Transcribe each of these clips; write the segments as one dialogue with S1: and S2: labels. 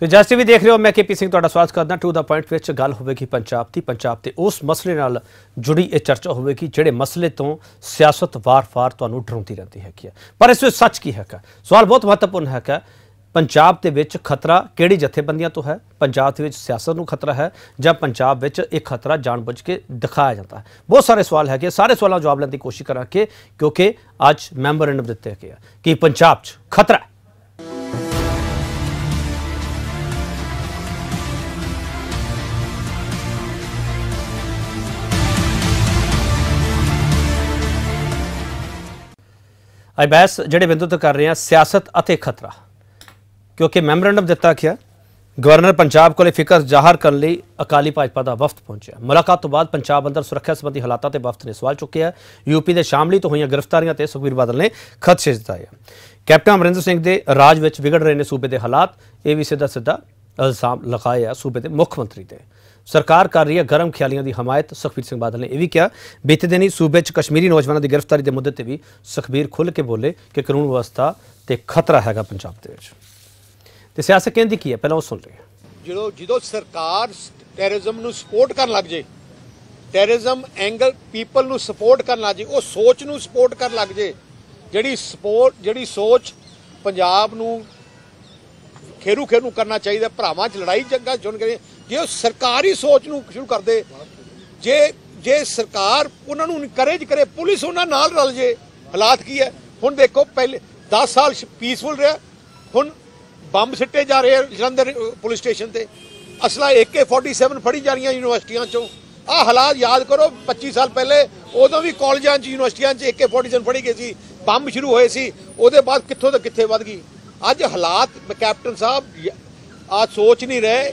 S1: ਤੇ ਜਸ ਵੀ ਦੇਖ ਰਹੇ ਹੋ, ਮੈਂ ਕੇਪੀ ਸਿੰਘ ਤੁਹਾਡਾ ਸਵਾਗਤ ਕਰਦਾ। ਟੂ ਦਾ ਪੁਆਇੰਟ ਵਿੱਚ ਗੱਲ ਹੋਵੇਗੀ ਪੰਜਾਬ ਦੀ, ਪੰਜਾਬ ਤੇ ਉਸ ਮਸਲੇ ਨਾਲ ਜੁੜੀ ਇਹ ਚਰਚਾ ਹੋਵੇਗੀ, ਜਿਹੜੇ ਮਸਲੇ ਤੋਂ ਸਿਆਸਤ ਵਾਰ-ਵਾਰ ਤੁਹਾਨੂੰ ਡਰਾਉਂਦੀ ਰਹਿੰਦੀ ਹੈ ਕੀ ਪਰ ਇਸ ਵਿੱਚ ਸੱਚ ਕੀ ਹੈ ਸਵਾਲ ਬਹੁਤ ਮਹੱਤਵਪੂਰਨ ਹੈ ਕਿ ਪੰਜਾਬ ਦੇ ਵਿੱਚ ਖਤਰਾ ਕਿਹੜੀ ਜਥੇਬੰਦੀਆਂ ਤੋਂ ਹੈ? ਪੰਜਾਬ ਦੇ ਵਿੱਚ ਸਿਆਸਤ ਨੂੰ ਖਤਰਾ ਹੈ ਜਾਂ ਪੰਜਾਬ ਵਿੱਚ ਇਹ ਖਤਰਾ ਜਾਣਬੁੱਝ ਕੇ ਦਿਖਾਇਆ ਜਾਂਦਾ ਹੈ? ਬਹੁਤ ਸਾਰੇ ਸਵਾਲ ਹੈਗੇ ਸਾਰੇ ਸਵਾਲਾਂ ਦਾ ਜਵਾਬ ਲੈਣ ਦੀ ਕੋਸ਼ਿਸ਼ ਕਰਾਂਗੇ, ਕਿਉਂਕਿ ਅੱਜ ਮੈਂਬਰ ਮੈਮੋਰੈਂਡਮ ਦਿੱਤੇ ਗਏ ਕਿ ਪੰਜਾਬ 'ਚ ਖਤਰਾ ਹੈ। ਅੱਜ ਬੈਸ ਜਿਹੜੇ ਬਿੰਦੂ ਤੇ ਕਰ ਰਹੇ ਹਾਂ ਸਿਆਸਤ ਅਤੇ ਖਤਰਾ। ਕਿਉਂਕਿ ਮੈਮੋਰੈਂਡਮ ਦਿੱਤਾ ਗਿਆ ਗਵਰਨਰ ਪੰਜਾਬ ਕੋਲੇ ਫਿਕਰ ਜ਼ਾਹਰ ਕਰਨ ਲਈ ਅਕਾਲੀ ਭਾਜਪਾ ਦਾ ਵਫਦ ਪਹੁੰਚਿਆ। ਮੁਲਾਕਾਤ ਤੋਂ ਬਾਅਦ ਪੰਜਾਬ ਅੰਦਰ ਸੁਰੱਖਿਆ ਸੰਬੰਧੀ ਹਾਲਾਤਾਂ ਤੇ ਵਫਦ ਨੇ ਸਵਾਲ ਚੁੱਕਿਆ। ਯੂਪੀ ਦੇ ਸ਼ਾਮਲੀ ਤੋਂ ਹੋਈਆਂ ਗ੍ਰਿਫਤਾਰੀਆਂ ਤੇ ਸੁਖਬੀਰ ਬਾਦਲ ਨੇ ਖਦਸ਼ੇ ਜਤਾਇਆ ਕੈਪਟਨ ਅਮਰਿੰਦਰ ਸਿੰਘ ਦੇ ਰਾਜ ਵਿੱਚ ਵਿਗੜ ਰਹੇ ਨੇ ਸੂਬੇ ਦੇ ਹਾਲਾਤ, ਇਹ ਵੀ ਸਿੱਧਾ ਸਿੱਧਾ ਇਲਜ਼ਾਮ ਲਗਾਇਆ ਸੂਬੇ ਦੇ ਮੁੱਖ ਮੰਤਰੀ ਤੇ। ਸਰਕਾਰ ਕਰ ਰਹੀ ਹੈ ਗਰਮ ਖਿਆਲੀਆਂ ਦੀ ਹਮਾਇਤ, ਸੁਖਬੀਰ ਸਿੰਘ ਬਾਦਲ ਨੇ ਇਹ ਵੀ ਕਿਹਾ। ਬੀਤੇ ਦਿਨੀ ਸੂਬੇ 'ਚ ਕਸ਼ਮੀਰੀ ਨੌਜਵਾਨਾਂ ਦੀ ਗ੍ਰਿਫਤਾਰੀ ਦੇ ਮੁੱਦੇ ਤੇ ਵੀ ਸੁਖਬੀਰ ਖੁੱਲ੍ਹ ਕੇ ਬੋਲੇ ਕਿ ਕਾਨੂੰਨ ਵਿਵਸਥਾ ਤੇ ਖਤਰਾ ਹੈਗਾ ਪੰਜਾਬ ਦੇ ਵਿੱਚ। ਤੇ ਸਿਆਸਤ ਕਹਿੰਦੀ ਕੀ ਹੈ? ਪਹਿਲਾਂ ਉਹ ਸੁਣ ਲਈਏ।
S2: ਜਦੋਂ ਜਦੋਂ ਸਰਕਾਰ ਟੈਰਰਿਜ਼ਮ ਨੂੰ ਸਪੋਰਟ ਕਰਨ ਲੱਗ ਜੇ ਟੈਰਰਿਜ਼ਮ ਐਂਗਲ ਪੀਪਲ ਨੂੰ ਸਪੋਰਟ ਕਰਨ ਲੱਗ ਜੇ, ਉਹ ਸੋਚ ਨੂੰ ਸਪੋਰਟ ਕਰਨ ਲੱਗ ਜੇ, ਜਿਹੜੀ ਸਪੋਰਟ ਜਿਹੜੀ ਸੋਚ ਪੰਜਾਬ ਨੂੰ ਖੇਰੂ ਖੇਰੂ ਕਰਨਾ ਚਾਹੀਦਾ, ਭਰਾਵਾਂ 'ਚ ਲੜਾਈ ਜੰਗਾਂ ਚੁਣ ਕੇ ਜੇ ਉਹ ਸਰਕਾਰੀ ਸੋਚ ਨੂੰ ਸ਼ੁਰੂ ਕਰਦੇ ਜੇ ਜੇ ਸਰਕਾਰ ਉਹਨਾਂ ਨੂੰ ਇਨਕਰੇਜ ਕਰੇ, ਪੁਲਿਸ ਉਹਨਾਂ ਨਾਲ ਰਲ ਜੇ, ਹਾਲਾਤ ਕੀ ਹੈ? ਹੁਣ ਦੇਖੋ, ਪਹਿਲੇ 10 ਸਾਲ ਪੀਸਫੁਲ ਰਿਹਾ, ਹੁਣ ਬੰਬ ਸਿੱਟੇ ਜਾ ਰਹੇ ਆ ਜਲੰਧਰ ਪੁਲਿਸ ਸਟੇਸ਼ਨ ਤੇ। ਅਸਲਾ AK47 ਫੜੀ ਜਾ ਰਹੀਆਂ ਯੂਨੀਵਰਸਿਟੀਆਂ ਚੋਂ। ਆ ਹਾਲਾਤ ਯਾਦ ਕਰੋ 25 ਸਾਲ ਪਹਿਲੇ ਉਦੋਂ ਵੀ ਕਾਲਜਾਂ 'ਚ, ਯੂਨੀਵਰਸਿਟੀਆਂ 'ਚ AK47 ਫੜੀ ਗਈ ਸੀ, ਬੰਬ ਸ਼ੁਰੂ ਹੋਏ ਸੀ, ਉਹਦੇ ਬਾਅਦ ਕਿੱਥੋਂ ਤੋਂ ਕਿੱਥੇ ਵੱਧ ਗਈ? ਅੱਜ ਹਾਲਾਤ ਕੈਪਟਨ ਸਾਹਿਬ ਆ ਸੋਚ ਨਹੀਂ ਰਹੇ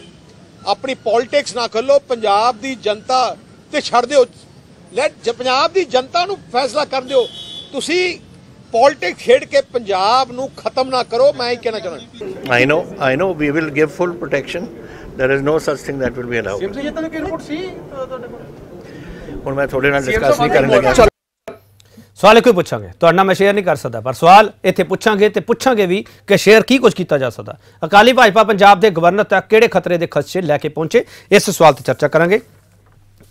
S2: ਆਪਣੀ ਪੋਲਿਟਿਕਸ ਨਾ ਖੱਲੋ ਪੰਜਾਬ ਦੀ ਜਨਤਾ ਤੇ ਛੱਡ ਦਿਓ ਲੈਟ ਪੰਜਾਬ ਦੀ ਜਨਤਾ ਨੂੰ ਫੈਸਲਾ ਕਰ ਦਿਓ ਤੁਸੀਂ ਪੋਲਿਟਿਕਸ ਖੇਡ ਕੇ ਪੰਜਾਬ ਨੂੰ ਖਤਮ ਨਾ ਕਰੋ ਮੈਂ ਇਹ ਕਹਿਣਾ ਚਾਹੁੰਦਾ
S3: I know, I know. We will give full protection. There is no such thing that will be allowed.
S4: ਸਿਮਸੀ ਜਿੱਤਣ ਦੀ ਰਿਪੋਰਟ ਸੀ ਅ, ਤੁਹਾਡੇ ਕੋਲ
S3: ਹੁਣ ਮੈਂ ਤੁਹਾਡੇ ਨਾਲ ਡਿਸਕਸ ਨਹੀਂ ਕਰਨ ਲੱਗਿਆ
S1: ਸਵਾਲ ਇੱਕੋ ਹੀ ਪੁੱਛਾਂਗੇ। ਤੁਹਾਡਾ ਮੈਂ ਸ਼ੇਅਰ ਨਹੀਂ ਕਰ ਸਕਦਾ ਪਰ ਸਵਾਲ ਇੱਥੇ ਪੁੱਛਾਂਗੇ ਤੇ ਪੁੱਛਾਂਗੇ ਵੀ ਕਿ ਸ਼ੇਅਰ ਕੀ ਕੁਝ ਕੀਤਾ ਜਾ ਸਕਦਾ। ਅਕਾਲੀ ਭਾਜਪਾ ਪੰਜਾਬ ਦੇ ਗਵਰਨਰ ਤੱਕ ਕਿਹੜੇ ਖਤਰੇ ਦੇ ਖਦਸ਼ੇ ਲੈ ਕੇ ਪਹੁੰਚੇ ਇਸ ਸਵਾਲ ਤੇ ਚਰਚਾ ਕਰਾਂਗੇ।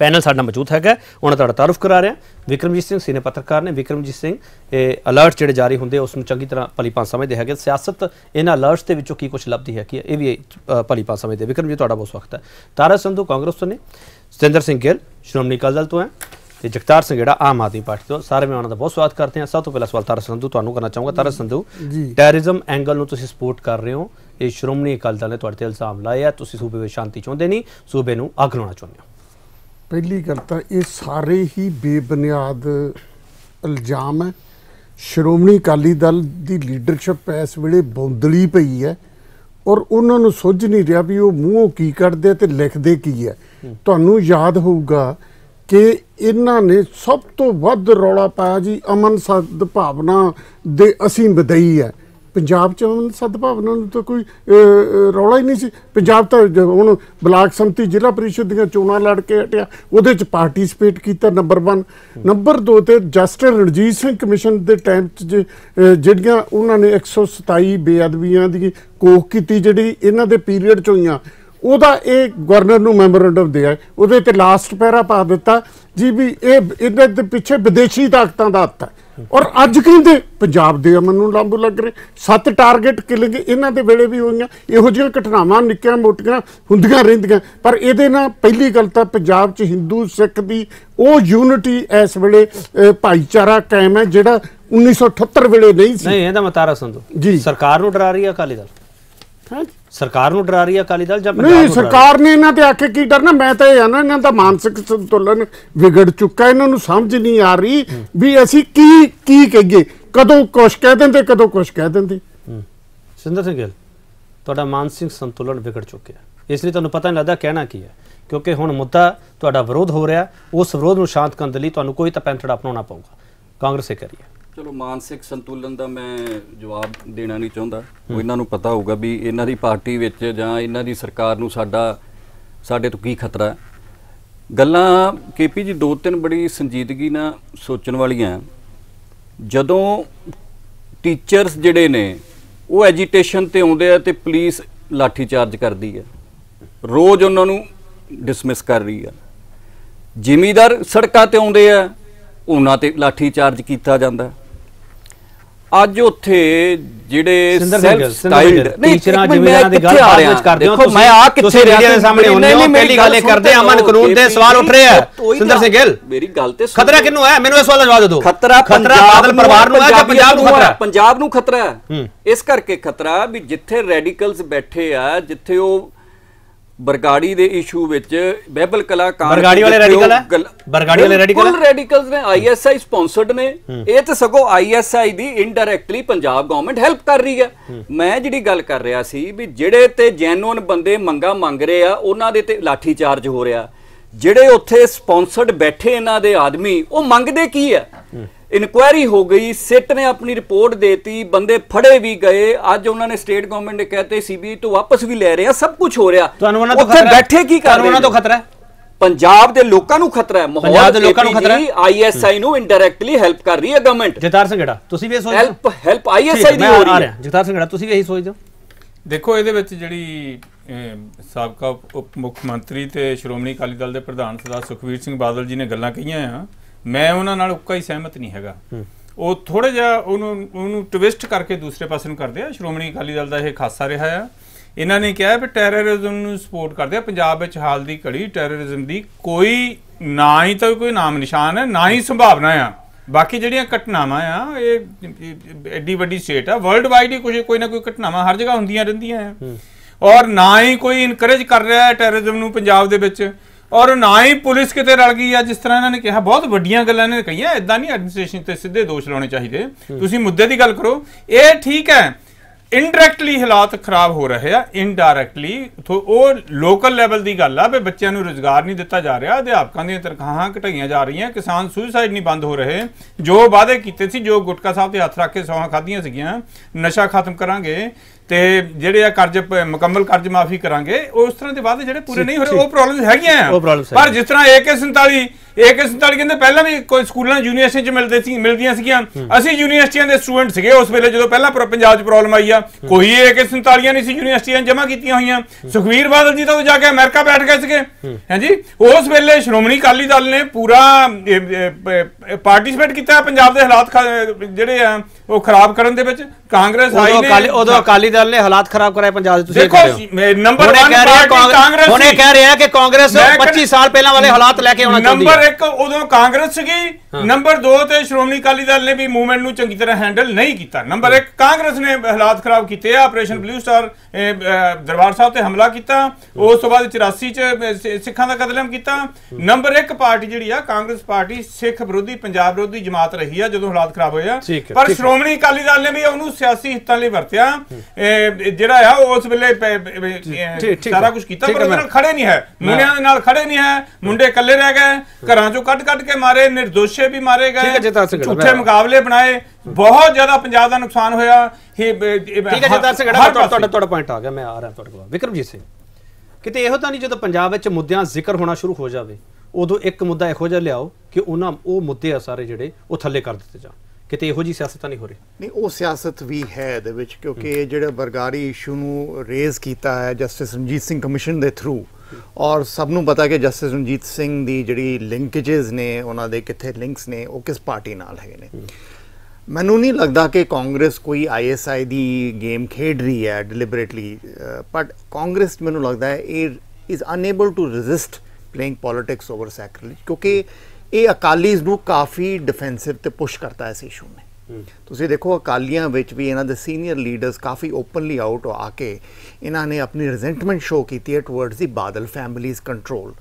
S1: ਪੈਨਲ ਸਾਡਾ ਮੌਜੂਦ ਹੈਗਾ ਉਹਨਾਂ ਤੁਹਾਡਾ ਤਾਰਫ ਕਰਾ ਰਿਹਾ। ਵਿਕਰਮਜੀਤ ਸਿੰਘ ਸੀਨੇ ਪੱਤਰਕਾਰ ਨੇ ਵਿਕਰਮਜੀਤ ਸਿੰਘ ਇਹ ਅਲਰਟ ਜਿਹੜੇ ਜਾਰੀ ਹੁੰਦੇ ਉਸ ਨੂੰ ਚੰਗੀ ਤਰ੍ਹਾਂ ਭਲੀ ਭਾਂ ਸਮਝਦੇ ਹੈਗੇ। ਸਿਆਸਤ ਇਹਨਾਂ ਅਲਰਟਸ ਦੇ ਵਿੱਚੋਂ ਕੀ ਕੁਝ ਲੱਭਦੀ ਹੈ ਕਿ ਇਹ ਵੀ ਅ, ਭਲੀ ਭਾਂ ਸਮਝਦੇ ਵਿਕਰਮ ਜੀ ਤੁਹਾਡਾ ਬਹੁਤ ਸਵਾਗਤ ਹੈ। ਤਾਰਾ ਸੰਧੂ ਕਾਂਗਰਸ ਤੋਂ ਨੇ। ਸਤਿੰਦਰ ਸਿੰਘ ਗਿੱਲ ਸ਼੍ਰੋਮਣੀ ਅਕਾਲੀ ਦਲ ਤੋਂ ਹੈ। ਤੇ ਜਗਤਾਰ ਸਿੰਘ ਜਿਹੜਾ ਆਮ ਆਦਮੀ ਪਾਰਟੀ ਤੋਂ ਸਾਰੇ ਮੈਂ ਉਹਨਾਂ ਦਾ ਬਹੁਤ ਸਵਾਗਤ ਕਰਦੇ ਹਾਂ। ਸਭ ਤੋਂ ਪਹਿਲਾ ਸਵਾਲ ਤਾਰਾ ਸੰਧੂ ਤੁਹਾਨੂੰ ਕਰਨਾ ਚਾਹੂੰਗਾ। ਤਾਰਾ ਸੰਧੂ ਟੈਰਰਿਜ਼ਮ ਐਂਗਲ ਨੂੰ ਤੁਸੀਂ ਸਪੋਰਟ ਕਰ ਰਹੇ ਹੋ। ਇਹ ਸ਼੍ਰੋਮਣੀ ਅਕਾਲੀ ਦਲ ਨੇ ਤੁਹਾਡੇ ਤੇ ਇਲਜ਼ਾਮ ਲਾਇਆ ਹੈ, ਤੁਸੀਂ ਸੂਬੇ ਵਿੱਚ ਸ਼ਾਂਤੀ ਚਾਹੁੰਦੇ ਨਹੀਂ ਸੂਬੇ ਨੂੰ ਅੱਗ ਲਾਉਣਾ ਚਾਹੁੰਦੇ ਹੋ।
S5: ਪਹਿਲੀ ਗੱਲ ਤਾਂ ਇਹ ਸਾਰੇ ਹੀ ਬੇਬੁਨਿਆਦ ਇਲਜ਼ਾਮ ਹੈ। ਸ਼੍ਰੋਮਣੀ ਅਕਾਲੀ ਦਲ ਦੀ ਲੀਡਰਸ਼ਿਪ ਇਸ ਵੇਲੇ ਬੌਂਦਲੀ ਪਈ ਹੈ ਔਰ ਉਹਨਾਂ ਨੂੰ ਸੁੱਝ ਨਹੀਂ ਰਿਹਾ ਵੀ ਉਹ ਮੂੰਹੋਂ ਕੀ ਕੱਢਦੇ ਆ ਤੇ ਲਿਖਦੇ ਕੀ ਹੈ। ਤੁਹਾਨੂੰ ਯਾਦ ਹੋਊਗਾ ਕਿ ਇਹਨਾਂ ਨੇ ਸਭ ਤੋਂ ਵੱਧ ਰੌਲਾ ਪਾਇਆ ਜੀ ਅਮਨ ਸਦਭਾਵਨਾ ਦੇ ਅਸੀਂ ਵਧਈ ਹੈ। ਪੰਜਾਬ ਚ ਅਮਨ ਸਦਭਾਵਨਾ ਨੂੰ ਤਾਂ ਕੋਈ ਰੌਲਾ ਹੀ ਨਹੀਂ ਸੀ। ਪੰਜਾਬ ਤਾਂ ਹੁਣ ਬਲਾਕ ਸੰਮਤੀ ਜ਼ਿਲ੍ਹਾ ਪਰਿਸ਼ਦ ਦੀਆਂ ਚੋਣਾਂ ਲੜ ਕੇ ਹਟਿਆ। ਉਹਦੇ ਚ ਪਾਰਟਿਸਿਪੇਟ ਕੀਤਾ ਨੰਬਰ 1 ਨੰਬਰ 2 ਤੇ ਜਸਟਿਸ ਰਣਜੀਤ ਸਿੰਘ ਕਮਿਸ਼ਨ ਦੇ ਟਾਈਮ ਚ ਜ- ਜਿਹੜੀਆਂ ਉਹਨਾਂ ਨੇ 127 ਬੇਅਦਬੀਆਂ ਦੀ ਕੋਖ ਕੀਤੀ, ਜਿਹੜੀ ਇਹਨਾਂ ਦੇ ਪੀਰੀਅਡ ਚ ਹੋਈਆਂ। ਉਹਦਾ ਇਹ ਗਵਰਨਰ ਨੂੰ ਮੈਮੋਰੈਂਡਮ ਦਿਆ ਉਹਦੇ ਤੇ ਲਾਸਟ ਪੈਰਾ ਪਾ ਦਿੱਤਾ ਜੀ ਵੀ ਇਹ ਇਹਨਾਂ ਦੇ ਪਿੱਛੇ ਵਿਦੇਸ਼ੀ ਤਾਕਤਾਂ ਦਾ ਹੱਥ ਹੈ। ਔਰ ਅੱਜ ਕਹਿੰਦੇ ਪੰਜਾਬ ਦੇ ਅਮਨ ਨੂੰ ਲਾਂਬੂ ਲੱਗ ਰਹੇ। ਸੱਤ ਟਾਰਗੇਟ ਕਿਲਿੰਗ ਇਹਨਾਂ ਦੇ ਵੇਲੇ ਵੀ ਹੋਈਆਂ। ਇਹੋ ਜਿਹੀਆਂ ਘਟਨਾਵਾਂ ਨਿੱਕੀਆਂ ਮੋਟੀਆਂ ਹੁੰਦੀਆਂ ਰਹਿੰਦੀਆਂ। ਪਰ ਇਹਦੇ ਨਾਲ ਪਹਿਲੀ ਗੱਲ ਤਾਂ ਪੰਜਾਬ 'ਚ ਹਿੰਦੂ ਸਿੱਖ ਦੀ ਉਹ ਯੂਨਿਟੀ ਇਸ ਵੇਲੇ ਭਾਈਚਾਰਾ ਕਾਇਮ ਹੈ ਜਿਹੜਾ 1978 ਵੇਲੇ ਨਹੀਂ ਸੀ।
S1: ਨਹੀਂ ਇਹਦਾ ਮਤਾਰਾ ਸੰਧੂ
S5: ਜੀ।
S1: ਸਰਕਾਰ ਨੂੰ ਡਰਾ ਰਹੀ ਹੈ ਅਕਾਲੀ ਦਲ?
S5: ਹਾਂ
S1: ਸਰਕਾਰ ਨੂੰ ਡਰਾ ਰਹੀ ਹੈ ਅਕਾਲੀ ਦਲ ਜਾਂ ਪੰਜਾਬ
S5: ਨਹੀਂ? ਸਰਕਾਰ ਨੇ ਇਹਨਾਂ ਤੇ ਆਖੇ ਕੀ ਡਰਨਾ? ਮੈਂ ਤਾਂ ਇਹ ਆ ਨਾ ਇਹਨਾਂ ਦਾ ਮਾਨਸਿਕ ਸੰਤੁਲਨ ਵਿਗੜ ਚੁੱਕਾ ਇਹਨਾਂ ਨੂੰ ਸਮਝ ਨਹੀਂ ਆ ਰਹੀ ਵੀ ਅਸੀਂ ਕੀ ਕੀ ਕਹੀਏ? ਕਦੋਂ ਕੁਛ ਕਹਿ ਦਿੰਦੇ ਕਦੋਂ ਕੁਛ ਕਹਿ ਦਿੰਦੇ।
S1: ਸਿੰਦਰ ਸਿੰਘ ਗਿੱਲ ਤੁਹਾਡਾ ਮਾਨਸਿਕ ਸੰਤੁਲਨ ਵਿਗੜ ਚੁੱਕਿਆ ਇਸ ਲਈ ਤੁਹਾਨੂੰ ਪਤਾ ਨਹੀਂ ਲੱਗਦਾ ਕਹਿਣਾ ਕੀ ਹੈ। ਕਿਉਂਕਿ ਹੁਣ ਮੁੱਦਾ ਤੁਹਾਡਾ ਵਿਰੋਧ ਹੋ ਰਿਹਾ ਉਸ ਵਿਰੋਧ ਨੂੰ ਸ਼ਾਂਤ ਕਰਨ ਦੇ ਲਈ ਤੁਹਾਨੂੰ ਕੋਈ ਤਾਂ ਪੈਂਥੜਾ ਅਪਣਾਉਣਾ ਪਊਗਾ। ਕਾਂਗਰਸ ਇਹ ਕਰੀਏ
S6: ਚਲੋ ਮਾਨਸਿਕ ਸੰਤੁਲਨ ਦਾ ਮੈਂ ਜਵਾਬ ਦੇਣਾ ਨਹੀਂ ਚਾਹੁੰਦਾ। ਉਹ ਇਹਨਾਂ ਨੂੰ ਪਤਾ ਹੋਊਗਾ ਵੀ ਇਹਨਾਂ ਦੀ ਪਾਰਟੀ ਵਿੱਚ ਜਾਂ ਇਹਨਾਂ ਦੀ ਸਰਕਾਰ ਨੂੰ ਸਾਡਾ, ਸਾਡੇ ਤੋਂ ਕੀ ਖਤਰਾ ਹੈ। ਗੱਲਾਂ ਕੇਪੀ ਜੀ ਦੋ ਤਿੰਨ ਬੜੀ ਸੰਜੀਦਗੀ ਨਾਲ ਸੋਚਣ ਵਾਲੀਆਂ। ਜਦੋਂ ਟੀਚਰਸ ਜਿਹੜੇ ਨੇ, ਉਹ ਐਜੀਟੇਸ਼ਨ ਤੇ ਆਉਂਦੇ ਆ ਤੇ ਪੁਲਿਸ ਲਾਠੀ ਚਾਰਜ ਕਰਦੀ ਹੈ ਰੋਜ਼ ਉਹਨਾਂ ਨੂੰ ਡਿਸਮਿਸ ਕਰ ਰਹੀ ਹੈ ਜ਼ਿਮੀਦਾਰ ਸੜਕਾਂ ਤੇ ਆਉਂਦੇ ਆ, ਉਹਨਾਂ ਤੇ ਲਾਠੀ ਚਾਰਜ ਕੀਤਾ ਜਾਂਦਾ। ਅੱਜ ਉੱਥੇ ਜਿਹੜੇ ਸੈਲਫ ਸਟਾਈਲਡ
S1: ਟੀਚਰਾਂ ਜ਼ਿਮੀਂਦਾਰਾਂ ਦੀ ਗੱਲ ਬਾਅਦ ਵਿੱਚ ਕਰਦੇ ਹੋ
S6: ਦੇਖੋ ਮੈਂ ਆ ਕਿੱਥੇ ਰਿਹਾ?
S1: ਦੇ ਸਾਹਮਣੇ ਹੁੰਦੇ ਹੋ ਪਹਿਲੀ ਗੱਲ ਇਹ ਕਰਦੇ ਆ ਅਮਨ ਕਾਨੂੰਨ ਦੇ ਸਵਾਲ ਉੱਠ ਰਹੇ ਆ। ਸਿੰਦਰ ਸਿੰਘ ਗਿੱਲ।
S6: ਮੇਰੀ ਗੱਲ ਤੇ।
S1: ਖਤਰਾ ਕਿਹਨੂੰ ਹੈ? ਮੈਨੂੰ ਇਹ ਸਵਾਲ ਦਾ ਜਵਾਬ ਦਿਓ।
S6: ਖਤਰਾ
S1: ਖਤਰਾ ਬਾਦਲ ਪਰਿਵਾਰ ਨੂੰ ਹੈ ਜਾਂ ਪੰਜਾਬ ਨੂੰ ਖਤਰਾ?
S6: ਪੰਜਾਬ ਨੂੰ ਖਤਰਾ ਹੈ। ਇਸ ਕਰਕੇ ਖਤਰਾ ਵੀ ਜਿੱਥੇ ਰੈਡੀਕਲਸ ਬੈਠੇ ਆ ਜਿੱਥੇ ਉਹ ਬਰਗਾੜੀ ਦੇ ਇਸ਼ੂ ਵਿੱਚ ਬਹਿਬਲ ਕਲਾ ਕਾਂਡ
S1: ਬਰਗਾੜੀ ਵਾਲੇ radical ਹੈ? ਬਰਗਾੜੀ ਵਾਲੇ radical ਹੈ?
S6: ਰੈਡੀਕਲਸ ਨੇ ਆਈਐਸਆਈ ਸਪਾਂਸਰਡ ਨੇ। ਇਹ ਤਾਂ ਸਗੋਂ ਆਈਐਸਆਈ ਦੀ ਇਨਡਾਇਰੈਕਟਲੀ ਪੰਜਾਬ ਗਵਰਨਮੈਂਟ ਹੈਲਪ ਕਰ ਰਹੀ ਹੈ। ਮੈਂ ਜਿਹੜੀ ਗੱਲ ਕਰ ਰਿਹਾ ਸੀ ਵੀ ਜਿਹੜੇ ਤੇ ਜੈਨੂਨ ਬੰਦੇ ਮੰਗਾ ਮੰਗ ਰਹੇ ਆ ਉਹਨਾਂ ਦੇ ਤੇ ਲਾਠੀ ਚਾਰਜ ਹੋ ਰਿਹਾ। ਜਿਹੜੇ ਉੱਥੇ ਸਪਾਂਸਰਡ ਬੈਠੇ ਇਹਨਾਂ ਦੇ ਆਦਮੀ ਉਹ ਮੰਗਦੇ ਕੀ ਆ? ਇਨਕੁਆਇਰੀ ਹੋ ਗਈ ਸਿੱਟ ਨੇ ਆਪਣੀ ਰਿਪੋਰਟ ਦੇਤੀ ਬੰਦੇ ਫੜੇ ਵੀ ਗਏ ਅੱਜ ਉਹਨਾਂ ਨੇ ਸਟੇਟ ਗਵਰਨਮੈਂਟ ਨੇ ਕਹਤੇ ਸੀਬੀਆਈ ਤੋਂ ਵਾਪਸ ਵੀ ਲੈ ਰਹੇ ਆ ਸਭ ਕੁਝ ਹੋ ਰਿਹਾ
S1: ਤੁਹਾਨੂੰ ਉਹਨਾਂ ਤੋਂ ਖਤਰਾ ਹੈ?
S6: ਬੈਠੇ ਕੀ ਕਰ ਰਹੇ
S1: ਉਹਨਾਂ ਤੋਂ
S6: ਨੇ?
S1: ਖਤਰਾ ਹੈ?
S6: ਪੰਜਾਬ ਦੇ ਲੋਕਾਂ ਨੂੰ ਖਤਰਾ ਹੈ ਮਾਹੌਲ
S1: ਦੇ ਲੋਕਾਂ ਨੂੰ ਖਤਰਾ ਹੈ?
S6: ਆਈਐਸਆਈ ਨੂੰ ਇਨਡਾਇਰੈਕਟਲੀ ਹੈਲਪ ਕਰ ਰਹੀ ਹੈ ਗਵਰਨਮੈਂਟ
S1: ਜਗਤਾਰ ਸਿੰਘ ਗੜਾ ਤੁਸੀਂ ਵੀ ਇਹ ਸੋਚਦੇ ਹੋ
S6: ਹੈਲਪ ਹੈਲਪ ਆਈਐਸਆਈ ਦੀ ਹੋ ਰਹੀ ਹੈ
S1: ਜਗਤਾਰ ਸਿੰਘ ਗੜਾ ਤੁਸੀਂ ਵੀ ਇਹੀ ਸੋਚਦੇ ਹੋ
S7: ਦੇਖੋ ਇਹਦੇ ਵਿੱਚ ਜਿਹੜੀ ਸਾਬਕਾ ਉਪ ਮੁੱਖ ਮੰਤਰੀ ਤੇ ਸ਼੍ਰੋਮਣੀ ਅਕਾਲੀ ਦਲ ਦੇ ਪ੍ਰਧਾਨ ਸਰਦਾਰ ਸੁਖਵੀਰ ਸਿੰਘ ਬਾਦਲ ਜੀ ਨੇ ਗੱਲਾਂ ਕਹੀਆਂ ਆ ਮੈਂ ਉਹਨਾਂ ਨਾਲ ਉੱਕਾ ਹੀ ਸਹਿਮਤ ਨਹੀਂ ਹੈਗਾ। ਉਹ ਥੋੜਾ ਜਿਹਾ ਉਹਨੂੰ ਉਹਨੂੰ ਟਵਿਸਟ ਕਰਕੇ ਦੂਸਰੇ ਪਾਸੇ ਨੂੰ ਕਰਦੇ ਆ। ਸ਼੍ਰੋਮਣੀ ਅਕਾਲੀ ਦਲ ਦਾ ਇਹ ਖਾਸਾ ਰਿਹਾ ਆ। ਇਹਨਾਂ ਨੇ ਕਿਹਾ ਵੀ ਟੈਰਰਿਜ਼ਮ ਨੂੰ ਸਪੋਰਟ ਕਰਦੇ ਆ। ਪੰਜਾਬ ਵਿੱਚ ਹਾਲ ਦੀ ਘੜੀ ਟੈਰਰਿਜ਼ਮ ਦੀ ਕੋਈ ਨਾ ਹੀ ਤਾਂ ਕੋਈ ਨਾਮ ਨਿਸ਼ਾਨ ਹੈ ਨਾ ਹੀ ਸੰਭਾਵਨਾ ਆ। ਬਾਕੀ ਜਿਹੜੀਆਂ ਘਟਨਾਵਾਂ ਆ ਇਹ ਐਡੀ ਵੱਡੀ ਸਟੇਟ ਆ। ਵਰਲਡ ਵਾਈਡ ਹੀ ਕੁਝ ਕੋਈ ਨਾ ਕੋਈ ਘਟਨਾਵਾਂ ਹਰ ਜਗ੍ਹਾ ਹੁੰਦੀਆਂ ਰਹਿੰਦੀਆਂ ਆ। ਔਰ ਨਾ ਹੀ ਕੋਈ ਇਨਕਰੇਜ ਕਰ ਰਿਹਾ ਹੈ ਟੈਰਰਿਜ਼ਮ ਨੂੰ ਪੰਜਾਬ ਦੇ ਵਿੱਚ। ਔਰ ਨਾ ਹੀ ਪੁਲਿਸ ਕਿਤੇ ਰਲ ਗਈ ਆ ਜਿਸ ਤਰ੍ਹਾਂ ਇਹਨਾਂ ਨੇ ਕਿਹਾ ਬਹੁਤ ਵੱਡੀਆਂ ਗੱਲਾਂ ਨੇ ਕਹੀਆਂ ਇਦਾਂ ਨਹੀਂ ਐਡਮਿਨਿਸਟ੍ਰੇਸ਼ਨ ਤੇ ਸਿੱਧੇ ਦੋਸ਼ ਲਾਉਣੇ ਚਾਹੀਦੇ। ਤੁਸੀਂ ਮੁੱਦੇ ਦੀ ਗੱਲ ਕਰੋ। ਇਹ ਠੀਕ ਹੈ ਇਨਡਾਇਰੈਕਟਲੀ ਹਾਲਾਤ ਖਰਾਬ ਹੋ ਰਹੇ ਆ ਇਨਡਾਇਰੈਕਟਲੀ ਉਹ ਲੋਕਲ ਲੈਵਲ ਦੀ ਗੱਲ ਆ ਵੀ ਬੱਚਿਆਂ ਨੂੰ ਰੋਜ਼ਗਾਰ ਨਹੀਂ ਦਿੱਤਾ ਜਾ ਰਿਹਾ ਅਧਿਆਪਕਾਂ ਦੀਆਂ ਤਨਖਾਹਾਂ ਘਟਾਈਆਂ ਜਾ ਰਹੀਆਂ ਕਿਸਾਨ ਸੁਸਾਈਡ ਨਹੀਂ ਬੰਦ ਹੋ ਰਹੇ। ਜੋ ਵਾਅਦੇ ਕੀਤੇ ਸੀ ਜੋ ਗੁਟਕਾ ਸਾਹਿਬ ਤੇ ਹੱਥ ਰੱਖ ਕੇ ਸੌਹਾਂ ਖਾਧੀਆਂ ਸੀਗੀਆਂ ਨਸ਼ਾ ਖਤਮ ਕਰਾਂਗੇ। ਤੇ ਜਿਹੜੇ ਆ ਕਰਜ਼ ਮੁਕੰਮਲ ਕਰਜ਼ ਮਾਫੀ ਕਰਾਂਗੇ ਉਸ ਤਰ੍ਹਾਂ ਦੇ ਵਾਅਦੇ ਜਿਹੜੇ ਪੂਰੇ ਨਹੀਂ ਹੋ ਰਹੇ ਉਹ ਪ੍ਰੋਬਲਮਸ ਹੈਗੀਆਂ ਪਰ। ਜਿਸ ਤਰ੍ਹਾਂ AK47 AK47 ਕਹਿੰਦੇ ਪਹਿਲਾਂ ਵੀ ਕੋਈ ਸਕੂਲਾਂ ਯੂਨੀਵਰਸਿਟੀ ਚ ਮਿਲਦੇ ਸੀ ਮਿਲਦੀਆਂ ਸੀਗੀਆਂ। ਅਸੀਂ ਯੂਨੀਵਰਸਿਟੀਆਂ ਦੇ ਸਟੂਡੈਂਟ ਸੀਗੇ ਉਸ ਵੇਲੇ ਜਦੋਂ ਪਹਿਲਾਂ ਪਰ- ਪੰਜਾਬ 'ਚ ਪ੍ਰੋਬਲਮ ਆਈ ਆ। ਕੋਈ AK47 ਨਹੀਂ ਸੀ ਯੂਨੀਵਰਸਿਟੀਆਂ ਜਮ੍ਹਾਂ ਕੀਤੀਆਂ ਹੋਈਆਂ। ਸੁਖਵੀਰ ਬਾਦਲ ਜੀ ਤਾਂ ਉਹ ਜਾ ਕੇ ਅਮਰੀਕਾ ਬੈਠ ਗਏ ਸੀਗੇ। ਹਾਂਜੀ? ਉਸ ਵੇਲੇ ਸ਼੍ਰੋਮਣੀ ਅਕਾਲੀ ਦਲ ਨੇ ਪੂਰਾ ਪਾਰਟਿਸਿਪੇਟ ਕੀਤਾ ਪੰਜਾਬ ਦੇ ਹਾਲਾਤ ਜਿਹੜੇ ਆ ਉਹ ਖਰਾਬ ਕਰਨ ਦੇ ਵਿੱਚ ਕਾਂਗਰਸ ਆਈ ਨੇ।
S1: ਉਦੋਂ ਅਕਾਲੀ ਦਲ ਨੇ ਹਾਲਾਤ ਖਰਾਬ ਕਰਾਏ ਪੰਜਾਬ ਦੇ ਤੁਸੀਂ
S7: ਦੇਖੋ ਨੰਬਰ
S1: ਹੁਣ ਇਹ
S7: 1
S1: ਕਹਿ ਰਿਹਾ
S7: ਪਾਰਟੀ
S1: ਕਾਂਗਰਸ
S7: ਸੀ।
S1: ਕਹਿ ਰਿਹਾ ਕਿ ਕਾਂਗਰਸ
S7: ਮੈਂ ਕਹਿ-
S1: 25 ਸਾਲ ਪਹਿਲਾਂ ਵਾਲੇ ਹਾਲਾਤ ਲੈ ਕੇ ਆਉਣਾ ਚਾਹੁੰਦੀ
S7: ਨੰਬਰ
S1: ਹੈ।
S7: 1 ਉਦੋਂ ਕਾਂਗਰਸ ਸੀਗੀ ਨੰਬਰ 2 ਤੇ ਸ਼੍ਰੋਮਣੀ ਅਕਾਲੀ ਦਲ ਨੇ ਵੀ ਮੂਵਮੈਂਟ ਨੂੰ ਚੰਗੀ ਤਰ੍ਹਾਂ ਹੈਂਡਲ ਨਹੀਂ ਕੀਤਾ। ਨੰਬਰ 1 ਕਾਂਗਰਸ ਨੇ ਹਾਲਾਤ ਖਰਾਬ ਕੀਤੇ ਆ। Operation Blue Star Darbar Sahib ਤੇ ਹਮਲਾ ਕੀਤਾ। ਉਸ ਤੋਂ ਬਾਅਦ 84 ਚ ਸਿੱਖਾਂ ਦਾ ਕਤਲੇਆਮ ਕੀਤਾ। ਨੰਬਰ 1 ਪਾਰਟੀ ਜਿਹੜੀ ਆ ਕਾਂਗਰਸ ਪਾਰਟੀ ਸਿੱਖ ਵਿਰੋਧੀ ਪੰਜਾਬ ਵਿਰੋਧੀ ਜਮਾਤ ਰਹੀ ਆ ਜਦੋਂ ਹਾਲਾਤ ਖਰਾਬ ਹੋਏ ਆ। ਪਰ। ਸ਼੍ਰੋਮਣੀ ਅਕਾਲੀ ਦਲ ਨੇ ਵੀ ਉਹਨੂੰ ਸਿਆਸੀ ਹਿੱਤਾਂ ਲਈ ਵਰਤਿਆ। ਜਿਹੜਾ ਆ ਉਸ ਵੇਲੇ ਸਾਰਾ। ਕੁਝ ਕੀਤਾ ਪਰ ਖੜੇ ਨਹੀਂ ਹੈ। ਮੁੰਡਿਆਂ ਦੇ ਨਾਲ ਖੜੇ ਨਹੀਂ ਹੈ। ਮੁੰਡੇ ਇਕੱਲੇ ਰਹਿ ਗਏ। ਘਰਾਂ ਚੋਂ ਕੱਢ ਕੱਢ ਕੇ ਮਾਰੇ ਨਿਰਦੋਸ਼ੇ ਵੀ ਮਾਰੇ ਗਏ ਝੂਠੇ ਮੁਕਾਬਲੇ ਬਣਾਏ ਬਹੁਤ ਜ਼ਿਆਦਾ ਪੰਜਾਬ ਦਾ ਨੁਕਸਾਨ ਹੋਇਆ।
S1: ਠੀਕ ਹੈ ਜਗਤਾਰ ਸਿੰਘ ਗੜਾ। ਤੁਹਾਡਾ ਤੁਹਾਡਾ ਪੁਆਇੰਟ ਆ ਗਿਆ ਮੈਂ ਆ ਰਿਹਾ ਤੁਹਾਡੇ ਕੋਲ। ਵਿਕਰਮਜੀਤ ਸਿੰਘ ਕਿਤੇ ਇਹੋ ਤਾਂ ਨਹੀਂ ਜਦੋਂ ਪੰਜਾਬ ਵਿੱਚ ਮੁੱਦਿਆਂ ਜ਼ਿਕਰ ਹੋਣਾ ਸ਼ੁਰੂ ਹੋ ਜਾਵੇ ਉਦੋਂ ਇੱਕ ਮੁੱਦਾ ਇਹੋ ਜਿਹਾ ਲਿਆਓ ਕਿ ਉਹਨਾਂ ਉਹ ਮੁੱਦੇ ਆ ਸਾਰੇ ਜਿਹੜੇ ਉਹ ਥੱਲੇ ਕਰ ਦਿੱਤੇ ਜਾਣ। ਕਿਤੇ ਇਹੋ ਜੀ ਸਿਆਸਤ ਤਾਂ ਨਹੀਂ ਹੋ ਰਹੀ?
S8: ਨਹੀਂ ਉਹ ਸਿਆਸਤ ਵੀ ਹੈ ਇਹਦੇ ਵਿੱਚ ਕਿਉਂਕਿ ਇਹ ਜਿਹੜਾ ਬਰਗਾਰੀ ਇਸ਼ੂ ਨੂੰ ਰੇਜ਼ ਕੀਤਾ ਹੈ ਜਸਟਿਸ ਰਣਜੀਤ ਸਿੰਘ ਕਮਿਸ਼ਨ ਦੇ ਥਰੂ ਔਰ ਸਭ ਨੂੰ ਪਤਾ ਕਿ ਜਸਟਿਸ ਰਣਜੀਤ ਸਿੰਘ ਦੀ ਜਿਹੜੀ ਲਿੰਕੇजेस ਨੇ ਉਹਨਾਂ ਦੇ ਕਿੱਥੇ ਲਿੰਕਸ ਨੇ ਉਹ ਕਿਸ ਪਾਰਟੀ ਨਾਲ ਹੈਗੇ ਨੇ। ਮੈਨੂੰ ਨਹੀਂ ਲੱਗਦਾ ਕਿ ਕਾਂਗਰਸ ਕੋਈ ਆਈਐਸਆਈ ਦੀ ਗੇਮ ਖੇਡ ਰਹੀ ਹੈ ਡਿਲੀਬਰੇਟਲੀ ਬਟ ਕਾਂਗਰਸ ਮੈਨੂੰ ਲੱਗਦਾ ਹੈ ਇਹ is unable to resist playing politics over sacrilege ਕਿਉਂਕਿ ਇਹ ਅਕਾਲੀਜ਼ ਨੂੰ ਕਾਫੀ ਡਿਫੈਂਸਿਵ ਤੇ ਪੁਸ਼ ਕਰਤਾ ਹੈ ਇਸ ਇਸ਼ੂ ਨੇ। ਤੁਸੀਂ ਦੇਖੋ ਅਕਾਲੀਆਂ ਵਿੱਚ ਵੀ ਇਹਨਾਂ ਦੇ ਸੀਨੀਅਰ ਲੀਡਰਸ ਕਾਫੀ ਓਪਨਲੀ ਆਊਟ ਆ ਕੇ ਇਹਨਾਂ ਨੇ ਆਪਣੀ ਰਿਜ਼ੈਂਟਮੈਂਟ ਸ਼ੋ ਕੀਤੀ ਹੈ towards the Badal families control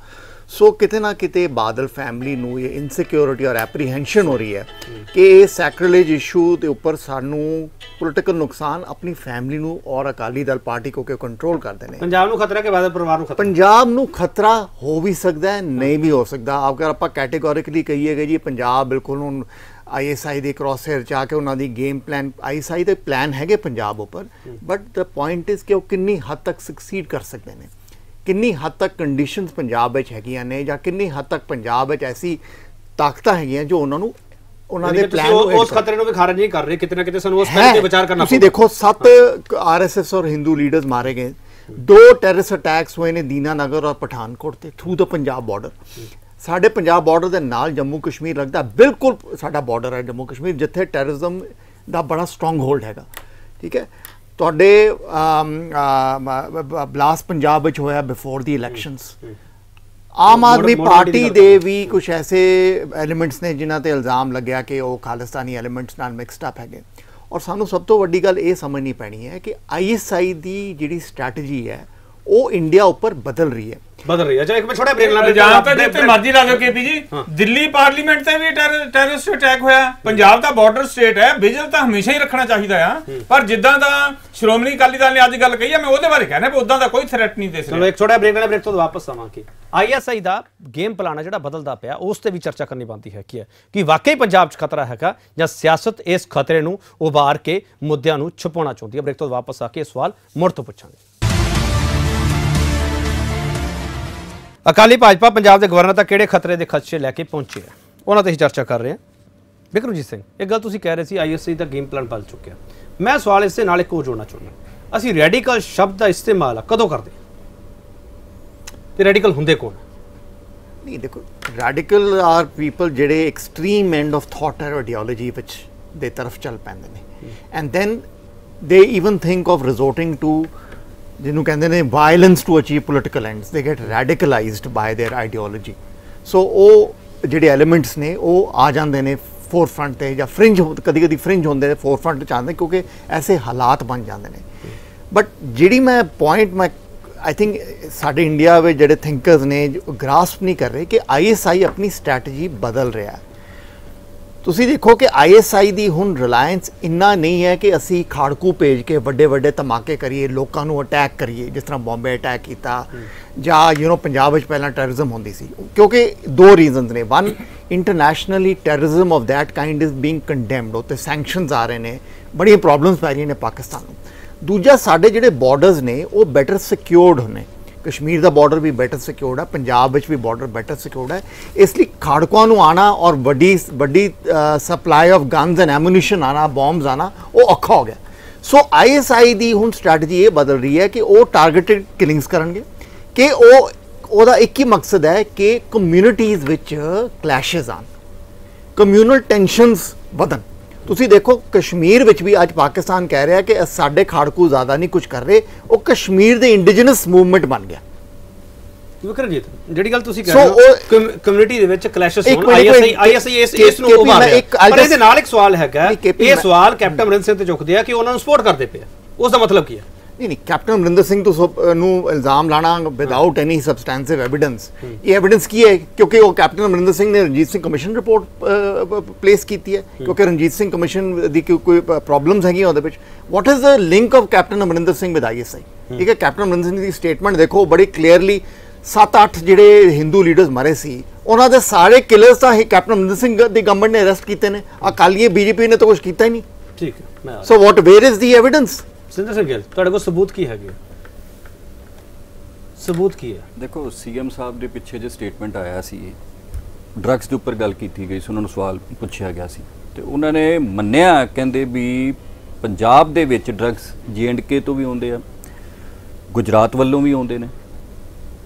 S8: so ਕਿਤੇ ਨਾ ਕਿਤੇ ਬਾਦਲ ਫੈਮਿਲੀ ਨੂੰ ਇਹ ਇਨਸਿਕਿਉਰਿਟੀ ਔਰ ਐਪਰੀਹੈਂਸ਼ਨ ਹੋ ਰਹੀ ਹੈ ਕਿ ਇਹ ਸੈਕ੍ਰਿਲੇਜ ਇਸ਼ੂ ਦੇ ਉੱਪਰ ਸਾਨੂੰ ਪੋਲਿਟੀਕਲ ਨੁਕਸਾਨ ਆਪਣੀ ਫੈਮਿਲੀ ਨੂੰ ਔਰ ਅਕਾਲੀ ਦਲ ਪਾਰਟੀ ਕੋ ਕੇ ਕੰਟਰੋਲ ਕਰਦੇ ਨੇ?
S1: ਪੰਜਾਬ ਨੂੰ ਖਤਰਾ ਕਿ ਬਾਦਲ ਪਰਿਵਾਰ ਨੂੰ ਖਤਰਾ?
S8: ਪੰਜਾਬ ਨੂੰ ਖਤਰਾ ਹੋ ਵੀ ਸਕਦਾ ਹੈ ਨਹੀਂ ਵੀ ਹੋ ਸਕਦਾ। ਅਗਰ ਆਪਾਂ ਕੈਟੇਗੋਰਿਕਲੀ ਕਹੀਏ ਕਿ ਜੀ ਪੰਜਾਬ ਬਿਲਕੁਲ ਹੁਣ ਆਈਐਸਆਈ ਦੇ ਕ੍ਰੋਸਹੇਅਰ ਚ ਆ ਕੇ ਉਹਨਾਂ ਦੀ ਗੇਮ ਪਲਾਨ ਆਈਐਸਆਈ ਦੇ ਪਲਾਨ ਹੈਗੇ ਪੰਜਾਬ ਉੱਪਰ ਬਟ ਦ ਪੁਆਇੰਟ ਇਜ਼ ਕਿ ਉਹ ਕਿੰਨੀ ਹੱਦ ਤੱਕ ਸਕਸੀਡ ਕਰ ਸਕਦੇ ਨੇ ਕਿੰਨੀ ਹੱਦ ਤੱਕ ਕੰਡੀਸ਼ਨਸ ਪੰਜਾਬ ਵਿੱਚ ਹੈਗੀਆਂ ਨੇ ਜਾਂ ਕਿੰਨੀ ਹੱਦ ਤੱਕ ਪੰਜਾਬ ਵਿੱਚ ਐਸੀ ਤਾਕਤਾਂ ਹੈਗੀਆਂ ਜੋ ਉਹਨਾਂ ਨੂੰ ਉਹਨਾਂ ਦੇ ਪਲਾਨ ਨੂੰ
S1: ਉਸ ਖਤਰੇ ਨੂੰ ਵੀ ਖਾਰਜ ਨਹੀਂ ਕਰ ਰਹੇ ਕਿਤੇ ਨਾ ਕਿਤੇ ਸਾਨੂੰ ਉਸ। ਪਹਿਲੇ ਤੇ ਵਿਚਾਰ ਕਰਨਾ
S8: ਤੁਸੀਂ। ਦੇਖੋ ਸੱਤ ਆਰਐਸਐਸ ਔਰ ਹਿੰਦੂ ਲੀਡਰਸ ਮਾਰੇ ਗਏ ਦੋ ਟੈਰਰਿਸਟ ਅਟੈਕਸ ਹੋਏ ਨੇ ਦੀਨਾਨਗਰ ਔਰ ਪਠਾਨਕੋਟ ਤੇ ਥਰੂ ਦਾ ਪੰਜਾਬ ਬਾਰਡਰ ਸਾਡੇ ਪੰਜਾਬ ਬਾਰਡਰ ਦੇ ਨਾਲ ਜੰਮੂ ਕਸ਼ਮੀਰ ਲੱਗਦਾ ਬਿਲਕੁਲ ਸਾਡਾ ਬਾਰਡਰ ਹੈ ਜੰਮੂ ਕਸ਼ਮੀਰ ਜਿੱਥੇ ਟੈਰਰਿਜ਼ਮ ਦਾ ਬੜਾ ਸਟਰੋਂਗ ਹੋਲਡ ਹੈਗਾ। ਠੀਕ ਹੈ? ਤੁਹਾਡੇ ਬਲਾਸ ਪੰਜਾਬ ਵਿੱਚ ਹੋਇਆ before the
S1: elections
S8: Aam
S1: Aadmi Party ਦੇ
S8: ਵੀ ਕੁਝ ਐਸੇ ਐਲੀਮੈਂਟਸ ਨੇ ਜਿਨ੍ਹਾਂ ਤੇ ਇਲਜ਼ਾਮ ਲੱਗਿਆ ਕਿ ਉਹ ਖਾਲਿਸਤਾਨੀ ਐਲੀਮੈਂਟਸ ਨਾਲ ਮਿਕਸਡ ਅਪ ਹੈਗੇ। ਔਰ ਸਾਨੂੰ ਸਭ ਤੋਂ ਵੱਡੀ ਗੱਲ ਇਹ ਸਮਝਣੀ ਪੈਣੀ ਹੈ ਕਿ ਆਈਐਸਆਈ ਦੀ ਜਿਹੜੀ ਸਟ੍ਰੈਟਜੀ ਹੈ ਉਹ ਇੰਡੀਆ ਉੱਪਰ ਬਦਲ ਰਹੀ ਹੈ।
S1: ਬਦਲ ਰਹੀ ਹੈ। ਚਲੋ ਇੱਕ ਮੈਂ ਛੋਟਾ ਬ੍ਰੇਕ ਲਾ
S7: ਇਲਜ਼ਾਮ ਤਾਂ ਜਿੱਥੇ ਮਰਜ਼ੀ ਲਾ ਦਿਓ ਕੇਪੀ ਜੀ। ਦਿੱਲੀ ਪਾਰਲੀਮੈਂਟ ਤੇ ਵੀ ਟੈਰਰਿਸਟ ਅਟੈਕ ਹੋਇਆ। ਪੰਜਾਬ ਦਾ ਬਾਰਡਰ ਸਟੇਟ ਹੈ। ਵਿਜਲ ਤਾਂ ਹਮੇਸ਼ਾ ਹੀ ਰੱਖਣਾ ਚਾਹੀਦਾ ਆ। ਪਰ ਜਿੱਦਾਂ ਦਾ ਸ਼੍ਰੋਮਣੀ ਅਕਾਲੀ ਦਲ ਨੇ ਅੱਜ ਗੱਲ ਕਹੀ ਆ ਮੈਂ ਉਹਦੇ ਬਾਰੇ ਕਹਿਣਾ ਵੀ ਉਦਾਂ ਦਾ ਕੋਈ ਥ੍ਰੈਟ ਨਹੀਂ ਦਿਸ
S1: ਚਲੋ
S7: ਰਿਹਾ।
S1: ਇੱਕ ਛੋਟਾ ਬ੍ਰੇਕ ਨਾਲ ਬ੍ਰੇਕ ਤੋਂ ਵਾਪਸ ਆਵਾਂਗੇ। ਆਈਐਸਆਈ ਦਾ ਗੇਮ ਪਲਾਨ ਹੈ ਜਿਹੜਾ ਬਦਲਦਾ ਪਿਆ ਉਸ ਤੇ ਵੀ ਚਰਚਾ ਕਰਨੀ ਬਣਦੀ ਹੈ ਕਿ ਕਿ ਵਾਕਈ ਪੰਜਾਬ 'ਚ ਖਤਰਾ ਹੈਗਾ ਜਾਂ ਸਿਆਸਤ ਇਸ ਖਤਰੇ ਨੂੰ ਉਭਾਰ ਕੇ ਮੁੱਦਿਆਂ ਨੂੰ ਛੁਪਾਉਣਾ ਚਾਹੁੰਦੀ ਹੈ ਬ੍ਰੇਕ ਤੋਂ ਵਾਪਸ ਆ ਕੇ ਇਹ ਸਵਾਲ ਮੁੜ ਤੋਂ ਪੁੱਛਾਂਗੇ। ਅਕਾਲੀ ਭਾਜਪਾ ਪੰਜਾਬ ਦੇ ਗਵਰਨਰ ਤੱਕ ਕਿਹੜੇ ਖਤਰੇ ਦੇ ਖਦਸ਼ੇ ਲੈ ਕੇ ਪਹੁੰਚੇ ਆ? ਉਹਨਾਂ ਤੇ ਹੀ ਚਰਚਾ ਕਰ ਰਹੇ ਹਾਂ। ਬਿਕਰਮਜੀਤ ਸਿੰਘ ਇਹ ਗੱਲ ਤੁਸੀਂ ਕਹਿ ਰਹੇ ਸੀ ਆਈਐਸਸੀ ਦਾ ਗੇਮ ਪਲਾਨ ਬਦਲ ਚੁੱਕਿਆ। ਮੈਂ ਸਵਾਲ ਇਸੇ ਨਾਲ ਇੱਕ ਹੋਰ ਜੋੜਨਾ ਚਾਹੁੰਦਾ ਅਸੀਂ ਰੈਡੀਕਲ ਸ਼ਬਦ ਦਾ ਇਸਤੇਮਾਲ ਆ ਕਦੋਂ ਕਰਦੇ? ਤੇ ਰੈਡੀਕਲ ਹੁੰਦੇ ਕੌਣ?
S8: ਨਹੀਂ ਦੇਖੋ ਰੈਡੀਕਲ ਆਰ ਪੀਪਲ ਜਿਹੜੇ extreme end of thought or ideology ਵਿੱਚ ਦੇ ਤਰਫ ਚੱਲ ਪੈਂਦੇ ਨੇ। And then they even think of resorting to ਜਿਹਨੂੰ ਕਹਿੰਦੇ ਨੇ violence to achieve political ends they get radicalized by their ideology so ਉਹ ਜਿਹੜੇ ਐਲੀਮੈਂਟਸ ਨੇ ਉਹ ਆ ਜਾਂਦੇ ਨੇ ਫੋਰਫਰੰਟ ਤੇ ਜਾਂ ਫ੍ਰਿੰਜ ਕਦੀ ਕਦੀ ਫ੍ਰਿੰਜ ਹੁੰਦੇ ਨੇ ਫੋਰਫਰੰਟ ਚ ਆਉਂਦੇ ਕਿਉਂਕਿ ਐਸੇ ਹਾਲਾਤ ਬਣ ਜਾਂਦੇ ਨੇ ਬਟ ਜਿਹੜੀ ਮੈਂ ਪੁਆਇੰਟ ਮੈਂ ਆਈ ਥਿੰਕ ਸਾਡੇ ਇੰਡੀਆ ਵਿੱਚ ਜਿਹੜੇ ਥਿੰਕਰਸ ਨੇ ਗ੍ਰਾਸਪ ਨਹੀਂ ਕਰ ਰਹੇ ਕਿ ਆਈਐਸਆਈ ਆਪਣੀ ਸਟ੍ਰੈਟਜੀ ਬਦਲ ਰਿਹਾ ਹੈ ਤੁਸੀਂ ਦੇਖੋ ਕਿ ਆਈਐਸਆਈ ਦੀ ਹੁਣ ਰਿਲਾਇੰਸ ਇੰਨਾ ਨਹੀਂ ਹੈ ਕਿ ਅਸੀਂ ਖਾੜਕੂ ਭੇਜ ਕੇ ਵੱਡੇ ਵੱਡੇ ਧਮਾਕੇ ਕਰੀਏ ਲੋਕਾਂ ਨੂੰ ਅਟੈਕ ਕਰੀਏ ਜਿਸ ਤਰ੍ਹਾਂ ਬੰਬੇ ਅਟੈਕ ਕੀਤਾ ਜਾਂ ਯੂ نو ਪੰਜਾਬ ਵਿੱਚ ਪਹਿਲਾਂ ਟੈਰਰਿਜ਼ਮ ਹੁੰਦੀ ਸੀ। ਕਿਉਂਕਿ ਦੋ ਰੀਜ਼ਨਸ ਨੇ। One internationally terrorism of that kind is being condemned ਉੱਤੇ ਸੈਂਕਸ਼ਨਸ ਆ ਰਹੇ ਨੇ। ਬੜੀਆਂ ਪ੍ਰੋਬਲਮਸ ਪੈ ਰਹੀਆਂ ਨੇ ਪਾਕਿਸਤਾਨ ਨੂੰ। ਦੂਜਾ ਸਾਡੇ ਜਿਹੜੇ ਬਾਰਡਰਸ ਨੇ ਉਹ ਬੈਟਰ ਸਿਕਿਉਰਡ ਨੇ। ਕਸ਼ਮੀਰ ਦਾ ਬਾਰਡਰ ਵੀ ਬੈਟਰ ਸਿਕਿਉਰਡ ਹੈ ਪੰਜਾਬ ਵਿੱਚ ਵੀ ਬਾਰਡਰ ਬੈਟਰ ਸਿਕਿਉਰਡ ਹੈ ਇਸ ਲਈ ਖਾੜਕੂਆਂ ਨੂੰ ਆਣਾ ਔਰ ਵੱਡੀ ਵੱਡੀ supply of guns and ammunition ਆਣਾ ਬੰਬਸ ਆਣਾ, ਉਹ ਔਖਾ ਹੋ ਗਿਆ। ਸੋ ਆਈਐਸਆਈ ਦੀ ਹੁਣ ਸਟ੍ਰੈਟਜੀ ਇਹ ਬਦਲ ਰਹੀ ਹੈ ਕਿ ਉਹ ਟਾਰਗੇਟਡ ਕਿਲਿੰਗਸ ਕਰਨਗੇ, ਕਿ ਉਹ, ਉਹਦਾ ਇੱਕ ਹੀ ਮਕਸਦ ਹੈ ਕਿ ਕਮਿਊਨਿਟੀਜ਼ ਵਿੱਚ ਕਲੈਸ਼ਸ ਆਣ। ਕਮਿਊਨਲ ਟੈਂਸ਼ਨਸ ਵਧਣ। ਤੁਸੀਂ ਦੇਖੋ ਕਸ਼ਮੀਰ ਵਿੱਚ ਵੀ ਅੱਜ ਪਾਕਿਸਤਾਨ ਕਹਿ ਰਿਹਾ ਕਿ ਸਾਡੇ ਖਾੜਕੂ ਜ਼ਿਆਦਾ ਨਹੀਂ ਕੁਝ ਕਰ ਰਹੇ ਉਹ ਕਸ਼ਮੀਰ ਦੇ ਇੰਡੀਜਨਸ ਮੂਵਮੈਂਟ ਬਣ ਗਿਆ।
S1: ਵਿਕਰਮਜੀਤ? ਜਿਹੜੀ ਗੱਲ ਤੁਸੀਂ ਕਹਿ ਰਹੇ ਹੋ ਕਮਿਊਨਿਟੀ ਦੇ ਵਿੱਚ ਕਲੈਸ਼ਸ ਹੋਣ ਆਈਐਸਆਈ ਆਈਐਸਆਈ ਇਸ ਇਸ ਨੂੰ ਉਭਾਰ ਰਿਹਾ ਪਰ ਇਹਦੇ ਨਾਲ ਇੱਕ ਸਵਾਲ ਹੈਗਾ ਇਹ ਸਵਾਲ ਕੈਪਟਨ ਅਮਰਿੰਦਰ ਸਿੰਘ ਤੇ ਚੁੱਕਦੇ ਆ ਕਿ ਉਹਨਾਂ ਨੂੰ ਸਪੋਰਟ ਕਰਦੇ ਪਏ ਉਸ ਦਾ ਮਤਲਬ ਕੀ ਹੈ?
S8: ਨਹੀਂ ਨਹੀਂ ਕੈਪਟਨ ਅਮਰਿੰਦਰ ਸਿੰਘ ਤੋਂ ਨੂੰ ਇਲਜ਼ਾਮ ਲਾਣਾ ਵਿਦਆਊਟ ਐਨੀ ਸਬਸਟੈਂਸਿਵ ਐਵੀਡੈਂਸ ਇਹ ਐਵੀਡੈਂਸ ਕੀ ਹੈ ਕਿਉਂਕਿ ਉਹ ਕੈਪਟਨ ਅਮਰਿੰਦਰ ਸਿੰਘ ਨੇ Ranjit Singh commission report place ਕੀਤੀ ਹੈ ਕਿਉਂਕਿ ਰਣਜੀਤ ਸਿੰਘ ਕਮਿਸ਼ਨ ਦੀ ਕੋਈ- ਪ੍ਰੋਬਲਮਸ ਹੈਗੀਆਂ ਉਹਦੇ ਵਿੱਚ what is the link of captain Amarinder Singh with ISI ਠੀਕ ਹੈ ਕੈਪਟਨ ਅਮਰਿੰਦਰ ਸਿੰਘ ਦੀ ਸਟੇਟਮੈਂਟ ਦੇਖੋ ਬੜੀ ਕਲੀਅਰਲੀ 7-8 ਜਿਹੜੇ ਹਿੰਦੂ ਲੀਡਰਸ ਮਰੇ ਸੀ ਉਹਨਾਂ ਦੇ ਸਾਰੇ ਕਿਲਰਸ ਤਾਂ ਹੀ ਕੈਪਟਨ ਅਮਰਿੰਦਰ ਸਿੰਘ ਦੀ ਗਵਰਨਮੈਂਟ ਨੇ ਅਰੈਸਟ ਕੀਤੇ ਨੇ ਅਕਾਲੀ ਬੀਜੇਪੀ ਨੇ ਤਾਂ ਕੁਝ ਕੀਤਾ ਹੀ ਨਹੀਂ
S1: ਠੀਕ ਹੈ
S8: so what where is the evidence
S1: Sinder Singh Gill ਤੁਹਾਡੇ ਕੋਲ ਸਬੂਤ ਕੀ ਹੈਗੇ? ਸਬੂਤ ਕੀ ਹੈ?
S6: ਦੇਖੋ, ਸੀਐਮ ਸਾਹਿਬ ਦੇ ਪਿੱਛੇ ਜੇ ਸਟੇਟਮੈਂਟ ਆਇਆ ਸੀ ਡਰੱਗਸ ਦੇ ਉੱਪਰ ਗੱਲ ਕੀਤੀ ਗਈ ਸੀ, ਉਹਨਾਂ ਨੂੰ ਸਵਾਲ ਪੁੱਛਿਆ ਗਿਆ ਸੀ। ਤੇ ਉਹਨਾਂ ਨੇ ਮੰਨਿਆ, ਕਹਿੰਦੇ ਵੀ ਪੰਜਾਬ ਦੇ ਵਿੱਚ ਡਰੱਗਸ ਜੀਐਂਡਕੇ ਤੋਂ ਵੀ ਆਉਂਦੇ ਆ, ਗੁਜਰਾਤ ਵੱਲੋਂ ਵੀ ਆਉਂਦੇ ਨੇ।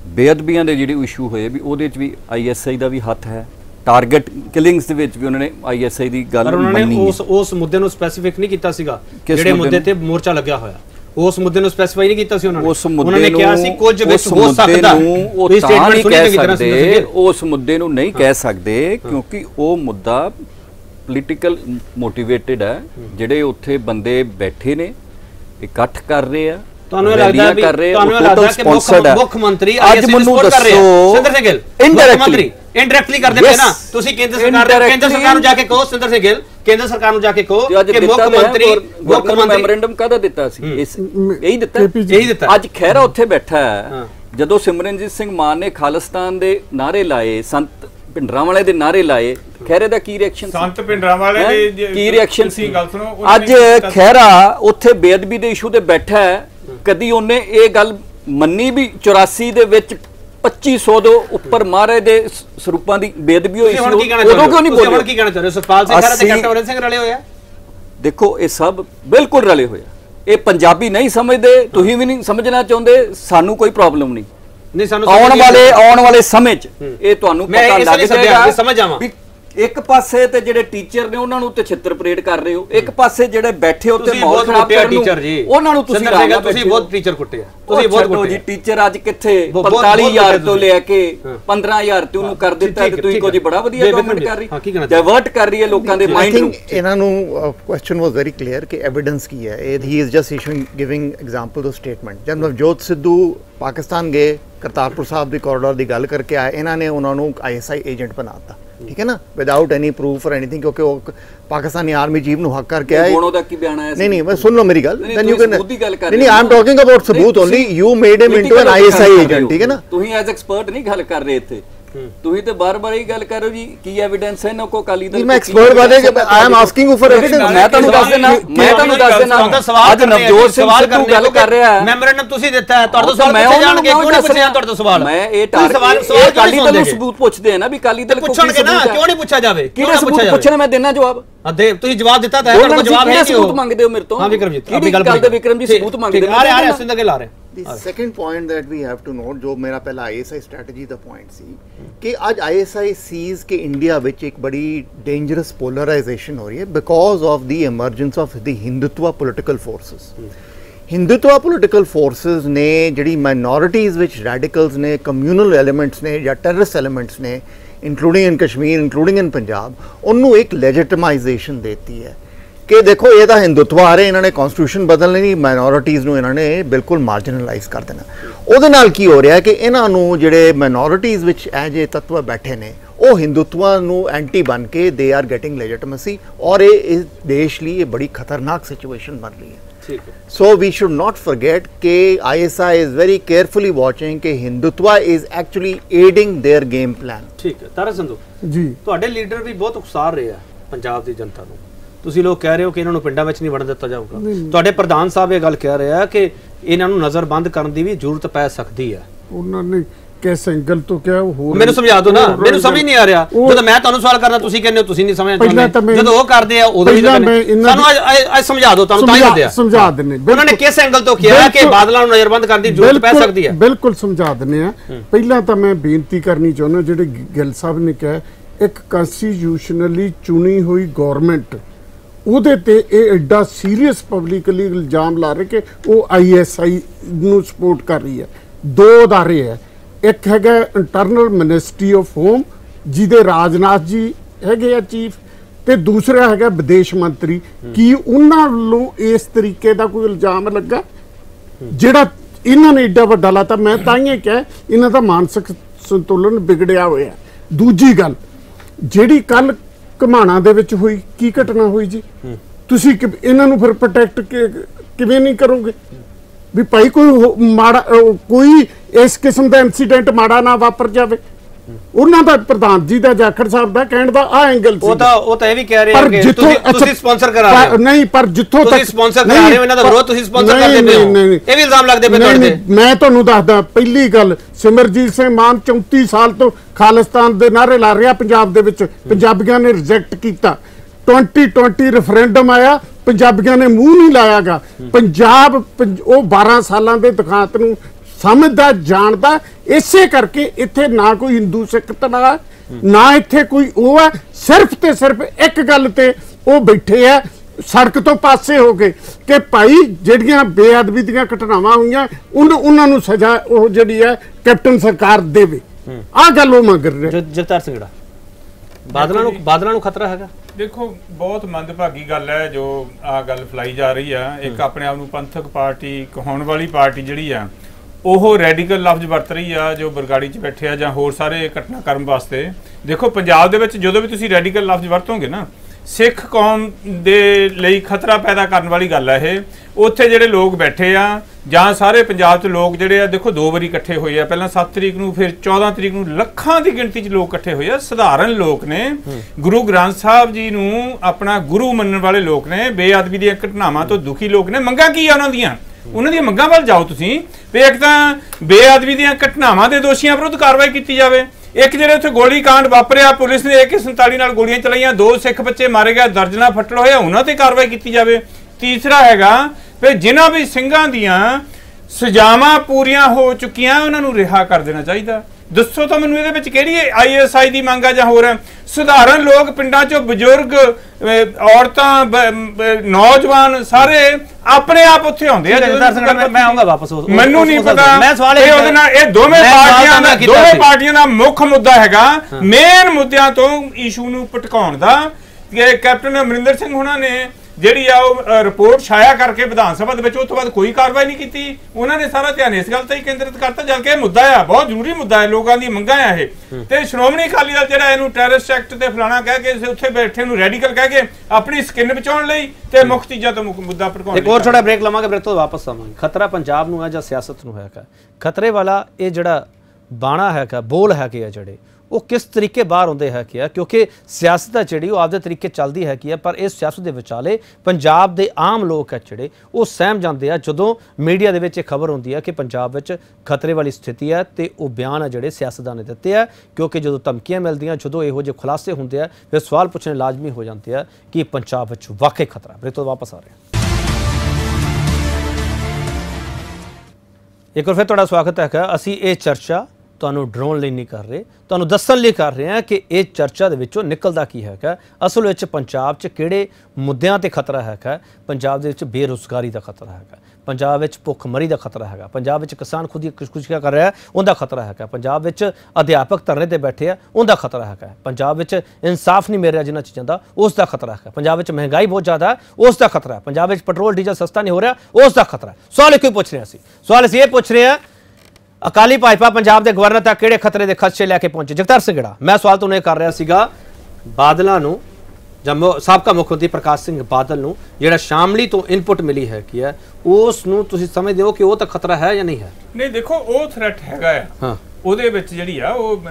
S6: ਬੇਅਦਬੀਆਂ ਦੇ ਜਿਹੜੇ ਇਸ਼ੂ ਹੋਏ, ਵੀ ਉਹਦੇ 'ਚ ਵੀ ਆਈਐਸਆਈ ਦਾ ਵੀ ਹੱਥ ਹੈ। ਟਾਰਗੇਟ ਕਿਲਿੰਗਸ ਦੇ ਵਿੱਚ ਵੀ ਉਹਨਾਂ ਨੇ ਆਈਐਸਆਈ ਦੀ ਗੱਲ ਮੰਨੀ।
S1: ਉਸ ਉਸ ਮੁੱਦੇ ਨੂੰ ਸਪੈਸੀਫਿਕ ਨਹੀਂ ਕੀਤਾ ਸੀਗਾ। ਜਿਹੜੇ
S6: ਮੁੱਦੇ?
S1: ਤੇ ਮੋਰਚਾ ਲੱਗਿਆ ਹੋਇਆ। ਉਸ ਮੁੱਦੇ ਨੂੰ ਸਪੈਸੀਫਾਈ ਨਹੀਂ ਕੀਤਾ ਸੀ ਉਹਨਾਂ ਨੇ। ਉਹਨਾਂ ਨੇ ਕਿਹਾ ਸੀ ਕੁਝ ਵਿੱਚ ਹੋ ਸਕਦਾ।
S6: ਉਹ ਤਾਂ ਨਹੀਂ ਕਹਿ ਸਕਦੇ। ਉਸ ਮੁੱਦੇ ਨੂੰ ਨਹੀਂ ਕਹਿ ਸਕਦੇ ਕਿਉਂਕਿ ਉਹ ਮੁੱਦਾ ਪੋਲੀਟੀਕਲ ਮੋਟੀਵੇਟਿਡ ਹੈ। ਜਿਹੜੇ ਉੱਥੇ ਬੰਦੇ ਬੈਠੇ ਨੇ ਇਕੱਠ ਕਰ ਰਹੇ ਆ।
S1: ਤੁਹਾਨੂੰ ਇਹ ਲੱਗਦਾ ਵੀ ਤੁਹਾਨੂੰ ਲੱਗਦਾ ਕਿ ਮੁੱਖ ਮੰਤਰੀ
S6: ਅੱਜ ਮੈਨੂੰ ਦੱਸੋ,
S1: ਸਿੰਦਰ ਸਿੰਘ ਗਿੱਲ। ਮੰਤਰੀ ਇਨਡਾਇਰੈਕਟਲੀ ਕਰਦੇ ਪਏ ਨਾ। ਤੁਸੀਂ ਕੇਂਦਰ ਸਰਕਾਰ ਕੇਂਦਰ
S6: indirectly।
S1: ਸਰਕਾਰ ਨੂੰ ਜਾ ਕੇ ਕਹੋ ਸਿੰਦਰ ਸਿੰਘ ਗਿੱਲ ਕੇਂਦਰ ਸਰਕਾਰ ਨੂੰ ਜਾ ਕੇ ਕਹੋ ਕਿ ਮੁੱਖ ਮੰਤਰੀ ਮੁੱਖ ਮੰਤਰੀ
S6: ਮੈਮੋਰੈਂਡਮ ਕਾਹਦਾ ਦਿੱਤਾ ਸੀ? ਇਸ ਇਹੀ ਦਿੱਤਾ।
S1: ਇਹੀ ਦਿੱਤਾ।
S6: ਅੱਜ ਖਹਿਰਾ ਉੱਥੇ ਬੈਠਾ ਹੈ। ਜਦੋਂ ਸਿਮਰਨਜੀਤ ਸਿੰਘ ਮਾਨ ਨੇ ਖਾਲਿਸਤਾਨ ਦੇ ਨਾਰੇ ਲਾਏ ਸੰਤ ਭਿੰਡਰਾਂ ਵਾਲੇ ਦੇ ਨਾਰੇ ਲਾਏ ਖਹਿਰੇ ਦਾ ਕੀ ਰਿਐਕਸ਼ਨ
S7: ਸੰਤ ਭਿੰਡਰਾਂ ਵਾਲੇ ਦੇ
S6: ਕੀ ਰਿਐਕਸ਼ਨ
S7: ਤੁਸੀਂ ਗੱਲ ਸੁਣੋ,
S6: ਅੱਜ
S7: ਨੇ ਸੀ-
S6: ਖਹਿਰਾ ਉੱਥੇ ਬੇਅਦਬੀ ਦੇ ਇਸ਼ੂ ਤੇ ਬੈਠਾ ਹੈ। ਕਦੀ ਉਹਨੇ ਇਹ ਗੱਲ ਮੰਨੀ ਵੀ 84 ਦੇ ਵਿੱਚ 2500 ਤੋਂ ਉੱਪਰ ਮਹਾਰਾਜ ਦੇ ਸਰੂਪਾਂ ਦੀ ਬੇਅਦਬੀ ਹੋਈ ਸੀ ਉਦੋਂ ਕਿਉਂ ਨਹੀਂ
S1: ਤੁਸੀਂ ਹੁਣ
S6: ਬੋਲੇ
S1: ਕੀ ਕਹਿਣਾ ਚਾਹੁੰਦੇ ਹੋ? ਸੁਖਪਾਲ ਸਿੰਘ ਖਹਿਰਾ ਤੇ
S6: ਅਸੀਂ-
S1: ਕੈਪਟਨ ਅਮਰਿੰਦਰ ਸਿੰਘ ਰਲੇ ਹੋਏ ਆ?
S6: ਦੇਖੋ ਇਹ ਸਭ ਬਿਲਕੁਲ ਰਲੇ ਹੋਏ ਆ। ਇਹ ਪੰਜਾਬੀ ਨਹੀਂ ਸਮਝਦੇ ਤੁਸੀਂ ਵੀ ਨਹੀਂ ਸਮਝਣਾ ਚਾਹੁੰਦੇ ਸਾਨੂੰ ਕੋਈ ਪ੍ਰੋਬਲਮ ਨਹੀਂ।
S1: ਨਹੀਂ ਸਾਨੂੰ
S6: ਆਉਣ ਵਾਲੇ। ਆਉਣ ਵਾਲੇ ਸਮੇਂ 'ਚ ਇਹ ਤੁਹਾਨੂੰ ਪਤਾ ਲੱਗ ਜਾਏਗਾ
S1: ਸਮਝ ਜਾਵਾਂ।
S6: ਇੱਕ ਪਾਸੇ ਤੇ ਜਿਹੜੇ ਟੀਚਰ ਨੇ ਉਹਨਾਂ ਨੂੰ ਤੇ ਛਿੱਤਰ ਪਰੇਡ ਕਰ ਰਹੇ ਹੋ ਇੱਕ ਪਾਸੇ ਜਿਹੜੇ ਬੈਠੇ ਉੱਤੇ
S1: ਤੁਸੀਂ
S6: ਮਾਹੌਲ
S1: ਬਹੁਤ
S6: ਖਰਾਬ ਨੂੰ
S1: ਟੀਚਰ ਜੀ
S6: ਉਹਨਾਂ ਨੂੰ ਤੁਸੀਂ ਨਾਲ
S1: ਤੁਸੀਂ ਬਹੁਤ
S6: ਹੋ।
S1: ਟੀਚਰ ਕੁੱਟਿਆ
S6: ਤੁਸੀਂ
S1: ਤੁਸੀਂ ਬਹੁਤ ਕੁੱਟਿਆ
S6: ਜੀ ਟੀਚਰ ਅੱਜ ਕਿੱਥੇ
S1: ਬਹੁਤ- ਬਹੁਤ
S6: 45000
S1: ਕੁੱਟਿਆ
S6: ਤੋਂ। ਲੈ ਕੇ
S1: ਹਾਂ।
S6: 15000 ਤੇ ਉਹਨੂੰ ਕਰ ਦਿੱਤਾ ਤੇ
S1: ਹੈ,
S6: ਤੁਸੀਂ
S1: ਹੈ।
S6: ਬੜਾ ਵਧੀਆ ਗਵਰਨਮੈਂਟ। ਕਰ ਰਹੀ
S1: ਹਾਂ?
S6: ਡਾਇਵਰਟ ਕਰ ਰਹੀ ਹੈ ਲੋਕਾਂ ਦੇ ਮਾਈਂਡ ਨੂੰ
S8: ਇਹਨਾਂ ਨੂੰ ਕੁਐਸਚਨ ਵਾਸ ਵੈਰੀ ਕਲੀਅਰ ਕਿ ਐਵੀਡੈਂਸ ਕੀ ਹੈ ਇਹ ਹੀ is just issuing giving example of statement ਜਦ ਨਵਜੋਤ ਸਿੱਧੂ ਪਾਕਿਸਤਾਨ ਗਏ ਕਰਤਾਰਪੁਰ ਸਾਹਿਬ ਦੀ ਕੋਰੀਡੋਰ ਦੀ ਗੱਲ ਕਰਕੇ ਆਏ ਇਹਨਾਂ ਨੇ ਉਹਨਾਂ ਨੂੰ ਆਈਐਸਆਈ ਏਜੰਟ ਬਣਾਤਾ ਠੀਕ ਹੈ ਨਾ? Without any proof or anything ਕਿਉਂਕਿ ਉਹ ਪਾਕਿਸਤਾਨੀ ਆਰਮੀ ਚੀਫ ਨੂੰ ਹੱਕ ਕਰਕੇ ਆਏ।
S6: ਹੁਣ ਉਹਦਾ ਕੀ ਬਿਆਨ ਆਇਆ
S8: ਨਹੀਂ ਨਹੀਂ ਮੈਂ ਸੁਣ ਲਓ ਮੇਰੀ ਗੱਲ।
S6: ਨਹੀਂ,
S8: then you
S6: ਤੁਸੀਂ
S8: can
S6: ਸਬੂਤ ਦੀ ਗੱਲ ਕਰ
S8: ਨਹੀਂ ਨਹੀਂ ਆਮ। ਟਾਕਿੰਗ ਅਬਾਊਟ ਸਬੂਤ only
S6: you
S8: made
S6: him into an
S8: ISI
S6: agent.
S8: ਠੀਕ ਹੈ ਨਾ?
S6: ਤੁਸੀਂ ਐਜ਼ ਐਕਸਪਰਟ ਨਹੀਂ ਗੱਲ ਕਰ ਰਹੇ ਇੱਥੇ। ਤੁਸੀਂ ਤੇ ਬਾਰ-ਬਾਰ ਇਹ ਗੱਲ ਕਰ ਰਹੇ ਹੋ ਜੀ ਕੀ ਐਵੀਡੈਂਸ ਹੈ ਇਹਨਾਂ ਕੋ ਕਾਲੀ ਦਲ ਕੋਲ,
S8: ਮੈਂ
S6: ਹੈ
S8: I am asking you for
S6: ਨਹੀਂ,
S8: evidence.
S6: ਮੈਂ ਤੁਹਾਨੂੰ ਦੱਸ ਦੇਣਾ ਮੈਂ ਤੁਹਾਨੂੰ ਦੱਸ ਦੇਣਾ।
S1: ਸਵਾਲ
S6: ਅੱਜ ਨਵਜੋਤ ਸਿੰਘ ਸਿੱਧੂ ਗੱਲ ਕਰ ਰਿਹਾ ਹੈ।
S1: ਮੈਮੋਰੈਂਡਮ ਤੁਸੀਂ ਦਿੱਤਾ ਹੈ ਤੁਹਾਡੇ ਤੋਂ ਸਵਾਲ
S6: ਮੈਂ
S1: ਪੁੱਛੇ ਜਾਣਗੇ
S6: ਨੂੰ
S1: ਕਿਉਂ ਨਹੀਂ ਪੁੱਛਿਆ ਤੁਹਾਡੇ ਤੋਂ ਸਵਾਲ?
S6: ਮੈਂ ਇਹ
S1: ਸਵਾਲ ਸਵਾਲ ਨਹੀਂ
S6: ਦਲ ਨੂੰ ਸਬੂਤ ਪੁੱਛਦੇ ਆ ਨਾ ਵੀ ਦਲ ਕੋਲ
S1: ਪੁੱਛਣਗੇ
S6: ਕੀ
S1: ਨਾ
S6: ਸਬੂਤ ਹੈ?
S1: ਕਿਉਂ ਨਹੀਂ ਪੁੱਛਿਆ ਜਾਵੇ? ਕਿਉਂ
S6: ਕਿਹੜੇ
S1: ਨਾ
S6: ਸਬੂਤ ਪੁੱਛਣਾ ਮੈਂ ਦੇਣਾ ਜਵਾਬ।
S1: ਹਾਂ ਦੇ ਤੁਸੀਂ ਜਵਾਬ ਦਿੱਤਾ ਤਾਂ ਹੈ ਤੁਹਾਡੇ ਕੋਲ ਜਵਾਬ ਹੈ ਨਹੀਂ
S6: ਸਬੂਤ ਮੰਗਦੇ ਹੋ ਮੇਰੇ ਤੋਂ
S1: ਹਾਂ ਵਿਕਰਮਜੀਤ
S6: ਕਿਹੜੀ ਗੱਲ ਦੇ ਵਿਕਰਮ ਜੀ ਸਬੂਤ ਮੰਗਦੇ
S1: ਆ ਰਹੇ ਆ ਰਹੇ ਸਿੰਧਾ ਕੇ ਲਾ ਰਹੇ
S8: The second point that we have to note ਜੋ ਮੇਰਾ ਪਹਿਲਾ ISI strategy ਦਾ point ਸੀ ਕਿ ਅੱਜ ISI sees ਕਿ ਇੰਡੀਆ ਵਿੱਚ ਇੱਕ ਬੜੀ dangerous polarization ਹੋ ਰਹੀ ਹੈ because of the emergence of the Hindutva political forces Hindutva political forces ਨੇ ਜਿਹੜੀ minorities ਵਿੱਚ radicals ਨੇ communal elements ਨੇ ਜਾਂ terrorist elements ਨੇ including in ਕਸ਼ਮੀਰ including ਇਨ ਪੰਜਾਬ ਉਹਨੂੰ ਇੱਕ legitimization ਦਿੱਤੀ ਹੈ ਕਿ ਦੇਖੋ ਇਹ ਤਾਂ ਹਿੰਦੂਤਵਾ ਆ ਰਹੇ, ਇਹਨਾਂ ਨੇ ਕਨਸਟੀਟਿਊਸ਼ਨ ਬਦਲਣੀ ਨਹੀਂ ਮਾਈਨੋਰਿਟੀਜ਼ ਨੂੰ ਇਹਨਾਂ ਨੇ ਬਿਲਕੁਲ ਮਾਰਜਨਲਾਈਜ਼ ਕਰ ਦੇਣਾ। ਉਹਦੇ ਨਾਲ ਕੀ ਹੋ ਰਿਹਾ ਕਿ ਇਹਨਾਂ ਨੂੰ ਜਿਹੜੇ ਮਾਈਨੋਰਿਟੀਜ਼ ਵਿੱਚ ਇਹ ਜੇ ਤੱਤਵ ਬੈਠੇ ਨੇ, ਉਹ ਹਿੰਦੂਤਵਾ ਨੂੰ ਐਂਟੀ ਬਣ ਕੇ ਦੇ ਆਰ ਗੈਟਿੰਗ ਲੈਜਿਟਮਸੀ ਔਰ ਇਹ, ਇਸ ਦੇਸ਼ ਲਈ ਇਹ ਬੜੀ ਖਤਰਨਾਕ ਸਿਚੁਏਸ਼ਨ ਬਣ ਰਹੀ ਹੈ। So we should not forget ਕਿ ISI is very carefully watching ਕਿ Hindutva is actually aiding their game plan.
S1: ਠੀਕ ਹੈ ਤਾਰਾ ਸੰਧੂ
S5: ਜੀ
S1: ਤੁਹਾਡੇ ਲੀਡਰ ਵੀ ਬਹੁਤ ਉਕਸਾਰ ਰਹੇ ਆ ਪੰਜਾਬ ਦੀ ਜਨਤਾ ਨੂੰ ਤੁਸੀਂ ਲੋਕ ਕਹਿ ਰਹੇ ਹੋ ਕਿ ਇਹਨਾਂ ਨੂੰ ਪਿੰਡਾਂ ਵਿੱਚ ਨਹੀਂ ਵੜਨ ਦਿੱਤਾ ਜਾਊਗਾ ਤੁਹਾਡੇ ਪ੍ਰਧਾਨ ਸਾਹਿਬ ਇਹ ਗੱਲ ਕਹਿ ਰਹੇ ਆ ਕਿ ਇਹਨਾਂ ਨੂੰ ਨਜ਼ਰਬੰਦ ਕਰਨ ਦੀ ਵੀ ਜ਼ਰੂਰਤ ਪੈ ਸਕਦੀ ਹੈ
S5: ਉਹਨਾਂ ਨੇ ਕਿਸ ਐਂਗਲ ਤੋਂ ਕਿਹਾ ਉਹ ਹੋਰ
S1: ਮੈਨੂੰ ਸਮਝਾ ਦਿਓ ਨਾ ਮੈਨੂੰ ਸਮਝ ਨਹੀਂ ਆ ਰਿਹਾ। ਜਦੋਂ ਮੈਂ ਤੁਹਾਨੂੰ ਸਵਾਲ ਕਰਦਾ ਤੁਸੀਂ ਕਹਿੰਦੇ ਹੋ ਤੁਸੀਂ ਨਹੀਂ ਸਮਝ
S5: ਪਹਿਲਾਂ ਤਾਂ ਮੈਂ-
S1: ਜਦੋਂ ਉਹ ਕਰਦੇ ਆ ਉਦੋਂ
S5: ਇਹਨਾਂ
S1: ਸਾਨੂੰ ਅੱਜ ਸਮਝਾ ਦਿਓ ਤੁਹਾਨੂੰ ਤਾਂ ਹੀ ਹੁੰਦੇ ਆ।
S5: ਸਮਝਾ ਦਿੰਨੇ
S1: ਉਹਨਾਂ ਨੇ ਕਿਸ ਐਂਗਲ ਤੋਂ ਕਿਹਾ ਕਿ ਬਾਦਲਾਂ ਨੂੰ ਨਜ਼ਰਬੰਦ ਕਰਨ ਦੀ ਜ਼ਰੂਰਤ ਪੈ ਸਕਦੀ ਹੈ?
S5: ਬਿਲਕੁਲ ਸਮਝਾ ਦਿੰਨੇ ਆ ਪਹਿਲਾਂ ਤਾਂ ਮੈਂ ਬੇਨਤੀ ਕਰਨੀ ਚਾਹੁੰਦਾ ਜਿਹੜੇ ਗਿੱਲ ਸਾਹਿਬ ਨੇ ਕਿਹਾ ਇੱਕ ਕਨਸਟੀਟਿਊਸ਼ਨਲੀ ਚੁਣੀ ਹੋਈ ਗਵਰਨਮੈਂਟ ਉਹਦੇ ਤੇ ਇਹ ਐਡਾ ਸੀਰੀਅਸ ਪਬਲਿਕਲੀ ਇਲਜ਼ਾਮ ਲਾ ਰਹੇ ਕਿ ਉਹ ਆਈਐਸਆਈ ਨੂੰ ਸਪੋਰਟ ਕਰ ਰਹੀ ਹੈ। ਦੋ ਅਦਾਰੇ ਹੈ। ਇੱਕ ਹੈਗਾ ਇੰਟਰਨਲ ਮਿਨਿਸਟਰੀ ਆਫ ਹੋਮ ਜਿਹਦੇ ਰਾਜਨਾਥ ਜੀ ਹੈਗੇ ਆ ਚੀਫ ਤੇ ਦੂਸਰਾ ਹੈਗਾ ਵਿਦੇਸ਼ ਮੰਤਰੀ। ਕੀ ਉਹਨਾਂ ਵੱਲੋਂ ਇਸ ਤਰੀਕੇ ਦਾ ਕੋਈ ਇਲਜ਼ਾਮ ਲੱਗਾ? ਜਿਹੜਾ ਇਹਨਾਂ ਨੇ ਏਡਾ ਵੱਡਾ ਲਾਤਾ ਮੈਂ ਤਾਂ ਹੀ ਕਿਹਾ ਇਹਨਾਂ ਦਾ ਮਾਨਸਿਕ ਸੰਤੁਲਨ ਵਿਗੜਿਆ ਹੋਇਆ। ਦੂਜੀ ਗੱਲ ਜਿਹੜੀ ਕੱਲ ਘਮਾਣਾ ਦੇ ਵਿੱਚ ਹੋਈ ਕੀ ਘਟਨਾ ਹੋਈ ਜੀ? ਤੁਸੀਂ ਇਹਨਾਂ ਨੂੰ ਫਿਰ ਪ੍ਰੋਟੈਕਟ ਕਿਵੇਂ ਨਹੀਂ ਕਰੋਗੇ? ਵੀ ਭਾਈ ਕੋਈ ਹੋ- ਮਾੜਾ ਕੋਈ ਇਸ ਕਿਸਮ ਦਾ ਇਨਸੀਡੈਂਟ ਮਾੜਾ ਨਾ ਵਾਪਰ ਜਾਵੇ। ਉਹਨਾਂ ਦਾ ਪ੍ਰਧਾਨ ਜੀ ਦਾ ਜਾਖੜ ਸਾਹਿਬ ਦਾ ਕਹਿਣ ਦਾ ਆ ਐਂਗਲ ਸੀ
S1: ਉਹ ਤਾਂ ਉਹ ਤਾਂ ਇਹ ਵੀ ਕਹਿ ਰਹੇ
S5: ਪਰ
S1: ਕਿ ਤੁਸੀਂ ਤੁਸੀਂ ਸਪਾਂਸਰ ਕਰਾ ਰਹੇ ਹੋ।
S5: ਨਹੀਂ ਪਰ ਜਿੱਥੋਂ
S1: ਤੁਸੀਂ
S5: ਤੱਕ
S1: sponsor ਕਰਾ
S5: ਨਹੀਂ,
S1: ਰਹੇ ਹੋ, ਇਹਨਾਂ ਦਾ ਵਿਰੋਧ ਤੁਸੀਂ
S5: ਨਹੀਂ,
S1: ਕਰਦੇ ਪਏ ਹੋ।
S5: ਨਹੀਂ, ਨਹੀਂ।
S1: ਇਹ ਵੀ ਇਲਜ਼ਾਮ ਲੱਗਦੇ ਪਏ ਤੁਹਾਡੇ।
S5: ਨਹੀਂ, ਮੈਂ ਤੁਹਾਨੂੰ ਦੱਸਦਾ ਪਹਿਲੀ ਗੱਲ ਸਿਮਰਜੀਤ ਸਿੰਘ ਮਾਨ 34 ਸਾਲ ਤੋਂ ਖਾਲਿਸਤਾਨ ਦੇ ਨਾਰੇ ਲਾ ਰਿਹਾ ਪੰਜਾਬ ਦੇ ਵਿੱਚ। ਪੰਜਾਬੀਆਂ ਨੇ ਰਿਜੈਕਟ ਕੀਤਾ। 2020 ਰੈਫਰੈਂਡਮ ਆਇਆ ਪੰਜਾਬੀਆਂ ਨੇ ਮੂੰਹ ਨਹੀਂ ਲਾਇਆਗਾ। ਪੰਜਾਬ ਪੰਜ- ਉਹ 12 ਸਾਲਾਂ ਦੇ ਦਿਖਾਂਤ ਨੂੰ ਸਮਝਦਾ ਜਾਣਦਾ ਇਸੇ ਕਰਕੇ ਇੱਥੇ ਨਾ ਕੋਈ ਹਿੰਦੂ ਸਿੱਖ ਤਣਾ ਨਾ ਇੱਥੇ ਕੋਈ ਉਹ ਹੈ। ਸਿਰਫ ਤੇ ਸਿਰਫ ਇੱਕ ਗੱਲ ਤੇ ਉਹ ਬੈਠੇ ਆ। ਸੜਕ ਤੋਂ ਪਾਸੇ ਹੋ ਕੇ ਕਿ ਭਾਈ ਜਿਹੜੀਆਂ ਬੇਅਦਬੀ ਦੀਆਂ ਘਟਨਾਵਾਂ ਹੋਈਆਂ ਉਹਨਾਂ ਉਹਨਾਂ ਨੂੰ ਸਜ਼ਾ ਉਹ ਜਿਹੜੀ ਹੈ ਕੈਪਟਨ ਸਰਕਾਰ ਦੇਵੇ। ਆਹ ਗੱਲ ਉਹ ਮੰਗ ਰਹੇ।
S1: ਜਗਤਾਰ ਸਿੰਘੜਾ ਬਾਦਲਾਂ ਨੂੰ ਬਾਦਲਾਂ ਨੂੰ ਖਤਰਾ ਹੈਗਾ।
S7: ਦੇਖੋ ਬਹੁਤ ਮੰਦਭਾਗੀ ਗੱਲ ਹੈ ਜੋ ਆ ਗੱਲ ਫਲਾਈ ਜਾ ਰਹੀ ਆ। ਇੱਕ ਆਪਣੇ ਆਪ ਨੂੰ ਪੰਥਕ ਪਾਰਟੀ ਕਹਾਉਣ ਵਾਲੀ ਪਾਰਟੀ ਜਿਹੜੀ ਆ ਉਹ ਰੈਡੀਕਲ ਲਫ਼ਜ਼ ਵਰਤ ਰਹੀ ਆ ਜੋ ਬਰਗਾੜੀ 'ਚ ਬੈਠੇ ਆ ਜਾਂ ਹੋਰ ਸਾਰੇ ਘਟਨਾਕ੍ਰਮ ਵਾਸਤੇ। ਦੇਖੋ ਪੰਜਾਬ ਦੇ ਵਿੱਚ ਜਦੋਂ ਵੀ ਤੁਸੀਂ ਰੈਡੀਕਲ ਲਫ਼ਜ਼ ਵਰਤੋਗੇ ਨਾ ਸਿੱਖ ਕੌਮ ਦੇ ਲਈ ਖਤਰਾ ਪੈਦਾ ਕਰਨ ਵਾਲੀ ਗੱਲ ਆ ਇਹ। ਉੱਥੇ ਜਿਹੜੇ ਲੋਕ ਬੈਠੇ ਆ ਜਾਂ ਸਾਰੇ ਪੰਜਾਬ 'ਚ ਲੋਕ ਜਿਹੜੇ ਆ ਦੇਖੋ ਦੋ ਵਾਰੀ ਇਕੱਠੇ ਹੋਏ ਆ। ਪਹਿਲਾਂ 7 ਤਰੀਕ ਨੂੰ ਫਿਰ 14 ਤਰੀਕ ਨੂੰ ਲੱਖਾਂ ਦੀ ਗਿਣਤੀ 'ਚ ਲੋਕ ਇਕੱਠੇ ਹੋਏ ਆ। ਸਧਾਰਨ ਲੋਕ ਨੇ। ਗੁਰੂ ਗ੍ਰੰਥ ਸਾਹਿਬ ਜੀ ਨੂੰ ਆਪਣਾ ਗੁਰੂ ਮੰਨਣ ਵਾਲੇ ਲੋਕ ਨੇ। ਬੇਅਦਬੀ ਦੀਆਂ ਘਟਨਾਵਾਂ ਤੋਂ ਦੁਖੀ ਲੋਕ ਨੇ। ਮੰਗਾਂ ਕੀ ਆ ਉਹਨਾਂ ਦੀਆਂ? ਉਹਨਾਂ ਦੀਆਂ ਮੰਗਾਂ ਵੱਲ ਜਾਓ ਤੁਸੀਂ। ਵੀ ਇੱਕ ਤਾਂ ਬੇਅਦਬੀ ਦੀਆਂ ਘਟਨਾਵਾਂ ਦੇ ਦੋਸ਼ੀਆਂ ਵਿਰੁੱਧ ਕਾਰਵਾਈ ਕੀਤੀ ਜਾਵੇ। ਇੱਕ ਜਿਹੜੇ ਉੱਥੇ ਗੋਲੀ ਕਾਂਡ ਵਾਪਰਿਆ, ਪੁਲਿਸ ਨੇ AK47 ਨਾਲ ਗੋਲੀਆਂ ਚਲਾਈਆਂ, ਦੋ ਸਿੱਖ ਬੱਚੇ ਮਾਰੇ ਗਏ ਦਰਜਨਾ ਫੱਟੜ ਹੋਇਆ ਉਹਨਾਂ ਤੇ ਕਾਰਵਾਈ ਕੀਤੀ ਜਾਵੇ। ਤੀਸਰਾ ਹੈਗਾ ਵੀ ਜਿਨ੍ਹਾਂ ਵੀ ਸਿੰਘਾਂ ਦੀਆਂ ਸਜ਼ਾਵਾਂ ਪੂਰੀਆਂ ਹੋ ਚੁੱਕੀਆਂ, ਉਹਨਾਂ ਨੂੰ ਰਿਹਾ ਕਰ ਦੇਣਾ ਚਾਹੀਦਾ। ਦੱਸੋ ਤਾਂ ਮੈਨੂੰ ਇਹਦੇ ਵਿੱਚ ਕਿਹੜੀ ਆਈਐਸਆਈ ਦੀ ਮੰਗ ਆ ਜਾਂ ਹੋਰ ਹੈ ਸਧਾਰਨ ਲੋਕ ਪਿੰਡਾਂ 'ਚੋਂ ਬਜ਼ੁਰਗ ਔਰਤਾਂ ਨੌਜਵਾਨ ਸਾਰੇ ਆਪਣੇ ਆਪ ਉੱਥੇ ਆਉਂਦੇ ਆ
S1: ਸਿੰਘ ਮੈਂ- ਆਊਂਗਾ ਵਾਪਸ
S7: ਮੈਨੂੰ ਨਹੀਂ ਪਤਾ।
S1: ਮੈਂ ਸਵਾਲ ਇਹ
S7: ਉਹਦੇ ਨਾਲ ਇਹ ਦੋਵੇਂ ਪਾਰਟੀਆਂ ਦਾ ਦੋਵੇਂ। ਪਾਰਟੀਆਂ ਦਾ ਮੁੱਖ ਮੁੱਦਾ ਹੈਗਾ। ਮੇਨ ਮੁੱਦਿਆਂ ਤੋਂ ਇਸ਼ੂ ਨੂੰ ਪਟਕਾਉਣ ਦਾ। ਕਿ ਕੈਪਟਨ ਅਮਰਿੰਦਰ ਸਿੰਘ ਹੁਣਾਂ ਨੇ ਜਿਹੜੀ ਆ ਉਹ ਰਿਪੋਰਟ ਛਾਇਆ ਕਰਕੇ ਵਿਧਾਨ ਸਭਾ ਦੇ ਵਿੱਚ ਉਸ ਤੋਂ ਬਾਅਦ ਕੋਈ ਕਾਰਵਾਈ ਨਹੀਂ ਕੀਤੀ। ਉਹਨਾਂ ਨੇ ਸਾਰਾ ਧਿਆਨ ਇਸ ਗੱਲ ਤੇ ਹੀ ਕੇਂਦਰਿਤ ਕਰਤਾ ਜਦ ਕਿ ਇਹ ਮੁੱਦਾ ਆ ਬਹੁਤ ਜ਼ਰੂਰੀ ਮੁੱਦਾ ਹੈ ਲੋਕਾਂ ਦੀ ਮੰਗਾਂ ਆ ਇਹ। ਤੇ ਸ਼੍ਰੋਮਣੀ ਅਕਾਲੀ ਦਲ ਜਿਹੜਾ ਇਹਨੂੰ ਟੈਰਰਿਸਟ ਐਕਟ ਤੇ ਫਲਾਣਾ ਕਹਿ ਕੇ ਉੱਥੇ ਬੈਠੇ ਨੂੰ ਰੈਡੀਕਲ ਕਹਿ ਕੇ ਆਪਣੀ ਸਕਿਨ ਬਚਾਉਣ ਲਈ ਤੇ ਮੁੱਖ ਚੀਜ਼ਾਂ ਤੋਂ ਮੁੱਖ ਮੁੱਦਾ ਭੜਕਾਉਣ
S1: ਇੱਕ
S7: ਲਈ
S1: ਹੋਰ
S7: ਕਰ
S1: ਥੋੜਾ ਬ੍ਰੇਕ ਲਵਾਂਗੇ ਬ੍ਰੇਕ ਤੋਂ ਵਾਪਸ ਆਵਾਂਗੇ। ਖਤਰਾ ਪੰਜਾਬ ਨੂੰ ਹੈ ਜਾਂ ਸਿਆਸਤ ਨੂੰ ਹੈਗਾ? ਖਤਰੇ ਵਾਲਾ ਇਹ ਜਿਹੜਾ ਬਾਣਾ ਹੈਗਾ ਬੋਲ ਹੈਗੇ ਆ ਜਿਹੜੇ ਉਹ ਕਿਸ ਤਰੀਕੇ ਬਾਹਰ ਆਉਂਦੇ ਹੈ ਕਿ ਆ, ਕਿਉਂਕਿ ਸਿਆਸਤ ਹੈ ਜਿਹੜੀ ਉਹ ਆਪਦੇ ਤਰੀਕੇ ਚੱਲਦੀ ਹੈ ਕਿ ਪਰ ਇਸ ਸਿਆਸਤ ਦੇ ਵਿਚਾਲੇ ਪੰਜਾਬ ਦੇ ਆਮ ਲੋਕ ਹੈ ਜਿਹੜੇ, ਉਹ ਸਹਿਮ ਜਾਂਦੇ ਆ, ਜਦੋਂ ਮੀਡੀਆ ਦੇ ਵਿੱਚ ਇਹ ਖਬਰ ਹੁੰਦੀ ਹੈ ਕਿ ਪੰਜਾਬ ਵਿੱਚ ਖਤਰੇ ਵਾਲੀ ਸਥਿਤੀ ਹੈ ਤੇ ਉਹ ਬਿਆਨ ਆ ਜਿਹੜੇ ਸਿਆਸਤਦਾਨ ਨੇ ਦਿੱਤੇ ਆ, ਕਿਉਂਕਿ ਜਦੋਂ ਧਮਕੀਆਂ ਮਿਲਦੀਆਂ, ਜਦੋਂ ਇਹੋ ਜਿਹੇ ਖੁਲਾਸੇ ਹੁੰਦੇ ਆ, ਫਿਰ ਸਵਾਲ ਪੁੱਛਣੇ ਲਾਜ਼ਮੀ ਹੋ ਜਾਂਦੇ ਆ ਕਿ ਪੰਜਾਬ ਵਿੱਚ ਵਾਕਈ ਖਤਰਾ ਬ੍ਰੇਕ ਤੋਂ ਵਾਪਸ ਆ ਰਹੇ ਹਾਂ। ਇੱਕ ਵਾਰ ਫਿਰ ਤੁਹਾਡਾ ਸਵਾਗਤ ਹੈ ਅਸੀਂ ਇਹ ਚਰਚਾ ਤੁਹਾਨੂੰ ਡਰਾਉਣ ਲਈ ਨਹੀਂ ਕਰ ਰਹੇ, ਤੁਹਾਨੂੰ ਦੱਸਣ ਲਈ ਕਰ ਰਹੇ ਹਾਂ ਕਿ ਇਹ ਚਰਚਾ ਦੇ ਵਿੱਚੋਂ ਨਿਕਲਦਾ ਕੀ ਹੈਗਾ, ਅਸਲ ਵਿੱਚ ਪੰਜਾਬ 'ਚ ਕਿਹੜੇ ਮੁੱਦਿਆਂ ਤੇ ਖਤਰਾ ਹੈਗਾ, ਪੰਜਾਬ ਦੇ ਵਿੱਚ ਬੇਰੁਜ਼ਗਾਰੀ ਦਾ ਖਤਰਾ ਹੈਗਾ, ਪੰਜਾਬ ਵਿੱਚ ਭੁੱਖਮਰੀ ਦਾ ਖਤਰਾ ਹੈਗਾ, ਪੰਜਾਬ ਵਿੱਚ ਕਿਸਾਨ ਖੁਦ ਹੀ ਖੁਦਕੁਸ਼ੀਆਂ ਕਰ ਰਿਹਾ, ਉਹਦਾ ਖਤਰਾ ਹੈਗਾ, ਪੰਜਾਬ ਵਿੱਚ ਅਧਿਆਪਕ ਧਰਨੇ ਤੇ ਬੈਠੇ ਆ, ਉਹਦਾ ਖਤਰਾ ਹੈਗਾ, ਪੰਜਾਬ ਵਿੱਚ ਇਨਸਾਫ ਨਹੀਂ ਮਿਲ ਰਿਹਾ ਜਿਨ੍ਹਾਂ ਚੀਜ਼ਾਂ ਦਾ, ਉਸ ਦਾ ਖਤਰਾ ਹੈਗਾ, ਪੰਜਾਬ ਵਿੱਚ ਮਹਿੰਗਾਈ ਬਹੁਤ ਜ਼ਿਆਦਾ ਹੈ ਉਸ ਦਾ ਖਤਰਾ ਹੈ ਪੰਜਾਬ ਵਿੱਚ ਪੈਟਰੋਲ, ਡੀਜ਼ਲ ਸਸਤਾ ਨਹੀਂ ਹੋ ਰਿਹਾ, ਉਸ ਦਾ ਖਤਰਾ ਹੈ। ਸਵਾਲ ਕਿਉਂ ਪੁੱਛ ਰਹੇ ਹਾਂ ਅਸੀਂ, ਸਵਾਲ ਅਸੀਂ ਇਹ ਪੁੱਛ ਰਹੇ ਹਾਂ ਅਕਾਲੀ ਭਾਜਪਾ ਪੰਜਾਬ ਦੇ ਗਵਰਨਰ ਤੱਕ ਕਿਹੜੇ ਖਤਰੇ ਦੇ ਖਦਸ਼ੇ ਲੈ ਕੇ ਪਹੁੰਚੇ? ਜਗਤਾਰ ਸਿੰਘੜਾ ਮੈਂ ਸਵਾਲ ਤੁਹਾਨੂੰ ਇਹ ਕਰ ਰਿਹਾ ਸੀਗਾ ਬਾਦਲਾਂ ਨੂੰ ਜਾਂ ਮੁ- ਸਾਬਕਾ ਮੁੱਖ ਮੰਤਰੀ ਪ੍ਰਕਾਸ਼ ਸਿੰਘ ਬਾਦਲ ਨੂੰ ਜਿਹੜਾ ਸ਼ਾਮਲੀ ਤੋਂ ਇਨਪੁਟ ਮਿਲੀ ਹੈ ਕੀ ਹੈ ਉਸ ਨੂੰ ਤੁਸੀਂ ਸਮਝਦੇ ਹੋ ਕਿ ਉਹ ਤਾਂ ਖਤਰਾ ਹੈ ਜਾਂ ਨਹੀਂ ਹੈ?
S7: ਨਹੀਂ ਦੇਖੋ ਉਹ ਥ੍ਰੈਟ ਹੈਗਾ ਆ।
S1: ਹਾਂ।
S7: ਉਹਦੇ ਵਿੱਚ ਜਿਹੜੀ ਆ ਉਹ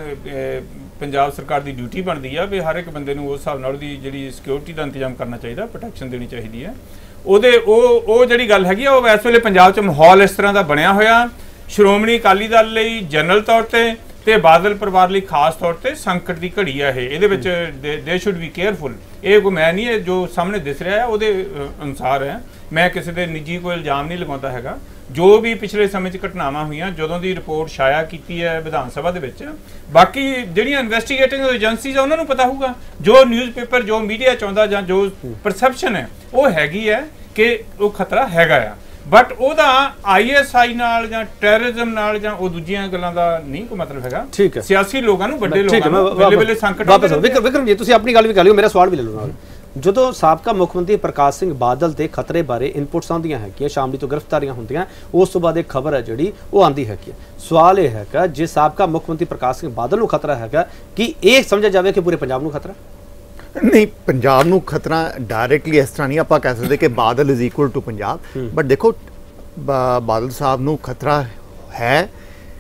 S7: ਪੰਜਾਬ ਸਰਕਾਰ ਦੀ ਡਿਊਟੀ ਬਣਦੀ ਆ ਵੀ ਹਰ ਇੱਕ ਬੰਦੇ ਨੂੰ ਉਸ ਹਿਸਾਬ ਨਾਲ ਉਹਦੀ ਜਿਹੜੀ ਸਿਕਿਉਰਿਟੀ ਦਾ ਇੰਤਜ਼ਾਮ ਕਰਨਾ ਚਾਹੀਦਾ ਪ੍ਰੋਟੈਕਸ਼ਨ ਦੇਣੀ ਚਾਹੀਦੀ ਹੈ ਉਹਦੇ ਉਹ ਉਹ ਜਿਹੜੀ ਗੱਲ ਹੈਗੀ ਆ ਉਹ ਇਸ ਵੇਲੇ ਪੰਜਾਬ 'ਚ ਮਾਹੌਲ ਇਸ ਤਰ੍ਹਾਂ ਦਾ ਬਣਿਆ ਹੋਇਆ। ਸ਼੍ਰੋਮਣੀ ਅਕਾਲੀ ਦਲ ਲਈ ਜਨਰਲ ਤੌਰ ਤੇ ਤੇ ਬਾਦਲ ਪਰਿਵਾਰ ਲਈ ਖਾਸ ਤੌਰ ਤੇ ਸੰਕਟ ਦੀ ਘੜੀ ਆ ਇਹ। ਇਹਦੇ ਵਿੱਚ ਦੇ ਸ਼ੁੱਡ ਬੀ ਕੇਅਰਫੁਲ ਇਹ ਕੋਈ ਮੈਂ ਨਹੀਂ ਇਹ ਜੋ ਸਾਹਮਣੇ ਦਿਸ ਰਿਹਾ ਹੈ ਉਹਦੇ ਅ, ਅਨੁਸਾਰ ਹੈ। ਮੈਂ ਕਿਸੇ ਦੇ ਨਿੱਜੀ ਕੋਈ ਇਲਜ਼ਾਮ ਨਹੀਂ ਲਗਾਉਂਦਾ ਹੈਗਾ। ਜੋ ਵੀ ਪਿਛਲੇ ਸਮੇਂ 'ਚ ਘਟਨਾਵਾਂ ਹੋਈਆਂ ਜਦੋਂ ਦੀ ਰਿਪੋਰਟ ਛਾਇਆ ਕੀਤੀ ਹੈ ਵਿਧਾਨ ਸਭਾ ਦੇ ਵਿੱਚ ਬਾਕੀ ਜਿਹੜੀਆਂ ਇਨਵੈਸਟੀਗੇਟਿੰਗ ਏਜੰਸੀਜ਼ ਆ ਉਹਨਾਂ ਨੂੰ ਪਤਾ ਹੋਊਗਾ। ਜੋ ਨਿਊਜ਼ਪੇਪਰ ਜੋ ਮੀਡੀਆ ਚਾਹੁੰਦਾ ਜਾਂ ਜੋ ਪਰਸੈਪਸ਼ਨ ਹੈ ਉਹ ਹੈਗੀ ਹੈ ਕਿ ਉਹ ਖਤਰਾ ਹੈਗਾ ਆ। ਬਟ ਉਹਦਾ ਆਈਐਸਆਈ ਨਾਲ ਜਾਂ ਟੈਰਰਿਜ਼ਮ ਨਾਲ ਜਾਂ ਉਹ ਦੂਜੀਆਂ ਗੱਲਾਂ ਦਾ ਨਹੀਂ ਕੋਈ ਮਤਲਬ ਹੈਗਾ।
S1: ਠੀਕ ਹੈ।
S7: ਸਿਆਸੀ ਲੋਕਾਂ ਨੂੰ ਵੱਡੇ
S1: ਹੈ
S7: ਲੋਕਾਂ ਨੂੰ ਵੇਲੇ ਵੇਲੇ ਸੰਕਟ
S1: ਵਾਪਸ। ਵਿਕਰਮ ਜੀ ਤੁਸੀਂ ਆਪਣੀ ਗੱਲ ਵੀ ਕਰ ਲਿਓ ਮੇਰਾ ਸਵਾਲ ਵੀ ਲੈ ਲਓ ਨਾਲ। ਜਦੋਂ ਸਾਬਕਾ ਮੁੱਖ ਮੰਤਰੀ ਪ੍ਰਕਾਸ਼ ਸਿੰਘ ਬਾਦਲ ਦੇ ਖਤਰੇ ਬਾਰੇ ਇਨਪੁਟਸ ਆਉਂਦੀਆਂ ਹੈ ਕਿ ਸ਼ਾਮਲੀ ਤੋਂ ਗ੍ਰਿਫਤਾਰੀਆਂ ਹੁੰਦੀਆਂ ਉਸ ਤੋਂ ਬਾਅਦ ਇੱਕ ਖਬਰ ਹੈ ਜਿਹੜੀ ਉਹ ਆਂਦੀ ਹੈ। ਕਿ ਸਵਾਲ ਇਹ ਹੈਗਾ ਜੇ ਸਾਬਕਾ ਮੁੱਖ ਮੰਤਰੀ ਪ੍ਰਕਾਸ਼ ਸਿੰਘ ਬਾਦਲ ਨੂੰ ਖਤਰਾ ਹੈਗਾ ਕਿ ਇਹ ਸਮਝਿਆ ਜਾਵੇ ਕਿ ਪੂਰੇ ਪੰਜਾਬ ਨੂੰ ਖਤਰਾ?
S8: ਨਹੀਂ ਪੰਜਾਬ ਨੂੰ ਖਤਰਾ ਡਾਇਰੈਕਟਲੀ ਇਸ ਤਰ੍ਹਾਂ ਨਹੀਂ ਆਪਾਂ ਕਹਿ ਸਕਦੇ ਕਿ Badal is equal to Punjab. But ਦੇਖੋ ਬਾਦਲ ਸਾਹਿਬ ਨੂੰ ਖਤਰਾ ਹੈ।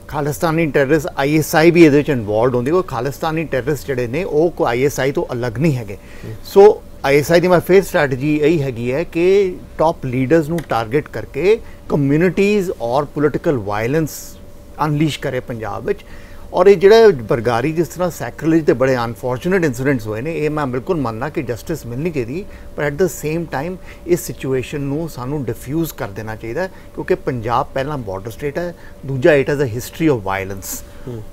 S8: ਖਾਲਿਸਤਾਨੀ ਟੈਰਰਿਸਟ ਆਈਐਸਆਈ ਵੀ ਇਹਦੇ ਵਿੱਚ ਇਨਵੋਲਡ ਹੁੰਦੀ ਉਹ ਖਾਲਿਸਤਾਨੀ ਟੈਰਰਿਸਟ ਜਿਹੜੇ ਨੇ ਉਹ ਕੋ ਆਈਐਸਆਈ ਤੋਂ ਅਲੱਗ ਨਹੀਂ ਹੈਗੇ। ਸੋ ਆਈਐਸਆਈ ਦੀ ਮੈਂ ਫੇਰ ਸਟ੍ਰੈਟਜੀ ਇਹੀ ਹੈਗੀ ਹੈ ਕਿ ਟਾਪ ਲੀਡਰਸ ਨੂੰ ਟਾਰਗੇਟ ਕਰਕੇ ਕਮਿਊਨਿਟੀਜ਼ ਔਰ ਪੋਲਿਟੀਕਲ ਵਾਇਲੈਂਸ ਅਨਲੀਸ਼ ਕਰੇ ਪੰਜਾਬ ਵਿੱਚ। ਔਰ ਇਹ ਜਿਹੜਾ ਬਰਗਾਰੀ ਜਿਸ ਤਰ੍ਹਾਂ ਸੈਕਰੇਜ ਤੇ ਬੜੇ ਅਨਫੋਰਚੂਨੇਟ ਇਨਸੀਡੈਂਟਸ ਹੋਏ ਨੇ ਇਹ ਮੈਂ ਬਿਲਕੁਲ ਮੰਨਦਾ ਕਿ ਜਸਟਿਸ ਮਿਲਣੀ ਚਾਹੀਦੀ ਪਰ ਐਟ ਦ ਸੇਮ ਟਾਈਮ ਇਸ ਸਿਚੁਏਸ਼ਨ ਨੂੰ ਸਾਨੂੰ ਡਿਫਿਊਜ਼ ਕਰ ਦੇਣਾ ਚਾਹੀਦਾ ਕਿਉਂਕਿ ਪੰਜਾਬ ਪਹਿਲਾਂ ਬਾਰਡਰ ਸਟੇਟ ਹੈ ਦੂਜਾ it has a history of violence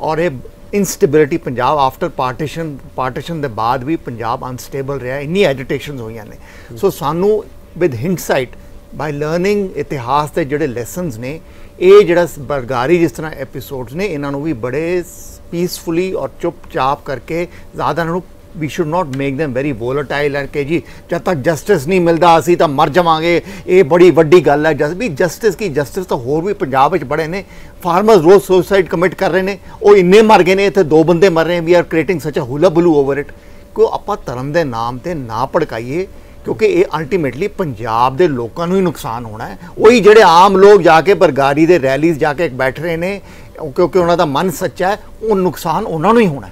S8: ਔਰ ਇਹ instability Punjab after partition partition ਦੇ ਬਾਅਦ ਵੀ ਪੰਜਾਬ ਅਨਸਟੇਬਲ ਰਿਹਾ ਇੰਨੀ ਐਜੀਟੇਸ਼ਨਸ ਹੋਈਆਂ ਨੇ। ਸੋ ਸਾਨੂੰ ਵਿਦ ਹਿੰਟਸਾਈਟ ਬਾਈ ਲਰਨਿੰਗ ਇਤਿਹਾਸ ਦੇ ਜਿਹੜੇ ਲੈਸਨਸ ਨੇ ਇਹ ਜਿਹੜਾ ਸ- ਬਰਗਾਰੀ ਜਿਸ ਤਰ੍ਹਾਂ ਐਪੀਸੋਡਸ ਨੇ, ਇਹਨਾਂ ਨੂੰ ਵੀ ਬੜੇ ਪੀਸਫੁਲੀ ਔਰ ਚੁੱਪਚਾਪ ਕਰਕੇ ਜ਼ਿਆਦਾ ਇਹਨਾਂ ਨੂੰ ਵੀ should not make them very volatile and ਕਿ ਜੀ, ਜਦ ਤੱਕ ਜਸਟਿਸ ਨਹੀਂ ਮਿਲਦਾ, ਅਸੀਂ ਤਾਂ ਮਰ ਜਾਵਾਂਗੇ। ਇਹ ਬੜੀ ਵੱਡੀ ਗੱਲ ਹੈ। ਜਸ, ਵੀ ਜਸਟਿਸ ਕੀ ਜਸਟਿਸ ਤਾਂ ਹੋਰ ਵੀ ਪੰਜਾਬ ਵਿੱਚ ਬੜੇ ਨੇ। ਫਾਰਮਰਸ ਰੋਜ਼ ਸੁਸਾਈਡ ਕਮਿਟ ਕਰ ਰਹੇ ਨੇ। ਉਹ ਇੰਨੇ ਮਰ ਗਏ ਨੇ, ਇੱਥੇ ਦੋ ਬੰਦੇ ਮਰ ਰਹੇ we are creating such a hullabaloo over it ਕੋ ਆਪਾਂ ਧਰਮ ਦੇ ਨਾਮ ਤੇ ਨਾ ਭੜਕਾਈਏ। ਕਿਉਂਕਿ ਇਹ ਅਲਟੀਮੇਟਲੀ ਪੰਜਾਬ ਦੇ ਲੋਕਾਂ ਨੂੰ ਹੀ ਨੁਕਸਾਨ ਹੋਣਾ ਹੈ। ਉਹੀ ਜਿਹੜੇ ਆਮ ਲੋਕ ਜਾ ਕੇ ਬਰਗਾਰੀ ਦੇ ਰੈਲੀਜ਼ ਜਾ ਕੇ ਬੈਠ ਰਹੇ ਨੇ ਕਿਉਂਕਿ ਉਹਨਾਂ ਦਾ ਮਨ ਸੱਚਾ ਹੈ ਉਹ ਨੁਕਸਾਨ ਉਹਨਾਂ ਨੂੰ ਹੀ ਹੋਣਾ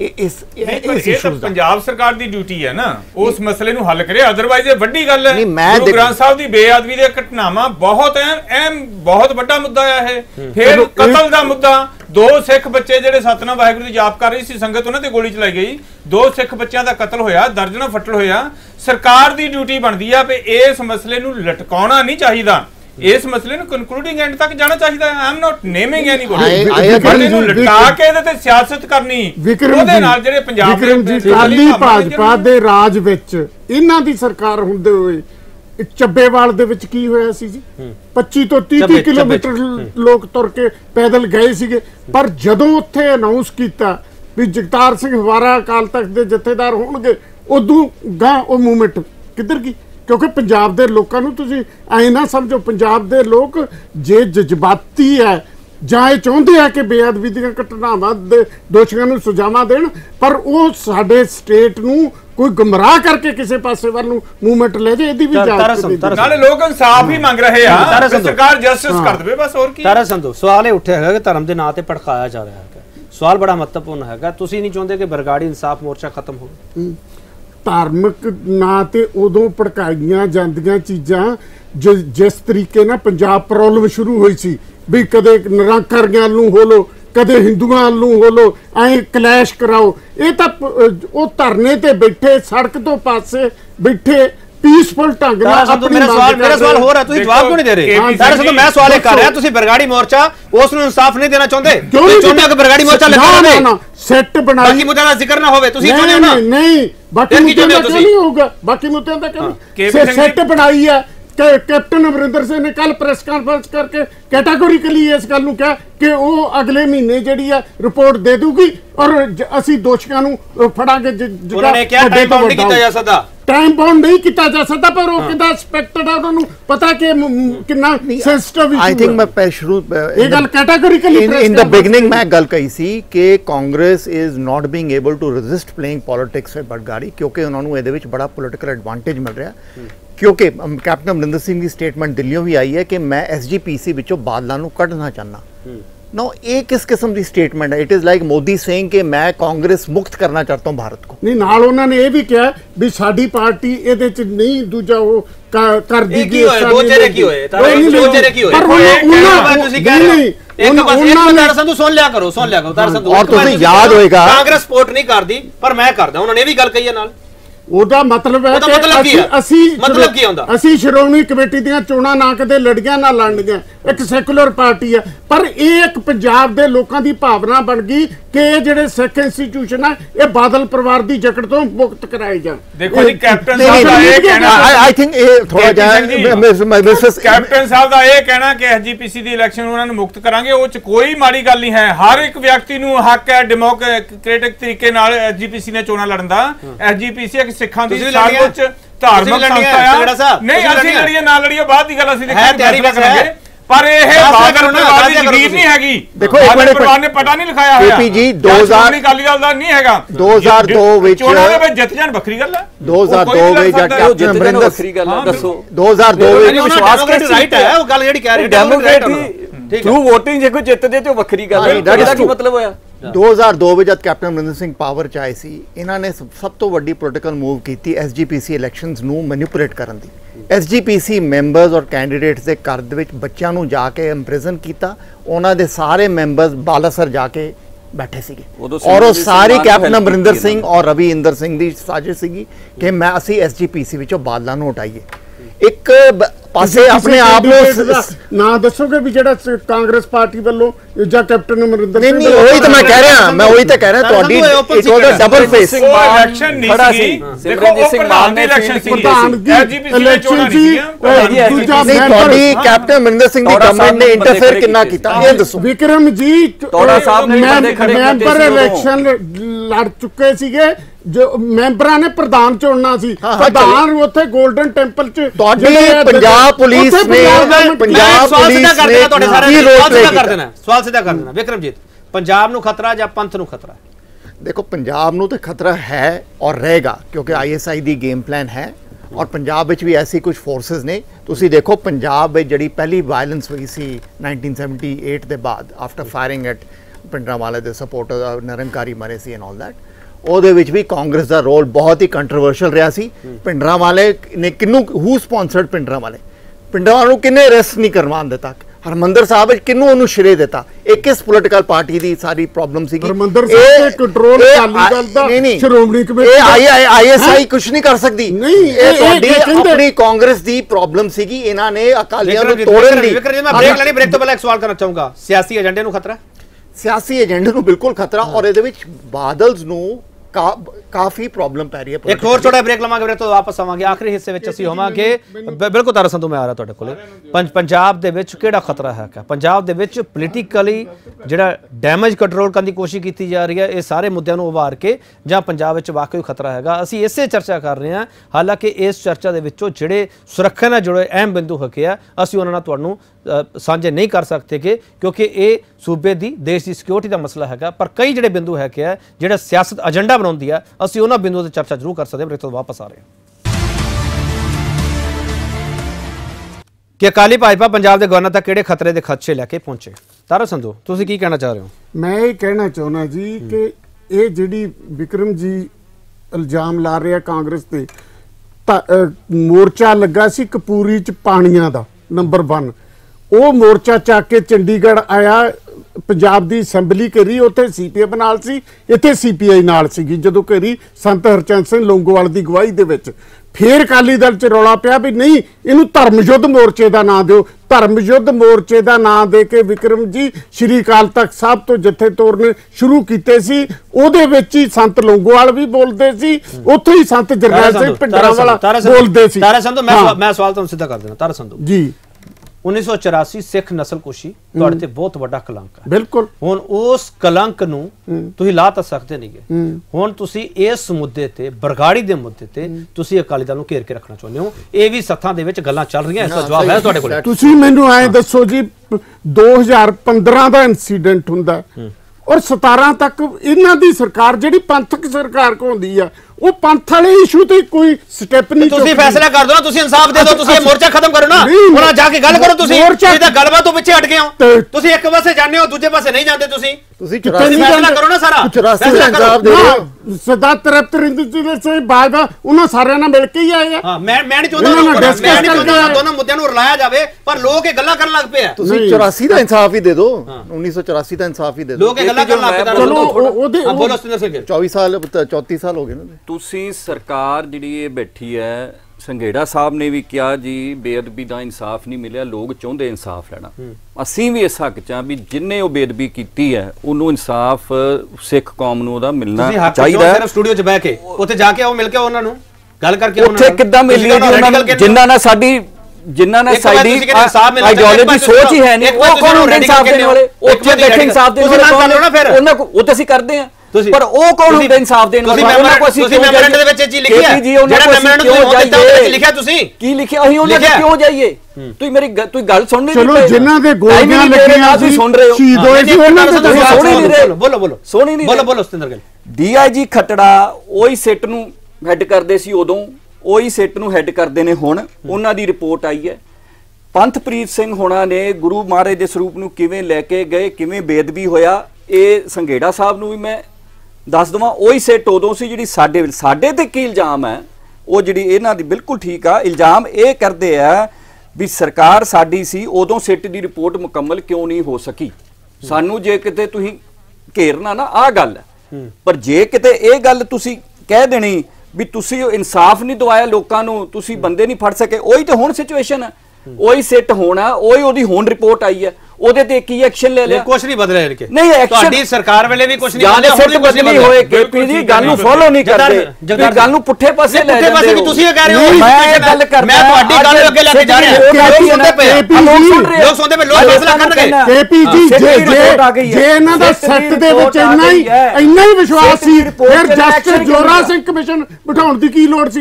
S8: ਇਸ ਇਹ-
S7: ਪੰਜਾਬ ਸਰਕਾਰ ਦੀ ਡਿਊਟੀ ਹੈ ਨਾ। ਉਸ ਮਸਲੇ ਨੂੰ ਹੱਲ ਕਰੇ ਅਦਰਵਾਈਜ਼ ਇਹ ਵੱਡੀ ਗੱਲ ਹੈ।
S8: ਨਹੀਂ, ਮੈਂ
S7: ਗੁਰੂ ਗ੍ਰੰਥ ਸਾਹਿਬ ਦੀ ਬੇਅਦਬੀ ਦੀਆਂ ਘਟਨਾਵਾਂ ਬਹੁਤ ਅਹਿਮ ਬਹੁਤ ਵੱਡਾ ਮੁੱਦਾ ਹੈ ਇਹ। ਫਿਰ ਕਤਲ ਦਾ ਮੁੱਦਾ। ਦੋ ਸਿੱਖ ਬੱਚੇ ਜਿਹੜੇ ਸਤਨਾਮ ਵਾਹਿਗੁਰੂ ਦੀ ਜਾਪ ਕਰ ਰਹੀ ਸੀ ਸੰਗਤ ਉਹਨਾਂ ਤੇ ਗੋਲੀ ਚਲਾਈ ਗਈ। ਦੋ ਸਿੱਖ ਬੱਚਿਆਂ ਦਾ ਕਤਲ ਹੋਇਆ ਦਰਜਨਾਂ ਫੱਟੜ ਹੋਇਆ। ਸਰਕਾਰ ਦੀ ਡਿਊਟੀ ਬਣਦੀ ਆ ਵੀ ਇਸ ਮਸਲੇ ਨੂੰ ਲਟਕਾਉਣਾ ਨਹੀਂ ਚਾਹੀਦਾ। ਇਸ ਮਸਲੇ ਨੂੰ ਕਨਕਲੂਡਿੰਗ ਐਂਡ ਤੱਕ ਜਾਣਾ ਚਾਹੀਦਾ
S8: I am not
S7: naming anybody
S5: but ਇਹਨੂੰ.
S7: ਲਟਕਾ ਕੇ ਇਹਦੇ ਤੇ ਸਿਆਸਤ ਕਰਨੀ ਉਹਦੇ ਨਾਲ ਜਿਹੜੇ ਪੰਜਾਬ
S5: ਵਿਕਰਮ ਜੀ
S7: ਦੇ
S5: ਕਾਲੀ ਭਾਜਪਾ ਦੇ ਰਾਜ ਵਿੱਚ ਇਹਨਾਂ ਦੀ ਸਰਕਾਰ ਹੁੰਦੇ ਹੋਏ ਚੱਬੇਵਾਲ ਦੇ ਵਿੱਚ ਕੀ ਹੋਇਆ ਸੀ ਜੀ? 25 ਤੋਂ 30
S1: ਚੱਬੇ-
S5: 30 ਕਿਲੋਮੀਟਰ ਲੋਕ ਤੁਰ ਕੇ ਪੈਦਲ ਗਏ ਸੀਗੇ। ਪਰ ਜਦੋਂ ਉੱਥੇ ਅਨਾਉਂਸ ਕੀਤਾ ਵੀ ਜਗਤਾਰ ਸਿੰਘ ਹਵਾਰਾ ਅਕਾਲ ਤਖਤ ਦੇ ਜਥੇਦਾਰ ਹੋਣਗੇ ਉਦੋਂ ਗਾਂ ਉਹ ਮੂਵਮੈਂਟ ਕਿੱਧਰ ਗਈ? ਕਿਉਂਕਿ ਪੰਜਾਬ ਦੇ ਲੋਕਾਂ ਨੂੰ ਤੁਸੀਂ ਐ ਨਾ ਸਮਝੋ ਪੰਜਾਬ ਦੇ ਲੋਕ ਜੇ ਜਜ਼ਬਾਤੀ ਹੈ ਜਾਂ ਇਹ ਚਾਹੁੰਦੇ ਆ ਕਿ ਬੇਅਦਬੀ ਦੀਆਂ ਘਟਨਾਵਾਂ ਦੇ ਦੋਸ਼ੀਆਂ ਨੂੰ ਸਜ਼ਾਵਾਂ ਦੇਣ ਪਰ ਉਹ ਸਾਡੇ ਸਟੇਟ ਨੂੰ ਕੋਈ ਗੁੰਮਰਾਹ ਕਰਕੇ ਕਿਸੇ ਪਾਸੇ ਵੱਲ ਨੂੰ ਮੂਵਮੈਂਟ ਲੈ ਜੇ ਇਹਦੀ ਵੀ
S1: ਤਾਰਾ
S7: ਨਾਲੇ ਲੋਕ ਇਨਸਾਫ ਹੀ ਮੰਗ ਰਹੇ ਆ। ਸਰਕਾਰ ਜਸਟਿਸ ਕਰ ਦੇਵੇ ਬਸ ਹੋਰ ਕੀ?
S1: ਤਾਰਾ ਸੰਧੂ ਸਵਾਲ ਇਹ ਉੱਠਿਆ ਹੈਗਾ ਕਿ ਧਰਮ ਦੇ ਨਾਂ ਤੇ ਭੜਕਾਇਆ ਜਾ ਰਿਹਾ ਹੈਗਾ। ਸਵਾਲ ਬੜਾ ਮਹੱਤਵਪੂਰਨ ਹੈਗਾ। ਤੁਸੀਂ ਨਹੀਂ ਚਾਹੁੰਦੇ ਕਿ ਬਰਗਾੜੀ ਇਨਸਾਫ ਮੋਰਚਾ ਖਤਮ ਹੋਵੇ?
S5: ਧਾਰਮਿਕ ਨਾਂ ਤੇ ਉਦੋਂ ਭੜਕਾਈਆਂ ਜਾਂਦੀਆਂ ਚੀਜ਼ਾਂ ਜਿ- ਜਿਸ ਤਰੀਕੇ ਨਾਲ ਪੰਜਾਬ ਪ੍ਰੋਬਲਮ ਸ਼ੁਰੂ ਹੋਈ ਸੀ। ਵੀ ਕਦੇ ਨਿਰੰਕਾਰੀਆਂ ਨੂੰ ਹੋਲੋ, ਕਦੇ ਹਿੰਦੂਆਂ ਨੂੰ ਹੋਲੋ, ਐਂ ਕਲੈਸ਼ ਕਰਾਓ। ਇਹ ਤਾਂ ਉਹ ਧਰਨੇ ਤੇ ਬੈਠੇ, ਸੜਕ ਤੋਂ ਪਾਸੇ ਬੈਠੇ ਪੀਸਫੁਲ ਢੰਗ ਨਾਲ ਆਪਣੀ
S1: ਮੇਰਾ ਸਵਾਲ ਮੇਰਾ ਸਵਾਲ
S5: ਰਹੇ
S1: ਹੋਰ ਹੈ ਤੁਸੀਂ ਜਵਾਬ ਕਿਉਂ ਨਹੀਂ ਦੇ ਰਹੇ? ਤਾਰਾ ਸੰਧੂ ਮੈਂ ਸਵਾਲ ਇਹ ਕਰ ਰਿਹਾ। ਤੁਸੀਂ ਬਰਗਾੜੀ ਮੋਰਚਾ ਉਸ ਨੂੰ ਇਨਸਾਫ ਨਹੀਂ ਦੇਣਾ ਚਾਹੁੰਦੇ?
S5: ਕਿਉਂ
S1: ਤੁਸੀਂ
S5: ਨਹੀਂ
S1: ਚਾਹੁੰਦੇ ਕਿ ਬਰਗਾੜੀ ਮੋਰਚਾ ਲੱਗਾ
S5: ਨਾ,
S1: ਰਹੇ
S5: ਨਾ, ਸੈੱਟ ਬਣਾਈ।
S1: ਬਾਕੀ ਮੁੱਦਿਆਂ ਦਾ ਜ਼ਿਕਰ ਨਾ ਹੋਵੇ ਤੁਸੀਂ ਚਾਹੁੰਦੇ ਹੋ ਨਾ?
S5: ਨਹੀਂ ਬਾਕੀ ਮੁੱਦਿਆਂ ਦਾ? ਨਹੀਂ ਹੋਊਗਾ? ਬਾਕੀ ਮੁੱਦਿਆਂ ਦਾ ਕਿਉਂ ਸੈੱਟ ਬਣਾਈ ਹੈ। ਕਿ ਕੈਪਟਨ ਅਮਰਿੰਦਰ ਸਿੰਘ ਨੇ ਕੱਲ ਪ੍ਰੈਸ ਕਾਨਫਰੰਸ ਕਰਕੇ ਕੈਟਾਗੋਰੀਕਲੀ ਇਸ ਗੱਲ ਨੂੰ ਕਿਹਾ ਕਿ ਉਹ ਅਗਲੇ ਮਹੀਨੇ ਜਿਹੜੀ ਆ ਰਿਪੋਰਟ ਦੇ ਦੂਗੀ ਔਰ ਅਸੀਂ ਦੋਸ਼ੀਆਂ ਨੂੰ ਫੜਾਂਗੇ ਜਿਹੜਾ
S1: ਉਹਨਾਂ ਨੇ ਕਿਹਾ
S5: ਵੱਡੇ
S1: ਟਾਈਮ
S5: ਤੋਂ
S1: ਬਾਉਂਡ ਨਹੀਂ
S5: ਵੱਡਾ
S1: ਕੀਤਾ ਜਾ ਸਕਦਾ।
S5: ਟਾਈਮ ਬਾਉਂਡ ਨਹੀਂ ਕੀਤਾ ਜਾ ਸਕਦਾ ਪਰ ਉਹ ਕਿੰਦਾ ਐਕਸਪੈਕਟਡ ਆ ਉਹਨਾਂ ਨੂੰ ਪਤਾ ਕਿ ਕਿੰਨਾ ਸੈਂਸਿਟਿਵ
S8: ਆਈ ਥਿੰਕ ਮੈਂ ਪਹਿ ਸ਼ੁਰੂ
S5: ਇਹ ਗੱਲ categorically
S8: in, in the beginning ਮੈਂ ਗੱਲ ਕਹੀ ਸੀ ਕਿ Congress is not being able to resist playing politics with Bargari ਕਿਉਂਕਿ ਉਹਨਾਂ ਨੂੰ ਇਹਦੇ ਵਿੱਚ ਬੜਾ ਪੋਲਿਟੀਕਲ ਐਡਵਾਂਟੇਜ ਮਿਲ ਰਿਹਾ। ਕਿਉਂਕਿ ਕੈਪਟਨ ਅਮਰਿੰਦਰ ਸਿੰਘ ਦੀ ਸਟੇਟਮੈਂਟ ਦਿੱਲੀੋਂ ਵੀ ਆਈ ਹੈ ਕਿ ਮੈਂ ਐਸਜੀਪੀਸੀ ਵਿੱਚੋਂ ਬਾਦਲਾਂ ਨੂੰ ਕੱਢਣਾ ਚਾਹਨਾ ਨੋ ਇਹ ਕਿਸ ਕਿਸਮ ਦੀ ਸਟੇਟਮੈਂਟ ਹੈ it is like Modi saying ਕਿ ਮੈਂ ਕਾਂਗਰਸ ਮੁਕਤ ਕਰਨਾ ਚਾਹਤਾ ਹੂੰ ਭਾਰਤ को।
S5: ਨਹੀਂ ਨਾਲ ਉਹਨਾਂ ਨੇ ਇਹ ਵੀ ਕਿਹਾ ਵੀ ਸਾਡੀ ਪਾਰਟੀ ਇਹਦੇ ਚ ਨਹੀਂ ਦੂਜਾ ਉਹ ਕ- ਕਰਦੀ
S1: ਇਹ ਕੀ ਹੋਏ? ਦੋ ਚਿਹਰੇ ਕੀ ਹੋਏ? ਦੋ ਚਿਹਰੇ ਕੀ ਹੋਏ?
S5: ਪਰ ਉਹਨਾਂ
S1: ਇੱਕ ਵਾਰ ਤੁਸੀਂ ਕਹਿ ਰਹੇ ਹੋ
S5: ਨਹੀਂ,
S1: ਇੱਕ
S5: ਉਹਨਾਂ-
S1: ਬਸ ਇੱਕ ਤਾਰਾ ਸੰਧੂ ਸੁਣ ਲਿਆ ਕਰੋ ਸੁਣ ਲਿਆ ਕਰੋ ਤਾਰਾ ਸੰਧੂ
S8: ਔਰ ਤੁਸੀਂ ਯਾਦ ਹੋਏਗਾ-
S1: ਕਾਂਗਰਸ ਸਪੋਰਟ ਨਹੀਂ ਕਰਦੀ ਪਰ ਮੈਂ ਕਰਦਾ ਉਹਨਾਂ ਨੇ ਇਹ ਵੀ ਗੱਲ ਕਹੀ ਹੈ ਨਾਲ
S5: ਉਹਦਾ ਮਤਲਬ ਹੈ ਕਿ ਅਸੀਂ? ਅਸੀਂ
S1: ਮਤਲਬ ਕੀ ਹੁੰਦਾ?
S5: ਅਸੀਂ ਸ਼੍ਰੋਮਣੀ ਕਮੇਟੀ ਦੀਆਂ ਚੋਣਾਂ ਨਾ ਕਦੇ ਲੜੀਆਂ ਨਾ ਲੜਨੀਆਂ। ਇੱਕ ਸੈਕੂਲਰ ਪਾਰਟੀ ਹੈ। ਪਰ ਇਹ ਇੱਕ ਪੰਜਾਬ ਦੇ ਲੋਕਾਂ ਦੀ ਭਾਵਨਾ ਬਣ ਗਈ ਕਿ ਇਹ ਜਿਹੜੇ ਸਿੱਖ ਇੰਸਟੀਚਿਊਸ਼ਨ ਆ ਇਹ ਬਾਦਲ ਪਰਿਵਾਰ ਦੀ ਜਕੜ ਤੋਂ ਮੁਕਤ ਕਰਾਏ ਜਾਣ।
S7: ਦੇਖੋ ਜੀ, ਕੈਪਟਨ ਸਾਹਿਬ ਦਾ ਇਹ ਕਹਿਣਾ-
S8: ਆਈ ਥਿੰਕ ਇਹ ਥੋੜਾ ਜਿਹਾ ਮਿਸਸ
S7: ਕੈਪਟਨ ਸਾਹਿਬ ਦਾ ਇਹ ਕਹਿਣਾ ਕਿ ਐਸਜੀਪੀਸੀ ਦੀ ਇਲੈਕਸ਼ਨ ਉਹਨਾਂ ਨੂੰ ਮੁਕਤ ਕਰਾਂਗੇ ਉਹ ਚ ਕੋਈ ਮਾੜੀ ਗੱਲ ਨਹੀਂ ਹੈ। ਹਰ ਇੱਕ ਵਿਅਕਤੀ ਨੂੰ ਹੱਕ ਹੈ ਡੈਮੋਕ੍ਰੈਟਿਕ ਤਰੀਕੇ ਨਾਲ ਐਸਜੀਪੀਸੀ ਨੇ ਚੋਣਾਂ ਲੜਨ ਦਾ। ਐਸਜੀਪੀਸੀ ਇੱਕ ਸਿੱਖਾਂ ਦੀ? ਸਰਵਉੱਚ ਧਾਰਮਿਕ? ਸੰਸਥਾ ਆ ਨਹੀਂ ਅਸੀਂ? ਲੜੀਏ ਨਾ ਲੜੀਏ ਬਾਅਦ ਦੀ ਗੱਲ ਅਸੀਂ ਦੇਖਾਂਗੇ। ਕਰਾਂਗੇ ਪਰ ਇਹ
S1: ਕਰੋ ਨਾ,
S7: ਪਰਿਵਾਰ ਦੀ
S1: ਕਰੋ
S7: ਜ਼ਮੀਰ। ਨਹੀਂ ਹੈਗੀ
S8: ਦੇਖੋ, ਇੱਕ ਮਿੰਟ,
S7: ਪਰਿਵਾਰ ਨੇ ਪਤਾ ਨਹੀਂ ਲਿਖਾਇਆ ਹੋਇਆ
S8: KP ਜੀ,
S7: ਜਾਂ
S8: 2000
S7: ਸ਼੍ਰੋਮਣੀ ਅਕਾਲੀ ਦਲ ਦਾ ਨਹੀਂ ਹੈਗਾ
S8: 2002 ਵਿੱਚ-
S7: ਚੋਣਾਂ ਦੇ ਵਿੱਚ ਜਿੱਤ ਜਾਣ ਵੱਖਰੀ ਗੱਲ ਹੈ
S8: 2002
S7: ਉਹ ਕੋਈ ਵੀ ਲੜ
S8: ਵਿੱਚ
S7: ਹੈ।
S8: ਕੈਪਟਨ ਅਮਰਿੰਦਰ
S6: ਵੱਖਰੀ ਗੱਲ ਹੈ ਦੱਸੋ
S8: 2002
S1: ਨਹੀਂ,
S8: ਵਿੱਚ
S6: ਵਿਸ਼ਵਾਸ ਕਿਸ
S1: right ਹੈ ਉਹ ਗੱਲ ਜਿਹੜੀ ਕਹਿ ਰਹੇ
S6: ਡੈਮੋਕ੍ਰੇਟ।
S1: ਠੀਕ ਹੈ
S6: ਥਰੂ VOTING ਜੇ ਕੋਈ ਜਿੱਤਦੇ ਤੇ ਉਹ ਵੱਖਰੀ ਗੱਲ ਹੈ ਇਹਦਾ ਕੀ. ਮਤਲਬ ਹੋਇਆ
S8: 2002 ਵਿੱਚ ਜਦ ਕੈਪਟਨ ਅਮਰਿੰਦਰ ਸਿੰਘ ਪਾਵਰ 'ਚ ਆਏ ਸੀ ਇਹਨਾਂ ਨੇ ਸਭ ਤੋਂ ਵੱਡੀ ਪੋਲੀਟੀਕਲ ਮੂਵ ਕੀਤੀ ਐਸਜੀਪੀਸੀ ਇਲੈਕਸ਼ਨਸ ਨੂੰ ਮੈਨੀਪੂਲੇਟ ਕਰਨ ਦੀ ਐਸਜੀਪੀਸੀ ਮੈਂਬਰਸ ਔਰ ਕੈਂਡੀਡੇਟਸ ਦੇ ਘਰ ਦੇ ਵਿੱਚ ਬੱਚਿਆਂ ਨੂੰ ਜਾ ਕੇ ਇੰਪ੍ਰਿਜ਼ਨ ਕੀਤਾ ਉਹਨਾਂ ਦੇ ਸਾਰੇ ਮੈਂਬਰਸ ਬਾਲਾਸਰ ਜਾ ਕੇ ਬੈਠੇ ਸੀਗੇ ਔਰ ਉਹ ਸਾਰੀ ਕੈਪਟਨ ਅਮਰਿੰਦਰ ਸਿੰਘ ਔਰ ਰਵੀ ਇੰਦਰ ਸਿੰਘ ਦੀ ਸਾਜ਼ਿਸ਼ ਸੀਗੀ ਕਿ ਮੈਂ ਅਸੀਂ ਐਸਜੀਪੀਸੀ ਵਿੱਚੋਂ ਬਾਦਲਾਂ ਨੂੰ ਹਟਾਈਏ ਇੱਕ ਪਾਸੇ ਆਪਣੇ ਆਪ ਨੂੰ ਸ-
S5: ਨਾ ਦੱਸੋਗੇ ਵੀ ਜਿਹੜਾ ਸ- ਕਾਂਗਰਸ ਪਾਰਟੀ ਵੱਲੋਂ ਜਾਂ ਕੈਪਟਨ ਅਮਰਿੰਦਰ ਸਿੰਘ
S8: ਨਹੀਂ ਉਹੀ ਤਾਂ ਮੈਂ ਕਹਿ ਰਿਹਾ ਮੈਂ ਉਹੀ ਤਾਂ ਕਹਿ ਰਿਹਾ ਤੁਹਾਡੀ it was
S6: a
S7: double
S6: face
S7: election ਨਹੀਂ
S6: ਸੀ।
S7: ਦੇਖੋ
S6: ਸਿਮਰਨਜੀਤ
S7: ਉਹ
S6: ਸਿੰਘ
S7: ਪ੍ਰਧਾਨ
S6: ਮਾਨ
S7: ਦੀ
S6: ਨੇ
S7: ਇਲੈਕਸ਼ਨ ਦੀਆਂ
S5: ਇਲੈਕਸ਼ਨ
S7: ਚੋਣਾਂ
S5: ਸੀ।
S8: ਨਹੀਂ
S5: ਮੈਂਬਰ
S8: ਤੁਹਾਡੀ ਕੈਪਟਨ ਅਮਰਿੰਦਰ ਸਿੰਘ ਦੀ ਗਵਰਨਮੈਂਟ ਨੇ ਇੰਟਰਫੇਅਰ ਕਿੰਨਾ
S6: ਕੀਤੇ। ਸੀ।
S8: ਇਹ ਦੱਸੋ।
S5: ਵਿਕਰਮ ਜੀ
S6: ਟੌੜਾ ਸਾਹਿਬ ਨੇ ਬੰਦੇ ਖੜੇ ਕੀਤੇ
S5: ਮੈਂਬਰ
S6: ਸੀ। ਉਦੋਂ।
S5: ਇਲੈਕਸ਼ਨ ਲੜ ਚੁੱਕੇ ਸੀਗੇ। ਜੋ ਮੈਂਬਰਾਂ ਨੇ ਪ੍ਰਧਾਨ ਚੁਣਨਾ ਸੀ ਪ੍ਰਧਾਨ ਉੱਥੇ 골ਡਨ ਟੈਂਪਲ ਚ
S8: ਤੁਹਾਡੀ ਪੰਜਾਬ ਪੁਲਿਸ ਨੇ-
S5: ਪੰਜਾਬ
S8: ਪੁਲਿਸ
S1: ਕਰ ਦੇਣਾ
S8: ਨੇ
S1: ਤੁਹਾਡੇ
S8: ਰੋਲ
S1: ਸਵਾਲ ਸਿੱਧਾ ਕਰ? ਦੇਣਾ ਸਵਾਲ ਸਿੱਧਾ ਕਰ ਦੇਣਾ ਵਿਕਰਮਜੀਤ। ਪੰਜਾਬ ਨੂੰ ਖਤਰਾ ਜਾਂ ਪੰਥ ਨੂੰ ਖਤਰਾ?
S8: ਦੇਖੋ ਪੰਜਾਬ ਨੂੰ ਤਾਂ ਖਤਰਾ ਹੈ ਔਰ ਰਹੇਗਾ ਕਿਉਂਕਿ ਆਈਐਸਆਈ ਦੀ ਗੇਮ ਪਲਾਨ ਹੈ ਔਰ ਪੰਜਾਬ ਵਿੱਚ ਵੀ ਐਸੀ ਕੁਝ ਫੋਰਸਸ ਨੇ। ਤੁਸੀਂ ਦੇਖੋ ਪੰਜਾਬ ਵਿੱਚ ਜਿਹੜੀ ਪਹਿਲੀ ਵਾਇਲੈਂਸ ਹੋਈ ਸੀ 1978 ਦੇ ਬਾਅਦ ਆਫਟਰ ਫਾਇਰਿੰਗ ਐਟ ਪਿੰਡਰਾਵਾਲੇ ਦੇ ਸਪੋਰਟਰ ਨਿਰੰਕਾਰੀ ਮਰੇ ਸੀ ਐਂਡ ਆਲ ਦੈਟ ਉਹਦੇ ਵਿੱਚ ਵੀ ਕਾਂਗਰਸ ਦਾ ਰੋਲ ਬਹੁਤ ਹੀ ਕੰਟਰੋਵਰਸ਼ੀਅਲ ਰਿਹਾ ਸੀ। ਪਿੰਡਰਾਵਾਲੇ ਨੇ ਕਿੰਨੂੰ ਹੂ ਸਪਾਂਸਰਡ ਪਿੰਡਰਾਵਾਲੇ? ਪਿੰਡਰਾਵਾਲੇ ਨੂੰ ਕਿੰਨੇ ਅਰੈਸਟ ਨਹੀਂ ਕਰਵਾਉਣ ਦਿੱਤਾ? ਹਰਮੰਦਰ ਸਾਹਿਬ ਕਿਹਨੂੰ ਉਹਨੂੰ ਸ਼੍ਰੇ ਦਿੱਤਾ? ਇਹ ਕਿਸ ਪੋਲੀਟੀਕਲ ਪਾਰਟੀ ਦੀ ਸਾਰੀ ਪ੍ਰੋਬਲਮ ਸੀਗੀ?
S5: ਹਰਮੰਦਰ ਸਾਹਿਬ ਦੇ
S8: ਇਹ
S5: ਅਕਾਲੀ ਦਲ ਦਾ,
S8: ਨਹੀਂ, ਨਹੀਂ।
S5: ਸ਼੍ਰੋਮਣੀ ਕਮੇਟੀ
S8: ਇਹ। I
S5: ISI?
S8: ਕੁਝ ਨਹੀਂ ਕਰ ਸਕਦੀ।
S5: ਨਹੀਂ, ਇਹ-
S8: ਤੁਹਾਡੀ ਆਪਣੀ ਕਾਂਗਰਸ ਦੀ ਪ੍ਰੋਬਲਮ ਸੀਗੀ। ਇਹਨਾਂ ਨੇ ਅਕਾਲੀਆਂ ਨੂੰ ਤੋੜਨ
S1: ਜੀ ਮੈਂ ਬ੍ਰੇਕ ਲੈਣੀ ਬ੍ਰੇਕ ਤੋਂ ਪਹਿਲਾਂ ਇੱਕ ਸਵਾਲ ਕਰਨਾ ਚਾਹੂੰਗਾ। ਸਿਆਸੀ ਏਜੰਡੇ ਨੂੰ ਖਤਰਾ?
S8: ਸਿਆਸੀ ਏਜੰਡੇ ਨੂੰ ਬਿਲਕੁਲ ਖਤਰਾ ਔਰ ਇਹਦੇ ਵਿੱਚ ਬਾਦਲਸ ਨੂੰ ਕਾਫੀ ਪ੍ਰੋਬਲਮ ਪੈ ਰਹੀ ਹੈ
S1: ਇੱਕ ਹੋਰ ਛੋਟਾ ਬ੍ਰੇਕ ਲਵਾਂਗੇ ਬ੍ਰੇਕ ਤੋਂ ਵਾਪਸ ਆਵਾਂਗੇ। ਆਖਰੀ ਹਿੱਸੇ ਵਿੱਚ ਅਸੀਂ ਹੋਵਾਂਗੇ। ਬਿਲਕੁਲ ਤਾਰਾ ਸੰਧੂ ਮੈਂ ਆ ਰਿਹਾ ਤੁਹਾਡੇ ਕੋਲੇ। ਪੰਜ ਪੰਜਾਬ ਦੇ ਵਿੱਚ ਕਿਹੜਾ ਖਤਰਾ ਹੈ? ਕਾ ਪੰਜਾਬ ਦੇ ਵਿੱਚ ਪੋਲੀਟੀਕਲੀ ਜਿਹੜਾ ਡੈਮੇਜ ਕੰਟਰੋਲ ਕਰਨ ਦੀ ਕੋਸ਼ਿਸ਼ ਕੀਤੀ ਜਾ ਰਹੀ ਹੈ ਇਹ ਸਾਰੇ ਮੁੱਦਿਆਂ ਨੂੰ ਉਭਾਰ ਕੇ ਜਾਂ ਪੰਜਾਬ ਵਿੱਚ ਵਾਕਈ ਖਤਰਾ ਹੈਗਾ। ਅਸੀਂ ਇਸੇ ਚਰਚਾ ਕਰ ਰਹੇ ਹਾਂ। ਹਾਲਾਂਕਿ ਇਸ ਚਰਚਾ ਦੇ ਵਿੱਚੋਂ ਜਿਹੜੇ ਸੁਰੱਖਿਆ ਨਾਲ ਜੁੜੇ ਅਹਿਮ ਬਿੰਦੂ ਹੈਗੇ ਆ ਅਸੀਂ ਉਹਨਾਂ ਨਾਲ ਤੁਹਾਨੂੰ ਸਾਂਝੇ ਨਹੀਂ ਕਰ ਸਕਦੇ ਕਿ ਕਿਉਂਕਿ ਇਹ ਸੂਬੇ ਦੀ, ਦੇਸ਼ ਦੀ ਸਿਕਿਉਰਿਟੀ ਦਾ ਮਸਲਾ ਹੈਗਾ, ਪਰ ਕਈ ਜਿਹੜੇ ਬਿੰਦੂ ਹੈਗੇ ਆ, ਜਿਹੜਾ ਸਿਆਸਤ ਏਜੰਡਾ ਬਣਾਉਂਦੀ ਆ, ਅਸੀਂ ਉਹਨਾਂ ਬਿੰਦੂਆਂ ਤੇ ਚਰਚਾ ਜ਼ਰੂਰ ਕਰ ਸਕਦੇ ਹਾਂ ਬ੍ਰੇਕ ਤੋਂ ਵਾਪਸ ਆ ਰਹੇ ਹਾਂ। ਕਿ ਅਕਾਲੀ ਭਾਜਪਾ ਪੰਜਾਬ ਦੇ ਗਵਰਨਰ ਤੱਕ ਕਿਹੜੇ ਖਤਰੇ ਦੇ ਖਦਸ਼ੇ ਲੈ ਕੇ ਪਹੁੰਚੇ? ਤਾਰਾ ਸੰਧੂ, ਤੁਸੀਂ ਕੀ ਕਹਿਣਾ ਚਾਹ ਰਹੇ ਹੋ?
S5: ਮੈਂ ਇਹ ਕਹਿਣਾ ਚਾਹੁੰਦਾ ਜੀ ਕਿ ਇਹ ਜਿਹੜੀ ਵਿਕਰਮ ਜੀ ਇਲਜ਼ਾਮ ਲਾ ਰਿਹਾ ਕਾਂਗਰਸ ਤੇ ਮੋਰਚਾ ਲੱਗਾ ਸੀ ਕਪੂਰੀ ਚ ਪਾਣੀਆਂ ਦਾ ਨੰਬਰ 1 ਉਹ ਮੋਰਚਾ ਚੱਕ ਕੇ ਚੰਡੀਗੜ੍ਹ ਆਇਆ ਪੰਜਾਬ ਦੀ ਅਸੈਂਬਲੀ ਕਰੀ ਉੱਥੇ ਸੀਪੀਐਮ ਨਾਲ ਸੀ ਇੱਥੇ ਸੀਪੀਆਈ ਨਾਲ ਸੀਗੀ ਜਦੋਂ ਕਰੀ ਸੰਤ ਹਰਚੰਦ ਸਿੰਘ ਲੌਂਗੋਵਾਲ ਦੀ ਗਵਾਹੀ ਦੇ ਵਿੱਚ। ਫੇਰ ਅਕਾਲੀ ਦਲ ਚ ਰੌਲਾ ਪਿਆ ਵੀ ਨਹੀਂ ਇਹਨੂੰ ਧਰਮ ਯੁੱਧ ਮੋਰਚੇ ਦਾ ਨਾਂ ਦਿਓ। ਧਰਮ ਯੁੱਧ ਮੋਰਚੇ ਦਾ ਨਾਂ ਦੇ ਕੇ ਵਿਕਰਮ ਜੀ ਸ਼੍ਰੀ ਅਕਾਲ ਤਖਤ ਸਾਹਿਬ ਤੋਂ ਜਥੇ ਤੋਰਨੇ ਸ਼ੁਰੂ ਕੀਤੇ ਸੀ। ਉਹਦੇ ਵਿੱਚ ਹੀ ਸੰਤ ਲੌਂਗੋਵਾਲ ਵੀ ਬੋਲਦੇ ਸੀ ਉੱਥੇ ਹੀ ਸੰਤ ਜਰਨੈਲ ਸਿੰਘ ਪਿੰਡਰਾਂ ਵਾਲਾ ਬੋਲਦੇ ਸੀ।
S1: ਤਾਰਾ ਸੰਧੂ ਮੈਂ ਸਵਾਲ ਤੁਹਾਨੂੰ ਸਿੱਧਾ ਕਰ ਦੇਣਾ ਤਾਰਾ ਸੰਧੂ।
S5: ਜੀ।
S1: 1984 ਸਿੱਖ ਨਸਲਕੁਸ਼ੀ ਤੁਹਾਡੇ ਤੇ ਬਹੁਤ ਵੱਡਾ ਕਲੰਕ ਹੈ।
S5: ਬਿਲਕੁਲ।
S1: ਹੁਣ ਉਸ ਕਲੰਕ ਨੂੰ ਤੁਸੀਂ ਲਾ ਤਾਂ ਸਕਦੇ ਨਹੀਂਗੇ। ਹੁਣ ਤੁਸੀਂ ਇਸ ਮੁੱਦੇ ਤੇ ਬਰਗਾੜੀ ਦੇ ਮੁੱਦੇ ਤੇ ਤੁਸੀਂ ਅਕਾਲੀ ਦਲ ਨੂੰ ਘੇਰ ਕੇ ਰੱਖਣਾ ਚਾਹੁੰਦੇ ਹੋ। ਇਹ ਵੀ ਸੱਥਾਂ ਦੇ ਵਿੱਚ ਗੱਲਾਂ ਚੱਲ ਰਹੀਆਂ ਇਸ ਦਾ ਜਵਾਬ ਹੈ ਤੁਹਾਡੇ ਕੋਲ।
S5: ਤੁਸੀਂ ਮੈਨੂੰ ਐਂ ਦੱਸੋ ਜੀ 2015 ਦਾ ਇਨਸੀਡੈਂਟ ਹੁੰਦਾ। ਔਰ 17 ਤੱਕ ਇਹਨਾਂ ਦੀ ਸਰਕਾਰ ਜਿਹੜੀ ਪੰਥਕ ਸਰਕਾਰ ਹੁੰਦੀ ਆ ਉਹ ਪੰਥ ਵਾਲੇ ਇਸ਼ੂ ਤੇ ਕੋਈ ਸਟੈਪ ਨਹੀਂ
S1: ਤੁਸੀਂ। ਫੈਸਲਾ ਕਰ ਦਿਓ ਨਾ ਤੁਸੀਂ ਇਨਸਾਫ ਦੇ ਦਿਓ ਤੁਸੀਂ ਇਹ ਮੋਰਚਾ ਖਤਮ ਕਰੋ ਨਾ। ਉਹਨਾਂ ਜਾ ਕੇ ਗੱਲ ਕਰੋ ਤੁਸੀਂ। ਤਾਂ ਗੱਲਬਾਤ ਤੋਂ ਪਿੱਛੇ ਹਟ ਗਏ ਹੋ। ਤੁਸੀਂ ਇੱਕ ਪਾਸੇ ਜਾਂਦੇ ਹੋ ਦੂਜੇ ਪਾਸੇ ਨਹੀਂ ਜਾਂਦੇ ਤੁਸੀਂ।
S8: ਤੁਸੀਂ
S5: ਕਿਤੇ
S8: 84
S5: ਨਹੀਂ
S1: ਫੈਸਲਾ। ਕਰੋ ਨਾ ਸਾਰਾ।
S8: 84
S1: ਫੈਸਲਾ
S8: ਦਾ। ਇਨਸਾਫ ਦੇ ਰਹੇ ਹੋ।
S5: ਸਦਾ ਤਰਪਤ ਰਿੰਦ ਜੀ ਦੇ ਸੇ ਬਾਜਵਾ ਉਹਨਾਂ ਸਾਰਿਆਂ ਨਾਲ ਮਿਲ ਕੇ ਹੀ ਆਏ ਆ।
S1: ਹਾਂ ਮੈਂ ਮੈਂ ਨਹੀਂ ਚਾਹੁੰਦਾ ਮੈਂ ਨਹੀਂ ਚਾਹੁੰਦਾ ਦੋਨੋਂ ਮੁੱਦਿਆਂ ਨੂੰ ਰਲਾਇਆ ਜਾਵੇ ਪਰ ਲੋਕ ਇਹ ਗੱਲਾਂ ਕਰਨ ਲੱਗ ਪਏ ਆ।
S8: ਤੁਸੀਂ
S5: ਨਹੀਂ।
S8: 84 ਦਾ ਇਨਸਾਫ ਹੀ ਦੇ ਦਿਓ। 1984 ਦਾ ਇਨਸਾਫ ਹੀ ਦੇ ਦਿਓ।
S1: ਲੋਕ ਇਹ ਗੱਲਾਂ ਕਰਨ ਲੱਗ ਪਏ
S5: ਚਲੋ, ਉਹਦੇ-
S1: ਹਾਂ, ਬੋਲੋ ਸਤਿੰਦਰ ਸਿੰਘ ਗਿੱਲ।
S8: 24 ਸਾਲ 34 ਸਾਲ ਹੋ ਗਏ ਨਾ
S6: ਤੁਸੀਂ ਸਰਕਾਰ ਜਿਹੜੀ ਇਹ ਬੈਠੀ ਹੈ ਸੰਘੇੜਾ ਸਾਹਿਬ ਨੇ ਵੀ ਕਿਹਾ ਜੀ ਬੇਅਦਬੀ ਦਾ ਇਨਸਾਫ ਨਹੀਂ ਮਿਲਿਆ ਲੋਕ ਚਾਹੁੰਦੇ ਇਨਸਾਫ ਲੈਣਾ ਅਸੀਂ ਵੀ ਇਸ ਹੱਕ ਚ ਹਾਂ ਵੀ ਜਿੰਨੇ ਉਹ ਬੇਅਦਬੀ ਕੀਤੀ ਹੈ ਉਹਨੂੰ ਇਨਸਾਫ ਸਿੱਖ ਕੌਮ ਨੂੰ ਉਹਦਾ ਮਿਲਣਾ ਚਾਹੀਦਾ
S1: ਸਿਰਫ ਸਟੂਡੀਓ 'ਚ ਬਹਿ ਕੇ ਉੱਥੇ ਜਾ ਕੇ ਆਓ ਮਿਲ ਕੇ ਉਹਨਾਂ ਨੂੰ ਗੱਲ ਕਰਕੇ ਉਹਨਾਂ
S6: ਉੱਥੇ
S1: ਨਾਲ।
S6: ਕਿੱਦਾਂ
S1: ਤੁਸੀਂ
S6: ਮਿਲੀ ਜੀ
S1: ਉਹਨਾਂ
S6: ਨੂੰ। ਜਿਨ੍ਹਾਂ ਨਾਲ ਸਾਡੀ ਜਿਨ੍ਹਾਂ
S1: ਵਾਰ
S6: ਸਾਡੀ ਆਈਡੀਓਲੋਜੀ ਸੋਚ ਹੀ ਹੈ ਨਹੀਂ। ਉਹ ਕੌਣ ਹੁੰਦੇ ਇਨਸਾਫ ਦੇਣ ਵਾਲੇ? ਉੱਥੇ ਬੈਠੇ ਇਨਸਾਫ ਦੇਣ ਵਾਲੇ
S1: ਨਾ? ਫਿਰ।
S6: ਉਹਨਾਂ ਕੋ ਉਹ ਤਾਂ ਅਸੀਂ ਕਰਦੇ
S1: ਤੁਸੀਂ-
S6: ਪਰ ਉਹ ਕੌਣ ਹੁੰਦੇ ਇਨਸਾਫ ਦੇਣ ਵਾਲੇ?
S1: ਤੁਸੀਂ
S6: ਉਹਨਾਂ ਕੋ ਅਸੀਂ
S1: ਤੁਸੀਂ
S6: ਕਿਉਂ
S1: ਮੈਮੋਰੈਂਡਮ ਦੇ ਵਿੱਚ ਇਹ ਚੀਜ਼ ਲਿਖੀ ਹੈ।
S6: KP ਜੀ ਉਹਨਾਂ
S1: ਜਿਹੜਾ
S6: ਕਿਉਂ
S1: ਤੁਸੀਂ ਦਿੱਤਾ ਉਹਦੇ ਵਿੱਚ? ਲਿਖਿਆ ਤੁਸੀਂ।
S6: ਕੀ ਲਿਖਿਆ? ਅਸੀਂ ਉਹਨਾਂ। ਦੇ ਕਿਉਂ ਜਾਈਏ? ਤੁਸੀਂ ਮੇਰੀ ਤੁਸੀਂ ਗੱਲ ਸੁਣ ਨਹੀਂ
S5: ਚਲੋ
S6: ਪਏ।
S5: ਜਿਨ੍ਹਾਂ ਦੇ ਗੋਲੀਆਂ
S6: ਰਹੇ,
S5: ਲੱਗੀਆਂ
S6: ਨਾ ਤੁਸੀਂ ਸੁਣ ਰਹੇ ਹੋ।
S5: ਸ਼ਹੀਦ ਹੋਏ ਸੀ ਉਹਨਾਂ ਦੇ
S6: ਤੁਸੀਂ ਸੁਣ ਨਹੀਂ ਰਹੇ।
S1: ਬੋਲੋ ਬੋਲੋ।
S6: ਸੁਣ ਨਹੀਂ
S1: ਬੋਲੋ
S6: ਰਹੇ।
S1: ਬੋਲੋ ਸਤਿੰਦਰ ਗਿੱਲ।
S6: ਡੀਆਈਜੀ ਖੱਟੜਾ ਉਹੀ ਸਿੱਟ ਨੂੰ ਹੈੱਡ ਕਰਦੇ ਸੀ ਉਦੋਂ। ਉਹੀ ਸਿੱਟ ਨੂੰ ਹੈੱਡ ਕਰਦੇ ਨੇ ਹੁਣ। ਉਹਨਾਂ ਦੀ ਰਿਪੋਰਟ ਆਈ ਹੈ। ਪੰਥਪ੍ਰੀਤ ਸਿੰਘ ਹੋਣਾ ਨੇ ਗੁਰੂ ਮਹਾਰਾਜ ਦੇ ਸਰੂਪ ਨੂੰ ਕਿਵੇਂ ਲੈ ਕੇ ਗਏ ਕਿਵੇਂ ਬੇਦਬੀ ਹੋਇਆ ਇਹ ਸੰਘੇੜਾ ਸਾਹਿਬ ਨੂੰ ਵੀ ਮੈਂ ਦੱਸ ਦਵਾਂ। ਉਹੀ ਸਿੱਟ ਉਦੋਂ ਸੀ ਜਿਹੜੀ ਸਾਡੇ ਸਾਡੇ ਤੇ ਕੀ ਇਲਜ਼ਾਮ ਹੈ? ਉਹ ਜਿਹੜੀ ਇਹਨਾਂ ਦੀ ਬਿਲਕੁਲ ਠੀਕ ਆ। ਇਲਜ਼ਾਮ ਇਹ ਕਰਦੇ ਆ ਵੀ ਸਰਕਾਰ ਸਾਡੀ ਸੀ ਉਦੋਂ ਸਿੱਟ ਦੀ ਰਿਪੋਰਟ ਮੁਕੰਮਲ ਕਿਉਂ ਨਹੀਂ ਹੋ ਸਕੀ? ਸਾਨੂੰ ਜੇ ਕਿਤੇ ਤੁਸੀਂ ਘੇਰਨਾ ਨਾ ਆਹ ਗੱਲ ਪਰ ਜੇ ਕਿਤੇ ਇਹ ਗੱਲ ਤੁਸੀਂ ਕਹਿ ਦੇਣੀ ਵੀ ਤੁਸੀਂ ਉਹ ਇਨਸਾਫ ਨਹੀਂ ਦਵਾਇਆ ਲੋਕਾਂ ਨੂੰ, ਤੁਸੀਂ ਬੰਦੇ ਨਹੀਂ ਫੜ ਸਕੇ। ਉਹੀ ਤੇ ਹੁਣ ਸਿਚੁਏਸ਼ਨ ਹੈ ਉਹੀ ਸਿੱਟ ਹੋਣਾ, ਉਹੀ ਉਹਦੀ ਹੁਣ ਰਿਪੋਰਟ ਆਈ ਹੈ ਉਹਦੇ ਤੇ ਕੀ ਐਕਸ਼ਨ ਲੈ ਲਿਆ?
S1: ਕੁਝ ਨਹੀਂ ਬਦਲਿਆ ਇਨਕੇ
S6: ਨਹੀਂ, action-
S1: ਤੁਹਾਡੀ ਸਰਕਾਰ ਵੇਲੇ ਵੀ ਕੁਝ ਨਹੀਂ ਬਦਲਿਆ ਨਹੀਂ
S6: ਬਦਲੀ ਹੋਏ ਕੇਪੀ ਜੀ ਗੱਲ ਨੂੰ ਫੋਲੋ ਨਹੀਂ ਕਰਦੇ।
S1: ਜਗਦਾਰ
S6: ਗੱਲ ਨੂੰ ਪੁੱਠੇ ਪਾਸੇ ਲੈ
S1: ਪੁੱਠੇ ਪਾਸੇ
S6: ਜਾਂਦੇ
S1: ਵੀ। ਤੁਸੀਂ ਇਹ ਕਹਿ ਰਹੇ ਹੋ
S6: ਮੈਂ ਇਹ ਗੱਲ ਕਰਦਾ
S1: ਮੈਂ ਤੁਹਾਡੀ ਗੱਲ ਅੱਗੇ ਲੈ ਕੇ ਜਾ ਰਿਹਾ। ਲੋਕ ਸੁਣਦੇ ਪਏ
S6: ਲੋਕ ਸੁਣ ਰਹੇ।
S1: ਲੋਕ ਸੁਣਦੇ ਪਏ, ਲੋਕ ਫੈਸਲਾ ਕਰਨਗੇ।
S5: ਕੇਪੀ ਜੀ ਜੇ
S6: ਦੀ ਰਿਪੋਰਟ ਆ
S5: ਜੇ
S6: ਗਈ ਹੈ।
S5: ਜੇ ਇਹਨਾਂ ਦਾ
S6: ਸਿੱਟ ਦੀ
S5: ਵਿੱਚ ਇੰਨਾ ਹੀ। ਇੰਨਾ ਹੀ ਵਿਸ਼ਵਾਸ ਸੀ ਫਿਰ
S6: ਤੇ
S5: ਜਸਟਿਸ ਜੋਰਾ? ਸਿੰਘ ਕਮਿਸ਼ਨ ਬਿਠਾਉਣ ਦੀ ਕੀ ਲੋੜ ਸੀ?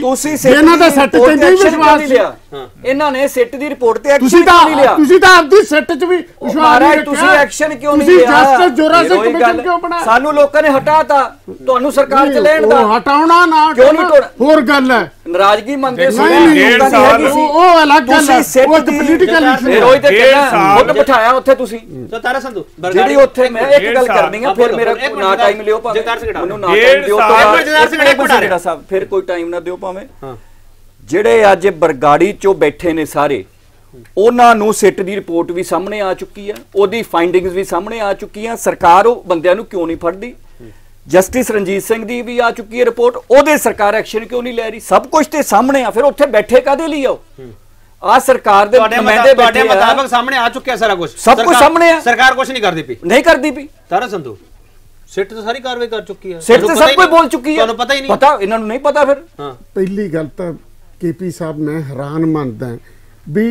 S5: ਇਹਨਾਂ ਦਾ ਸੈੱਟ ਤੇ ਨਹੀਂ ਵਿਸ਼ਵਾਸ
S6: ਨਹੀਂ
S5: ਸੀ।
S6: ਇਹਨਾਂ ਨੇ ਸਿੱਟ ਦੀ ਰਿਪੋਰਟ ਤੇ ਐਕਸ਼ਨ ਨਹੀਂ ਲਿਆ
S5: ਤੁਸੀਂ ਤਾਂ ਆਪਦੀ ਸੈੱਟ 'ਚ ਵੀ
S6: ਮਹਾਰਾਜ ਤੁਸੀਂ। ਐਕਸ਼ਨ ਕਿਉਂ ਨਹੀਂ
S5: ਤੁਸੀਂ
S6: ਲਿਆ? Justice Zora
S5: Singh
S6: commission.
S5: ਕਿਉਂ ਬਣਾਇਆ?
S6: ਸਾਨੂੰ ਲੋਕਾਂ ਨੇ ਹਟਾਤਾ। ਤੁਹਾਨੂੰ ਸਰਕਾਰ ਚ ਲੈਣ ਦਾ।
S5: ਉਹ ਹਟਾਉਣਾ ਨਾ
S6: ਕਿਉਂ ਨਹੀਂ
S5: ਹੋਰ ਗੱਲ ਹੈ।
S6: ਨਾਰਾਜ਼ਗੀ ਮੰਨਦੇ ਸੀ
S5: ਨਹੀਂ, ਨਹੀਂ,
S6: ਲੋਕਾਂ ਦੀ
S7: ਡੇਢ
S6: ਹੈਗੀ ਸੀ।
S5: ਉਹ ਅਲੱਗ ਗੱਲ ਹੈ।
S6: ਤੁਸੀਂ
S5: ਉਹ ਪੋਲੀਟੀਕਲ ਇਸ਼ੂ
S6: ਉਹੀ ਤੇ
S7: ਸਾਲ
S6: ਉਹਨੂੰ ਬਿਠਾਇਆ ਉੱਥੇ ਤੁਸੀਂ।
S1: ਸੋ ਤਾਰਾ ਸੰਧੂ
S6: ਜਿਹੜੀ ਉੱਥੇ ਮੈਂ ਇੱਕ ਗੱਲ ਕਰਨੀ ਆ ਫਿਰ ਮੇਰਾ ਨਾ ਟਾਈਮ ਲਿਓ ਭਾਵੇਂ। ਮੈਨੂੰ ਨਾ ਟਾਈਮ ਦਿਓ ਤੋਂ
S1: ਜਗਤਾਰ ਸਿੰਘ
S6: ਇੱਕ ਮਿੰਟ ਸਾਹਿਬ ਫਿਰ ਕੋਈ ਟਾਈਮ ਨਾ ਦਿਓ ਭਾਵੇਂ। ਜਿਹੜੇ ਅੱਜ ਬਰਗਾੜੀ ਚੋਂ ਬੈਠੇ ਨੇ ਸਾਰੇ ਉਹਨਾਂ ਨੂੰ ਸਿੱਟ ਦੀ ਰਿਪੋਰਟ ਵੀ ਸਾਹਮਣੇ ਆ ਚੁੱਕੀ ਆ ਉਹਦੀ ਫਾਈਂਡਿੰਗਸ ਵੀ ਸਾਹਮਣੇ ਆ ਚੁੱਕੀਆਂ ਸਰਕਾਰ ਉਹ ਬੰਦਿਆਂ ਨੂੰ ਕਿਉਂ ਨਹੀਂ ਫੜਦੀ? ਜਸਟਿਸ ਰਣਜੀਤ ਸਿੰਘ ਦੀ ਵੀ ਆ ਚੁੱਕੀ ਹੈ ਰਿਪੋਰਟ ਉਹਦੇ ਸਰਕਾਰ ਐਕਸ਼ਨ ਕਿਉਂ ਨਹੀਂ ਲੈ ਰਹੀ? ਸਭ ਕੁਝ ਤੇ ਸਾਹਮਣੇ ਆ ਫਿਰ ਉੱਥੇ ਬੈਠੇ ਕਾਦੇ ਲਈ ਆਓ ਆ ਸਰਕਾਰ ਦੇ ਨੁਮਾਇੰਦੇ ਬੈਠੇ ਆ।
S1: ਮੁਤਾਬਕ ਸਾਹਮਣੇ ਆ ਚੁੱਕਿਆ ਸਾਰਾ ਕੁਝ
S6: ਸਭ ਕੁਝ ਸਾਹਮਣੇ ਆ।
S1: ਸਰਕਾਰ ਕੁਝ ਨਹੀਂ ਕਰਦੀ ਪਈ।
S6: ਨਹੀਂ ਕਰਦੀ ਵੀ
S1: ਤਾਰਾ ਸੰਧੂ ਸਿੱਟ ਤਾਂ ਸਾਰੀ ਕਾਰਵਾਈ ਕਰ ਚੁੱਕੀ ਹੈ
S6: ਸਿੱਟ ਤੇ ਸਭ
S1: ਨਹੀਂ।
S6: ਬੋਲ ਚੁੱਕੀ ਹੈ
S1: ਤੁਹਾਨੂੰ ਪਤਾ ਹੀ ਨਹੀਂ।
S6: ਪਤਾ ਇਹਨਾਂ ਨੂੰ ਨਹੀਂ ਪਤਾ ਫਿਰ।
S1: ਹਾਂ।
S5: ਪਹਿਲੀ ਗੱਲ ਤਾਂ ਕੇਪੀ ਸਾਹਿਬ ਮੈਂ ਹੈਰਾਨ ਮੰਨਦਾ ਵੀ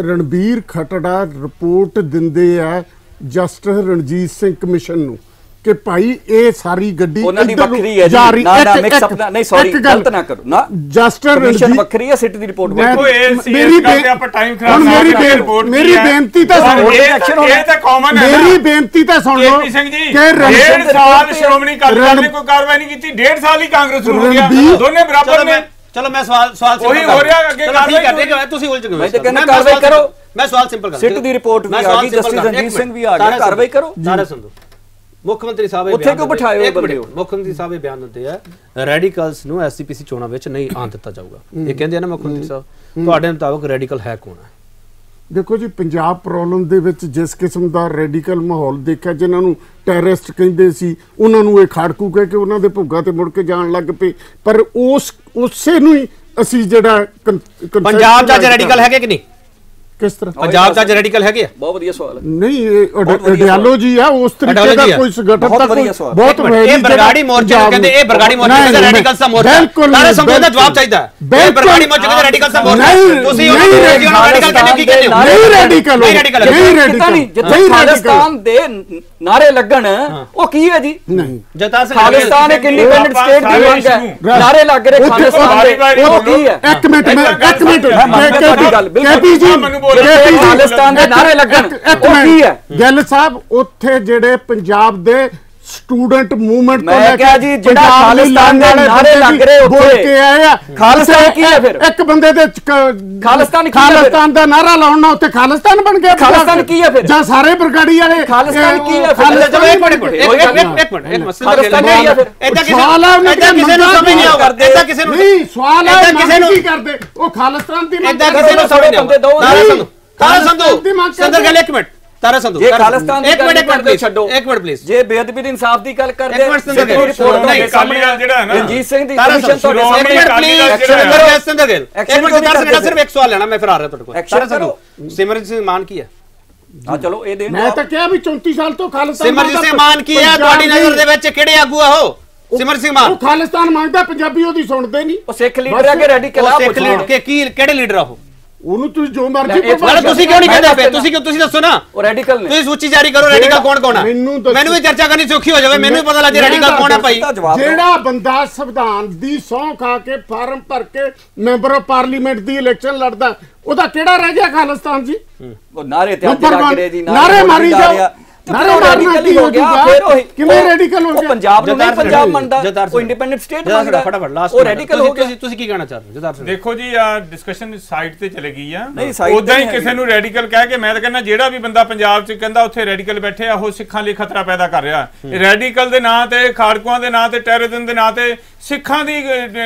S5: ਰਣਬੀਰ ਖਟੜਾ ਰਿਪੋਰਟ ਦਿੰਦੇ ਆ ਜਸਟਿਸ ਰਣਜੀਤ ਸਿੰਘ ਕਮਿਸ਼ਨ ਨੂੰ ਕਿ ਭਾਈ ਇਹ ਸਾਰੀ ਗੱਡੀ
S6: ਉਹਨਾਂ ਦੀ
S5: ਇੱਧਰ ਨੂੰ
S6: ਵੱਖਰੀ ਹੈ
S5: ਜਾ।
S6: ਜੀ
S5: ਰਹੀ-
S6: ਨਾ ਨਾ
S5: ਇੱਕ-
S6: ਮਿਕਸ ਅਪ
S5: ਇੱਕ-
S6: ਨਾ ਨਹੀਂ ਸੌਰੀ
S5: ਇੱਕ ਗੱਲ-
S6: ਗਲਤ ਨਾ ਕਰੋ। ਨਾ
S5: ਜਸਟਿਸ
S6: ਕਮਿਸ਼ਨ
S5: ਰਣਜੀਤ
S6: ਵੱਖਰੀ ਹੈ ਸਿੱਟ ਦੀ ਰਿਪੋਰਟ
S5: ਮੈਂ-
S6: ਵੱਖਰੀ
S7: ਉਹ ਇਹ ਸੀ,
S5: ਮੇਰੀ
S7: ਇਸ ਗੱਲ ਤੇ
S5: ਬੇ-
S7: ਆਪਾਂ time ਖਰਾਬ
S5: ਹੁਣ
S7: ਨਾ
S5: ਮੇਰੀ
S7: ਕਰੀਏ,
S5: ਬੇ-
S7: report
S5: ਮੇਰੀ
S7: ਕੀ ਹੈ?
S5: ਬੇਨਤੀ ਤਾਂ ਸੁਣ
S7: ਇਹ
S5: ਲਓ
S7: ਤਾਂ- ਇਹ ਤਾਂ common ਹੈ। ਨਾ।
S5: ਮੇਰੀ ਬੇਨਤੀ ਤਾਂ ਸੁਣ ਲਓ
S7: ਕੇਪੀ ਸਿੰਘ ਜੀ
S5: ਕਿ ਰਣ-
S7: ਡੇਢ ਸਾਲ
S6: ਰਿਪੋਰਟ
S7: ਸ਼੍ਰੋਮਣੀ ਅਕਾਲੀ ਦਲ ਨੇ
S5: ਰਣ-
S7: ਕੋਈ ਕਾਰਵਾਈ ਨਹੀਂ ਕੀਤੀ। ਡੇਢ ਸਾਲ ਹੀ ਕਾਂਗਰਸ ਨੂੰ ਹੋ ਗਿਆ। ਦੋਨੇ ਬਰਾਬਰ ਨੇ।
S1: ਚਲੋ ਮੈਂ ਸਵਾਲ ਸਵਾਲ
S7: ਉਹੀ ਹੋ ਰਿਹਾ, ਅੱਗੇ ਕਾਰਵਾਈ
S1: ਹੈ ਤੁਸੀਂ ਉਲਝ ਗਏ
S6: ਮੈਂ ਤਾਂ ਕਹਿੰਦਾ ਕਾਰਵਾਈ ਕਰੋ।
S1: ਮੈਂ ਸਵਾਲ ਸਿੰਪਲ ਕਰ
S6: ਸਿੱਟ ਦੀ report ਵੀ ਆ ਗਈ, ਜਸਟਿਸ ਰਣਜੀਤ ਸਿੰਘ ਵੀ ਆ ਗਿਆ, ਕਾਰਵਾਈ ਕਰੋ।
S1: ਤਾਰਾ ਸੰਧੂ ਮੁੱਖ ਮੰਤਰੀ ਸਾਹਿਬ ਇਹ
S6: ਉੱਥੇ
S1: ਬਿਆਨ
S6: ਕਿਉਂ
S1: ਦਿੰਦੇ-
S6: ਬਿਠਾਏ ਬੰਦੇ ਹੋ?
S1: ਮੁੱਖ ਮੰਤਰੀ ਸਾਹਿਬ ਇਹ ਬਿਆਨ ਦਿੰਦੇ ਆ ਰੈਡੀਕਲਸ ਨੂੰ ਐਸਸੀਪੀਸੀ ਚੋਣਾਂ ਵਿੱਚ ਨਹੀਂ ਆਉਣ ਦਿੱਤਾ ਜਾਊਗਾ। ਇਹ ਕਹਿੰਦੇ ਆ ਨਾ ਮੁੱਖ ਮੰਤਰੀ ਸਾਹਿਬ ਤੁਹਾਡੇ ਮੁਤਾਬਕ ਰੈਡੀਕਲ ਹੈ ਕੌਣ ਹੈ?
S5: ਦੇਖੋ ਜੀ ਪੰਜਾਬ ਪ੍ਰੋਬਲਮ ਦੇ ਵਿੱਚ ਜਿਸ ਕਿਸਮ ਦਾ ਰੈਡੀਕਲ ਮਾਹੌਲ ਦੇਖਿਆ ਜਿਨ੍ਹਾਂ ਨੂੰ ਟੈਰਰਿਸਟ ਕਹਿੰਦੇ ਸੀ ਉਹਨਾਂ ਨੂੰ ਇਹ ਖਾੜਕੂ ਕਹਿ ਕੇ ਉਹਨਾਂ ਦੇ ਭੁੱਗਾ ਤੇ ਮੁੜ ਕੇ ਜਾਣ ਲੱਗ ਪਏ। ਪਰ ਉਸ ਉਸੇ ਨੂੰ ਹੀ ਅਸੀਂ ਜਿਹੜਾ
S1: ਪੰਜਾਬ
S5: conceptualize
S1: ਰੈਡੀਕਲ ਹੈਗੇ ਕਿ ਨਹੀਂ?
S5: ਕਿਸ ਤਰ੍ਹਾਂ?
S1: ਪੰਜਾਬ ਚ ਅੱਜ ਰੈਡੀਕਲ ਹੈਗੇ ਆ?
S6: ਬਹੁਤ ਵਧੀਆ ਸਵਾਲ ਹੈ।
S5: ਨਹੀਂ ਇਹ ਆਈਡੀਓਲੋਜੀ ਆ ਉਸ ਤਰੀਕੇ ਦਾ। ਕੋਈ ਸੰਗਠਨ
S6: ਬਹੁਤ
S5: ਦਾ ਕੋਈ
S6: ਵਧੀਆ ਸਵਾਲ।
S5: ਬਹੁਤ
S1: ਇਹ ਬਰਗਾੜੀ ਮੋਰਚੇ ਕਹਿੰਦੇ ਇਹ ਬਰਗਾੜੀ ਮੋਰਚੇ ਦਾ ਰੈਡੀਕਲ ਦਾ ਮੋਰਚਾ। ਤਾਰੇ ਸੰਧੂ ਦਾ ਜਵਾਬ ਚਾਹੀਦਾ ਹੈ। ਇਹ ਬਰਗਾੜੀ ਮੋਰਚੇ ਦਾ ਰੈਡੀਕਲ ਦਾ ਮੋਰਚਾ। ਤੁਸੀਂ ਉਹਨੂੰ ਰੈਡੀਕਲ ਕਹਿੰਦੇ ਹੋ ਕੀ ਕਹਿੰਦੇ ਹੋ?
S5: ਨਹੀਂ ਰੈਡੀਕਲ
S1: ਨਹੀਂ radical
S5: ਨਹੀਂ ਰੈਡੀਕਲ
S6: ਨਹੀਂ ਜਿੱਥੇ ਖਾਲਿਸਤਾਨ ਦੇ ਨਾਰੇ ਲੱਗਣ ਉਹ ਕੀ ਹੈ ਜੀ?
S5: ਨਹੀਂ।
S1: ਜਗਤਾਰ ਸਿੰਘ
S6: ਖਾਲਿਸਤਾਨ ਇੱਕ ਇੰਡੀਪੈਂਡੈਂਟ ਸਟੇਟ ਦੀ
S7: ਸਾਰੇ
S6: ਮੰਗ ਹੈ। ਨਾਰੇ ਲੱਗ ਰਹੇ ਖਾਲਿਸਤਾਨ ਦੇ। ਉਹ ਕੀ ਹੈ?
S5: ਇੱਕ ਮਿੰਟ ਮੈਂ ਇੱਕ ਮਿੰਟ
S6: ਮੈਂ ਮੰਨਦਾ ਤੁਹਾਡੀ ਗੱਲ, ਬਿਲਕੁਲ।
S5: ਕੇਪੀ ਜੀ
S7: ਮੈਨੂੰ ਬੋਲੋ।
S5: ਕੇਪੀ ਜੀ,
S6: ਖਾਲਿਸਤਾਨ ਦੇ ਨਾਅਰੇ ਲੱਗਣ,
S5: ਇੱਕ- ਇੱਕ
S6: ਉਹ ਕੀ ਹੈ?
S5: ਗਿੱਲ ਸਾਹਿਬ ਉੱਥੇ ਜਿਹੜੇ ਪੰਜਾਬ ਦੇ ਸਟੂਡੈਂਟ ਮੂਵਮੈਂਟ ਤੋਂ
S6: ਮੈਂ
S5: ਲੈ ਕੇ
S6: ਕਿਹਾ ਜੀ, ਜਿਹੜਾ ਖਾਲਿਸਤਾਨ ਦੇ
S5: ਬੰਦੇ
S6: ਲੱਗ ਰਹੇ ਉੱਥੇ।
S5: ਬੋਲ ਕੇ ਆਏ ਆ
S6: ਖਾਲਿਸਤਾਨ ਕੀ ਹੈ ਫਿਰ?
S5: ਇੱਕ ਬੰਦੇ ਦੇ
S6: ਖਾਲਿਸਤਾਨ ਕੀ ਹੈ ਫਿਰ?
S5: ਖਾਲਿਸਤਾਨ ਦਾ ਨਾਰਾ ਲਾਉਣ ਨਾਲ ਉੱਥੇ ਖਾਲਿਸਤਾਨ ਬਣ ਗਿਆ
S6: ਖਾਲਿਸਤਾਨ ਕੀ ਹੈ ਫਿਰ?
S5: ਜਾਂ ਸਾਰੇ ਬਰਗਾੜੀ ਵਾਲੇ
S6: ਖਾਲਿਸਤਾਨ ਕੀ ਹੈ ਫਿਰ?
S1: ਚਲੋ ਇੱਕ ਮਿੰਟ ਇੱਕ। ਮਿੰਟ ਇੱਕ ਮਿੰਟ ਇੱਕ ਮਿੰਟ
S6: ਖਾਲਿਸਤਾਨ ਕੀ ਹੈ ਫਿਰ?
S1: ਇਦਾਂ ਕਿਸੇ
S5: ਉਹਨਾਂ
S1: ਇਦਾਂ ਕਿਸੇ ਨੂੰ ਸਮਝ ਨਹੀਂ ਆਉਂਦਾ ਇਦਾਂ ਕਿਸੇ ਨੂੰ
S5: ਨਹੀਂ ਸਵਾਲ ਹੈ
S1: ਏਦਾਂ ਕਿਸੇ ਨੂੰ
S5: ਕੀ ਕਰਦੇ ਉਹ ਖਾਲਿਸਤਾਨ ਦੀ ਮੰਗ
S1: ਇਦਾਂ
S5: ਕਰਦੇ
S1: ਕਿਸੇ ਨੂੰ ਸਮਝ ਨਹੀਂ
S6: ਬੰਦੇ ਦੋ
S1: ਤਾਰਾ
S5: ਨਹੀਂ।
S1: ਸੰਧੂ
S5: ਮੰਗ
S1: ਸੰਧੂ ਸੰਦਰ ਗੱਲ ਇੱਕ ਮਿੰਟ ਤਾਰਾ ਸੰਧੂ
S6: ਜੇ
S1: ਤਾਰਾ
S6: ਖਾਲਿਸਤਾਨ ਦੀ ਗੱਲ
S1: please,
S6: ਛੱਡੋ।
S1: ਇੱਕ ਮਿੰਟ ਪਲੀਜ਼
S6: ਜੇ ਬੇਅਦਬੀ ਦੇ ਇਨਸਾਫ ਦੀ ਗੱਲ ਕਰਦੇ
S1: ਇੱਕ ਮਿੰਟ ਸੰਦਰ
S6: ਸਿੱਧੀ ਰਿਪੋਰਟ
S1: ਨਹੀਂ,
S6: ਤੁਹਾਡੇ
S7: ਦਲ ਜਿਹੜਾ ਹੈ ਨਾ,
S6: ਰਣਜੀਤ ਸਿੰਘ ਦੀ
S1: ਤਾਰਾ
S6: ਕਮਿਸ਼ਨ ਤੁਹਾਡੇ ਸਾਹਮਣੇ
S1: ਸੰਦਰ ਗਿੱਲ। ਇੱਕ ਮਿੰਟ
S6: ਨਹੀਂ
S1: ਸਿੰਘ ਸਿਰਫ ਇੱਕ ਸਵਾਲ ਲੈਣਾ ਮੈਂ ਫਿਰ ਆ ਰਿਹਾ ਤੁਹਾਡੇ ਕੋਲ। ਤਾਰਾ ਸੰਧੂ ਸਿਮਰਜੀਤ ਸਿੰਘ ਮਾਨ ਕੀ ਹੈ?
S6: ਆ ਚਲੋ ਇਹ ਦੇਣ
S5: ਮੈਂ ਤਾਂ ਕਿਹਾ ਵੀ 34 ਸਾਲ ਤੋਂ ਖਾਲਿਸਤਾਨ
S1: ਸਿਮਰਜੀਤ ਸਿੰਘ ਮਾਨ ਕੀ ਹੈ?
S5: ਪੰਜਾਬ
S1: ਤੁਹਾਡੀ ਨਜ਼ਰ
S5: ਦੀ-
S1: ਦੇ ਵਿੱਚ ਕਿਹੜੇ ਆਗੂ ਆ ਉਹ? ਸਿਮਰਜੀਤ ਸਿੰਘ ਮਾਨ।
S5: ਉਹ ਖਾਲਿਸਤਾਨ ਮੰਗਦਾ ਪੰਜਾਬੀ ਉਹਦੀ ਸੁਣਦੇ ਨਹੀਂ।
S6: ਉਹ ਸਿੱਖ ਲੀਡਰ ਆ ਕਿ ਰੈਡੀਕਲ ਆ
S1: ਉਹ ਸਿੱਖ
S6: ਪੁੱਛੋ।
S1: ਲੀਡਰ ਕੇ ਕੀ ਕਿਹੜੇ ਲੀਡਰ ਆ ਉਹ?
S5: ਉਹਨੂੰ ਤੁਸੀਂ ਜੋ ਮਰਜ਼ੀ
S6: ਇਹ
S1: ਮਤਲਬ ਤੁਸੀਂ ਕਿਉਂ ਨਹੀਂ ਕਹਿੰਦੇ ਤੁਸੀਂ ਕਿਉਂ ਤੁਸੀਂ ਦੱਸੋ ਨਾ।
S6: ਉਹ ਰੈਡੀਕਲ ਨੇ।
S1: ਤੁਸੀਂ ਸੂਚੀ ਜਾਰੀ ਕਰੋ ਰੈਡੀਕਲ ਕੌਣ ਕੌਣ ਆ?
S5: ਮੈਨੂੰ
S1: ਵੀ ਚਰਚਾ ਕਰਨੀ ਸੌਖੀ ਹੋ ਜਾਵੇ ਮੈਨੂੰ ਵੀ ਪਤਾ ਲੱਗ ਰੈਡੀਕਲ ਕੌਣ ਆ ਭਾਈ।
S5: ਜਿਹੜਾ ਬੰਦਾ ਸੰਵਿਧਾਨ ਦੀ ਸਹੁੰ ਖਾ ਕੇ ਫਾਰਮ ਭਰ ਕੇ ਮੈਂਬਰ ਆਫ ਪਾਰਲੀਮੈਂਟ ਦੀ ਇਲੈਕਸ਼ਨ ਲੜਦਾ ਉਹਦਾ ਕਿਹੜਾ ਰਹਿ ਗਿਆ ਖਾਲਿਸਤਾਨ ਜੀ?
S6: ਉਹ ਨਾਰੇ ਤੇ ਅੱਜ ਲੱਗ ਰਹੇ ਜੀ ਬੋਲੀ
S5: ਮਾਰੀ ਜਾਓ।
S6: Radical
S5: ਕੀ
S6: ਹੀ ਹੋ ਗਿਆ? ਫਿਰ ਉਹ
S5: ਕਿਵੇਂ radical ਹੋ ਗਿਆ?
S6: ਪੰਜਾਬ ਨੂੰ ਨਹੀਂ ਪੰਜਾਬ ਮੰਨਦਾ ਉਹ ਇੰਡੀਪੈਂਡੈਂਟ ਸਟੇਟ ਮੰਗਦਾ
S1: ਫਟਾਫਟ ਲਾਸਟ
S6: ਉਹ ਰੈਡੀਕਲ ਹੋ ਗਿਆ
S1: ਤੁਸੀਂ ਕੀ ਕਹਿਣਾ ਚਾਹ ਰਹੇ ਹੋ ਜਦਾਰ ਸਿੰਘ
S7: ਦੇਖੋ ਜੀ ਆ ਡਿਸਕਸ਼ਨ ਸਾਈਡ ਤੇ ਚਲੇ ਗਈ ਆ ਉਦਾਂ ਹੀ ਕਿਸੇ। ਨੂੰ ਰੈਡੀਕਲ ਕਹਿ ਕੇ ਮੈਂ ਤਾਂ ਕਹਿੰਦਾ ਜਿਹੜਾ ਵੀ ਬੰਦਾ ਪੰਜਾਬ 'ਚ ਕਹਿੰਦਾ ਉੱਥੇ ਰੈਡੀਕਲ ਬੈਠੇ ਆ ਉਹ ਸਿੱਖਾਂ ਲਈ ਖਤਰਾ ਪੈਦਾ ਕਰ ਰਿਹਾ ਰੈਡੀਕਲ ਦੇ ਨਾਂ ਤੇ ਖਾੜਕੂਆਂ ਦੇ ਨਾਂ ਤੇ ਟੈਰਰਿਜ਼ਮ ਦੇ ਨਾਂ ਤੇ ਸਿੱਖਾਂ ਦੀ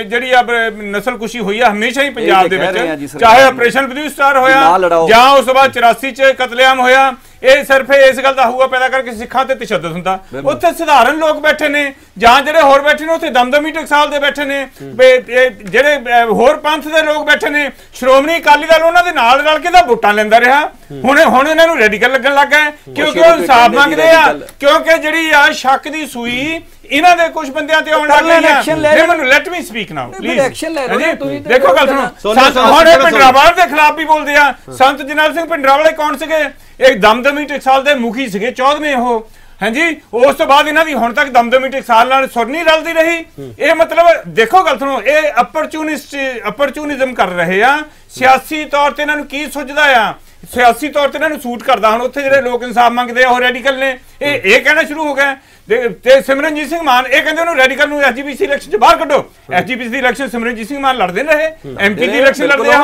S7: ਜਿਹੜੀ ਆ ਨਸਲਕੁਸ਼ੀ ਹੋਈ ਆ ਹਮੇਸ਼ਾ ਹੀ ਪੰਜਾਬ ਦੇ ਵਿੱਚ ਚਾਹੇ। ਆਪਰੇਸ਼ਨ ਬਲੂ ਸਟਾਰ ਹੋਇਆ। ਜਾਂ ਉਸ ਤੋਂ ਬਾਅਦ 84 ਚ ਕਤਲੇਆਮ ਹੋਇਆ ਇਹ ਸਿਰਫ ਇਸ ਗੱਲ ਦਾ ਹੂਆ ਪੈਦਾ ਕਰਕੇ ਸਿੱਖਾਂ ਤੇ ਤਸ਼ੱਦਦ ਹੁੰਦਾ। ਉੱਥੇ ਸਧਾਰਨ ਲੋਕ ਬੈਠੇ ਨੇ ਜਾਂ ਜਿਹੜੇ ਹੋਰ ਬੈਠੇ ਨੇ ਉੱਥੇ ਦਮਦਮੀ ਟਕਸਾਲ ਦੇ ਬੈਠੇ ਨੇ। ਵੀ ਇਹ ਜਿਹੜੇ ਹੋਰ ਪੰਥ ਦੇ ਲੋਕ ਬੈਠੇ ਨੇ ਸ਼੍ਰੋਮਣੀ ਅਕਾਲੀ ਦਲ ਉਹਨਾਂ ਦੇ ਨਾਲ ਰਲ ਕੇ ਤਾਂ ਵੋਟਾਂ ਲੈਂਦਾ ਰਿਹਾ। ਹੁਣ ਹੁਣ ਇਹਨਾਂ ਨੂੰ ਰੈਡੀਕਲ ਲੱਗਣ ਲੱਗਾ ਹੈ। ਕਿਉਂਕਿ ਉਹ ਇਨਸਾਫ ਮੰਗਦੇ ਆ ਕਿਉਂਕਿ ਜਿਹੜੀ ਆ ਸ਼ੱਕ ਦੀ ਸੂਈ ਇਹਨਾਂ ਦੇ ਕੁਝ ਬੰਦਿਆਂ ਤੇ ਆਉਣ ਲੱਗ ਗਈ ਨਹੀਂ, ਮੈਨੂੰ let me
S6: speak
S7: now
S6: please ਲੈ ਤੁਸੀਂ
S7: ਦੇਖੋ ਗੱਲ ਸੁਣੋ। ਸੰਤ ਹੁਣ ਪਿੰਡਰਾਵਾਲ ਦੇ ਖਿਲਾਫ ਵੀ ਬੋਲਦੇ ਆ। ਸੰਤ ਜਨਰਲ ਸਿੰਘ ਪਿੰਡਰਾਵਾਲ ਵਾਲੇ ਕੌਣ ਸੀਗੇ? ਇਹ ਦਮਦਮੀ ਟਕਸਾਲ ਦੇ ਮੁਖੀ ਸੀਗੇ 14ਵੇਂ ਉਹ। ਹਾਂਜੀ ਉਸ ਤੋਂ ਬਾਅਦ ਇਹਨਾਂ ਦੀ ਹੁਣ ਤੱਕ ਦਮਦਮੀ ਟਕਸਾਲ ਨਾਲ ਸੁਰ ਨਹੀਂ ਰਲਦੀ ਰਹੀ। ਇਹ ਮਤਲਬ ਦੇਖੋ ਗੱਲ ਸੁਣੋ ਇਹ ਅਪਰਚੂਨਿਸਟ ਅਪਰਚੂਨਿਜ਼ਮ ਕਰ ਰਹੇ ਆ। ਸਿਆਸੀ ਤੌਰ ਤੇ ਇਹਨਾਂ ਨੂੰ ਕੀ ਸੁਝਦਾ ਆ? ਸਿਆਸੀ ਤੌਰ ਤੇ ਇਹਨਾਂ ਨੂੰ ਸੂਟ ਕਰਦਾ। ਹੁਣ ਉੱਥੇ ਜਿਹੜੇ ਲੋਕ ਇਨਸਾਫ ਮੰਗਦੇ ਆ ਉਹ ਰੈਡੀਕਲ ਨੇ। ਇਹ ਇਹ ਕਹਿਣਾ ਸ਼ੁਰੂ ਹੋ ਗਿਆ। ਤੇ- ਸਿਮਰਨਜੀਤ ਸਿੰਘ ਮਾਨ ਇਹ ਕਹਿੰਦੇ ਉਹਨੂੰ ਰੈਡੀਕਲ ਨੂੰ ਐਸਜੀਪੀਸੀ ਇਲੈਕਸ਼ਨ ਚ ਬਾਹਰ ਕੱਢੋ। ਐਸਜੀਪੀਸੀ ਦੀ ਇਲੈਕਸ਼ਨ ਸਿਮਰਨਜੀਤ ਸਿੰਘ ਮਾਨ ਲੜਦੇ ਨੇ ਰਹੇ ਐਮਪੀ ਦੀ ਇਲੈਕਸ਼ਨ ਲੜਦੇ ਆ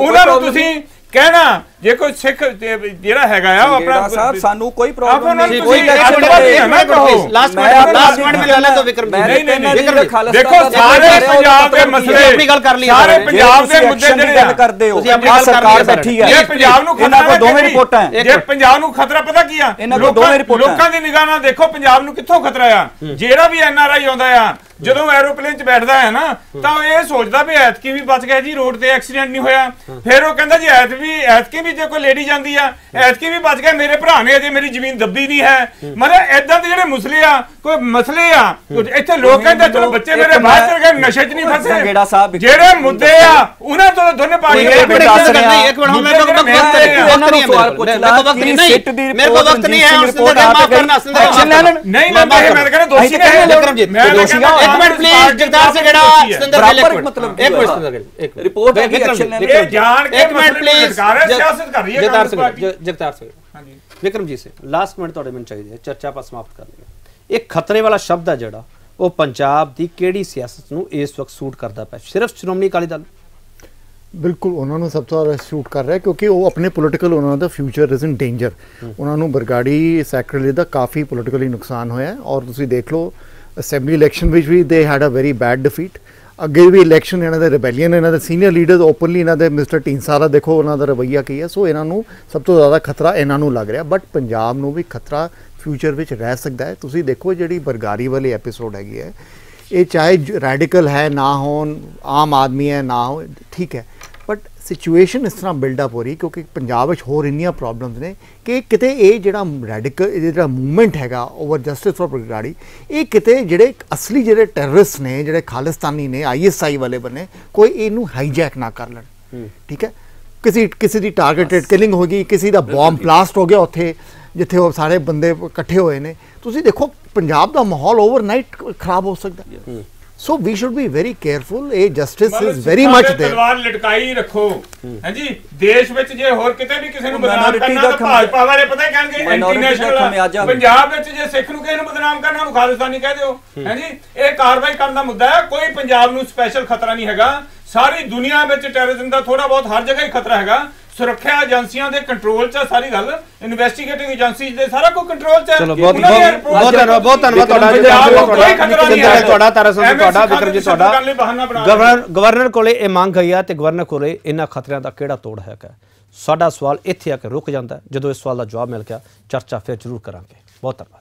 S7: ਉਹਨਾਂ ਨੂੰ ਤੁਸੀਂ ਕਹਿਣਾ ਜੇ ਕੋਈ ਸਿੱਖ ਜਿਹੜਾ ਹੈਗਾ ਆ ਉਹ ਆਪਣਾ
S6: ਸਾਹਿਬ ਸਾਨੂੰ ਕੋਈ ਪ੍ਰੋਬਲਮ ਨਹੀਂ। ਕੋਈ।
S1: ਲਾਸਟ ਮਿੰਟ ਲਾਸਟ ਮਿੰਟ ਮਿਲਾ ਲੈ ਤਾਂ ਵਿਕਰਮ ਜੀ।
S7: ਨਹੀਂ, ਨਹੀਂ,
S6: ਜੀ,
S7: ਦੇਖੋ ਸਾਰੇ ਪੰਜਾਬ ਦੇ ਮਸਲੇ
S1: ਆਪਣੀ ਗੱਲ ਕਰ ਲਈ
S7: ਸਾਰੇ। ਪੰਜਾਬ ਦੇ
S6: ਜੇ
S7: ਮੁੱਦੇ ਜਿਹੜੇ
S6: ਗੱਲ ਕਰਦੇ ਹੋ
S1: ਤੁਸੀਂ ਆਪਣੀ ਗੱਲ
S6: ਸਰਕਾਰ
S1: ਸਾਰੇ।
S6: ਬੈਠੀ ਹੈ
S7: ਇਹ ਪੰਜਾਬ ਨੂੰ ਖਤਰਾ
S6: ਦੋਵੇਂ ਰਿਪੋਰਟਾਂ ਹੈ।
S7: ਜੇ ਪੰਜਾਬ ਨੂੰ ਖਤਰਾ ਪਤਾ ਕੀ ਆ?
S6: ਇਹਨਾਂ ਕੋਲ
S7: ਲੋਕਾਂ-
S6: ਦੋਵੇਂ ਰਿਪੋਰਟਾਂ
S7: ਲੋਕਾਂ ਦੀ ਨਿਗਾਹ ਨਾਲ ਦੇਖੋ ਪੰਜਾਬ ਨੂੰ ਕਿੱਥੋਂ ਖਤਰਾ ਆ? ਜਿਹੜਾ ਵੀ ਐਨ ਆਰ ਆਈ ਆਉਂਦਾ ਆ ਜਦੋਂ ਐਰੋਪਲੇਨ 'ਚ ਬੈਠਦਾ ਹੈ ਨਾ ਤਾਂ ਉਹ ਇਹ ਸੋਚਦਾ ਵੀ ਐਤਕੀ ਵੀ ਬਚ ਗਿਆ ਜੀ ਰੋਡ ਤੇ ਐਕਸੀਡੈਂਟ ਨਹੀਂ ਹੋਇਆ। ਫਿਰ ਉਹ ਕਹਿੰਦਾ ਜੀ ਐਤ ਵੀ ਐਤਕੀ ਵੀ ਜੇ ਕੋਈ ਲੇਡੀ ਜਾਂਦੀ ਆ ਐਤਕੀ ਵੀ ਬਚ ਗਿਆ ਮੇਰੇ ਭਰਾ ਨੇ ਅਜੇ ਮੇਰੀ ਜ਼ਮੀਨ ਦੱਬੀ ਨਹੀਂ ਹੈ। ਮਤਲਬ ਐਦਾਂ ਦੇ ਜਿਹੜੇ ਮਸਲੇ ਆ ਕੋਈ ਮਸਲੇ ਆ ਇੱਥੇ ਲੋਕ ਕਹਿੰਦੇ ਚਲੋ ਬੱਚੇ ਮੇਰੇ ਬਾਹਰ
S6: ਮੈਂ-
S7: ਚਲ ਗਏ ਨਸ਼ੇ 'ਚ ਨਹੀਂ ਫਸੇ। ਜਿਹੜੇ ਮੁੱਦੇ ਆ ਉਹਨਾਂ ਤੋਂ ਦੋਨੇ
S1: ਇੱਕ ਮਿੰਟ
S6: ਦੱਸ ਰਿਹਾ।
S1: ਇੱਕ ਮਿੰਟ ਹੁਣ ਮੇਰੇ ਕੋਲ ਵਕਤ
S7: ਮੈਂ
S1: ਨਹੀਂ
S6: ਨੂੰ
S1: ਵਕਤ ਨਹੀਂ
S6: ਦੀ
S1: ਮੇਰੇ ਕੋਲ ਵਕਤ ਨਹੀਂ ਹੈ। ਸਿੰਦਰ ਜੀ ਮਾਫ ਕਰਨਾ ਸਿੰਦਰ
S6: ਐਕਸ਼ਨ ਲੈ ਲੈਣ
S7: ਨਹੀਂ ਲੈਂਦੇ ਮੈਂ ਤਾਂ ਕਹਿੰਦਾ ਦੋਸ਼ੀ ਨੇ
S1: ਜੀ,
S7: ਮੈਂ ਕਹਿੰਦਾ
S6: ਆ।
S1: ਇੱਕ ਮਿੰਟ ਪਲੀਜ਼ ਜਗਤਾਰ ਸਿੰਘ ਜਿਹੜਾ
S6: ਬਰਾਬਰ
S1: ਗਿੱਲ ਇੱਕ
S6: ਮਤਲਬ
S1: ਮਿੰਟ ਇੱਕ ਮਿੰਟ ਸਿੰਦਰ ਗਿੱਲ ਇੱਕ
S6: ਰਿਪੋਰਟ ਹੈ ਕਿ action ਲੈਣ
S7: ਇਹ ਜਾਣ ਕੇ
S1: ਇੱਕ ਮਿੰਟ ਪਲੀਜ਼
S7: ਸਿਆਸਤ ਕਰ ਰਹੀ ਹੈ
S1: ਜਗਤਾਰ
S7: ਕਾਂਗਰਸ
S1: ਸਿੰਘ
S7: ਪਾਰਟੀ।
S1: ਜ- ਜਗਤਾਰ ਸਿੰਘ।
S7: ਹਾਂਜੀ।
S1: ਵਿਕਰਮ ਜੀ ਸੇ ਲਾਸਟ ਮਿੰਟ ਤੁਹਾਡੇ ਮੈਨੂੰ ਚਾਹੀਦੇ ਹੈ ਚਰਚਾ ਆਪਾਂ ਸਮਾਪਤ ਕਰ ਲਈਏ ਇਹ ਖਤਰੇ ਵਾਲਾ ਸ਼ਬਦ ਹੈ ਜਿਹੜਾ ਉਹ ਪੰਜਾਬ ਦੀ ਕਿਹੜੀ ਸਿਆਸਤ ਨੂੰ ਇਸ ਵਕਤ ਸੂਟ ਕਰਦਾ ਪਿਆ? ਸਿਰਫ ਸ਼੍ਰੋਮਣੀ ਅਕਾਲੀ ਦਲ।
S8: ਬਿਲਕੁਲ ਉਹਨਾਂ ਨੂੰ ਸਭ ਤੋਂ ਜ਼ਿਆਦਾ ਸ਼ੂਟ ਕਰ ਰਿਹਾ ਕਿਉਂਕਿ ਉਹ ਆਪਣੇ ਪੋਲੀਟੀਕਲ ਉਹਨਾਂ ਦਾ ਫਿਊਚਰ ਇਜ਼ ਇਨ ਡੇਂਜਰ ਉਹਨਾਂ ਨੂੰ ਬਰਗਾੜੀ ਸੈਕਟਰੀ ਦਾ ਕਾਫੀ ਪੋਲੀਟੀਕਲੀ ਨੁਕਸਾਨ ਹੋਇਆ ਹੈ ਔਰ ਤੁਸੀਂ ਦੇਖ ਲਓ ਅਸੈਂਬਲੀ ਇਲੈਕਸ਼ਨ ਵਿੱਚ ਵੀ they had a very bad defeat ਅੱਗੇ ਵੀ ਇਲੈਕਸ਼ਨ ਇਹਨਾਂ ਦੇ ਰਿਬੈਲੀਅਨ ਇਹਨਾਂ ਦੇ ਸੀਨੀਅਰ ਲੀਡਰਸ ਓਪਨਲੀ ਇਹਨਾਂ ਦੇ ਮਿਸਟਰ ਢੀਂਡਸਾ ਦੇਖੋ ਉਹਨਾਂ ਦਾ ਰਵਈਆ ਕੀ ਹੈ। ਸੋ ਇਹਨਾਂ ਨੂੰ ਸਭ ਤੋਂ ਜ਼ਿਆਦਾ ਖਤਰਾ ਇਹਨਾਂ ਨੂੰ ਲੱਗ ਰਿਹਾ। ਬਟ ਪੰਜਾਬ ਨੂੰ ਵੀ ਖਤਰਾ ਫਿਊਚਰ ਵਿੱਚ ਰਹਿ ਸਕਦਾ ਹੈ। ਤੁਸੀਂ ਦੇਖੋ ਜਿਹੜੀ ਬਰਗਾਰੀ ਵਾਲੀ ਐਪੀਸੋਡ ਹੈਗੀ ਹੈ। ਇਹ ਚਾਹੇ ਰੈਡੀਕਲ ਹੈ, ਨਾ ਹੋਣ, ਆਮ ਆਦਮੀ ਹੈ, ਨਾ ਹੋ ਠੀਕ ਹੈ। ਬਟ ਸਿਚੁਏਸ਼ਨ ਇਸ ਤਰ੍ਹਾਂ ਬਿਲਡ ਅਪ ਹੋ ਰਹੀ ਕਿਉਂਕਿ ਪੰਜਾਬ ਵਿੱਚ ਹੋਰ ਇੰਨੀਆਂ ਪ੍ਰੋਬਲਮਸ ਨੇ ਕਿ ਕਿਤੇ ਇਹ ਜਿਹੜਾ ਰੈਡੀਕਲ ਜਿਹੜਾ ਮੂਵਮੈਂਟ ਹੈਗਾ ਓਵਰ ਜਸਟਿਸ ਫॉर ਬਰਗਾੜੀ ਇਹ ਕਿਤੇ ਜਿਹੜੇ ਅਸਲੀ ਜਿਹੜੇ ਟੈਰਰਿਸਟ ਨੇ ਜਿਹੜੇ ਖਾਲਿਸਤਾਨੀ ਨੇ ਆਈਐਸਆਈ ਵਾਲੇ ਬਣੇ ਕੋਈ ਇਹਨੂੰ ਹਾਈਜੈਕ ਨਾ ਕਰ ਲੈਣ। ਠੀਕ ਹੈ? ਕਿਸੇ ਕਿਸੇ ਦੀ ਟਾਰਗੇਟਡ ਕਿਲਿੰਗ ਹੋ ਗਈ ਕਿਸੇ ਦਾ ਬੰਬ ਬਲਾਸਟ ਹੋ ਗਿਆ ਉੱਥੇ ਜਿੱਥੇ ਉਹ ਸਾਰੇ ਬੰਦੇ ਇਕੱਠੇ ਹੋਏ ਨੇ। ਤੁਸੀਂ ਦੇਖੋ ਪੰਜਾਬ ਦਾ ਮਾਹੌਲ ਓਵਰਨਾਈਟ ਖਰਾਬ ਹੋ ਸਕਦਾ। So we should be very careful ਇਹ justice is very much there
S7: ਤਲਵਾਰ ਲਟਕਾਈ ਰੱਖੋ। ਹਾਂਜੀ ਦੇਸ਼ ਵਿੱਚ ਜੇ ਹੋਰ ਕਿਤੇ ਵੀ ਕਿਸੇ ਨੂੰ ਬਦਨਾਮ ਕਰਨਾ
S6: ਦਾ
S7: ਤਾਂ ਭਾਜਪਾ ਵਾਲੇ ਪਤਾ ਕਹਿਣਗੇ?
S6: ਦਾ ਖਮਿਆਜਾ।
S7: ਪੰਜਾਬ ਵਿੱਚ ਜੇ ਸਿੱਖ ਨੂੰ ਕਿਸੇ ਨੂੰ ਬਦਨਾਮ ਕਰਨਾ ਉਹਨੂੰ ਖਾਲਿਸਤਾਨੀ ਕਹਿ ਦਿਓ। ਹਾਂਜੀ ਇਹ ਕਾਰਵਾਈ ਕਰਨ ਦਾ ਮੁੱਦਾ ਹੈ। ਕੋਈ ਪੰਜਾਬ ਨੂੰ ਸਪੈਸ਼ਲ ਖਤਰਾ ਨਹੀਂ ਹੈਗਾ। ਸਾਰੀ ਦੁਨੀਆ ਵਿੱਚ ਟੈਰਰਿਜ਼ਮ ਦਾ ਥੋੜਾ ਬਹੁਤ ਹਰ ਜਗ੍ਹਾ ਹੀ ਖਤਰਾ ਹੈਗਾ। ਸੁਰੱਖਿਆ ਏਜੰਸੀਆਂ ਦੇ ਕੰਟਰੋਲ 'ਚ ਹੈ ਸਾਰੀ ਗੱਲ। ਇਨਵੈਸਟੀਗੇਟਿੰਗ ਏਜੰਸੀਜ਼ ਦੇ ਸਾਰਾ ਕੁਝ ਕੰਟਰੋਲ 'ਚ ਹੈ
S1: ਚਲੋ ਬਹੁਤ
S7: ਉਹਨਾਂ ਦੀਆਂ
S1: ਬਹੁਤ
S7: reports-
S1: ਬਹੁਤ ਧੰਨਵਾਦ ਬਹੁਤ ਧੰਨਵਾਦ ਤੁਹਾਡਾ
S7: ਪੰਜਾਬ ਨੂੰ ਕੋਈ ਖਤਰਾ
S1: ਤੁਹਾਡਾ
S7: ਨਹੀਂ
S1: ਸਿੰਦਰ
S7: ਹੈ।
S1: ਗਿੱਲ ਤੁਹਾਡਾ ਤਾਰਾ ਸਿੰਘ
S7: ਐਵੇਂ
S1: ਤੁਹਾਡਾ
S7: ਸਿੱਖਾਂ
S1: ਵਿਕਰਮ ਜੀ
S7: ਦੇ
S1: ਤੁਹਾਡਾ
S7: ਕਰਨ ਲਈ ਬਹਾਨਾ ਬਣਾ
S1: ਗਵਰਨਰ ਗਵਰਨਰ ਕੋਲੇ ਇਹ ਮੰਗ ਹੋਈ ਆ ਤੇ ਗਵਰਨਰ ਕੋਲੇ ਇਹਨਾਂ ਖਤਰਿਆਂ ਦਾ ਕਿਹੜਾ ਤੋੜ ਹੈਗਾ ਸਾਡਾ ਸਵਾਲ ਇੱਥੇ ਆ ਕੇ ਰੁਕ ਜਾਂਦਾ ਹੈ। ਜਦੋਂ ਇਸ ਸਵਾਲ ਦਾ ਜਵਾਬ ਮਿਲ ਗਿਆ ਚਰਚਾ ਫਿਰ ਜ਼ਰੂਰ ਕਰਾਂਗੇ। ਬਹੁਤ ਧੰਨਵਾਦ।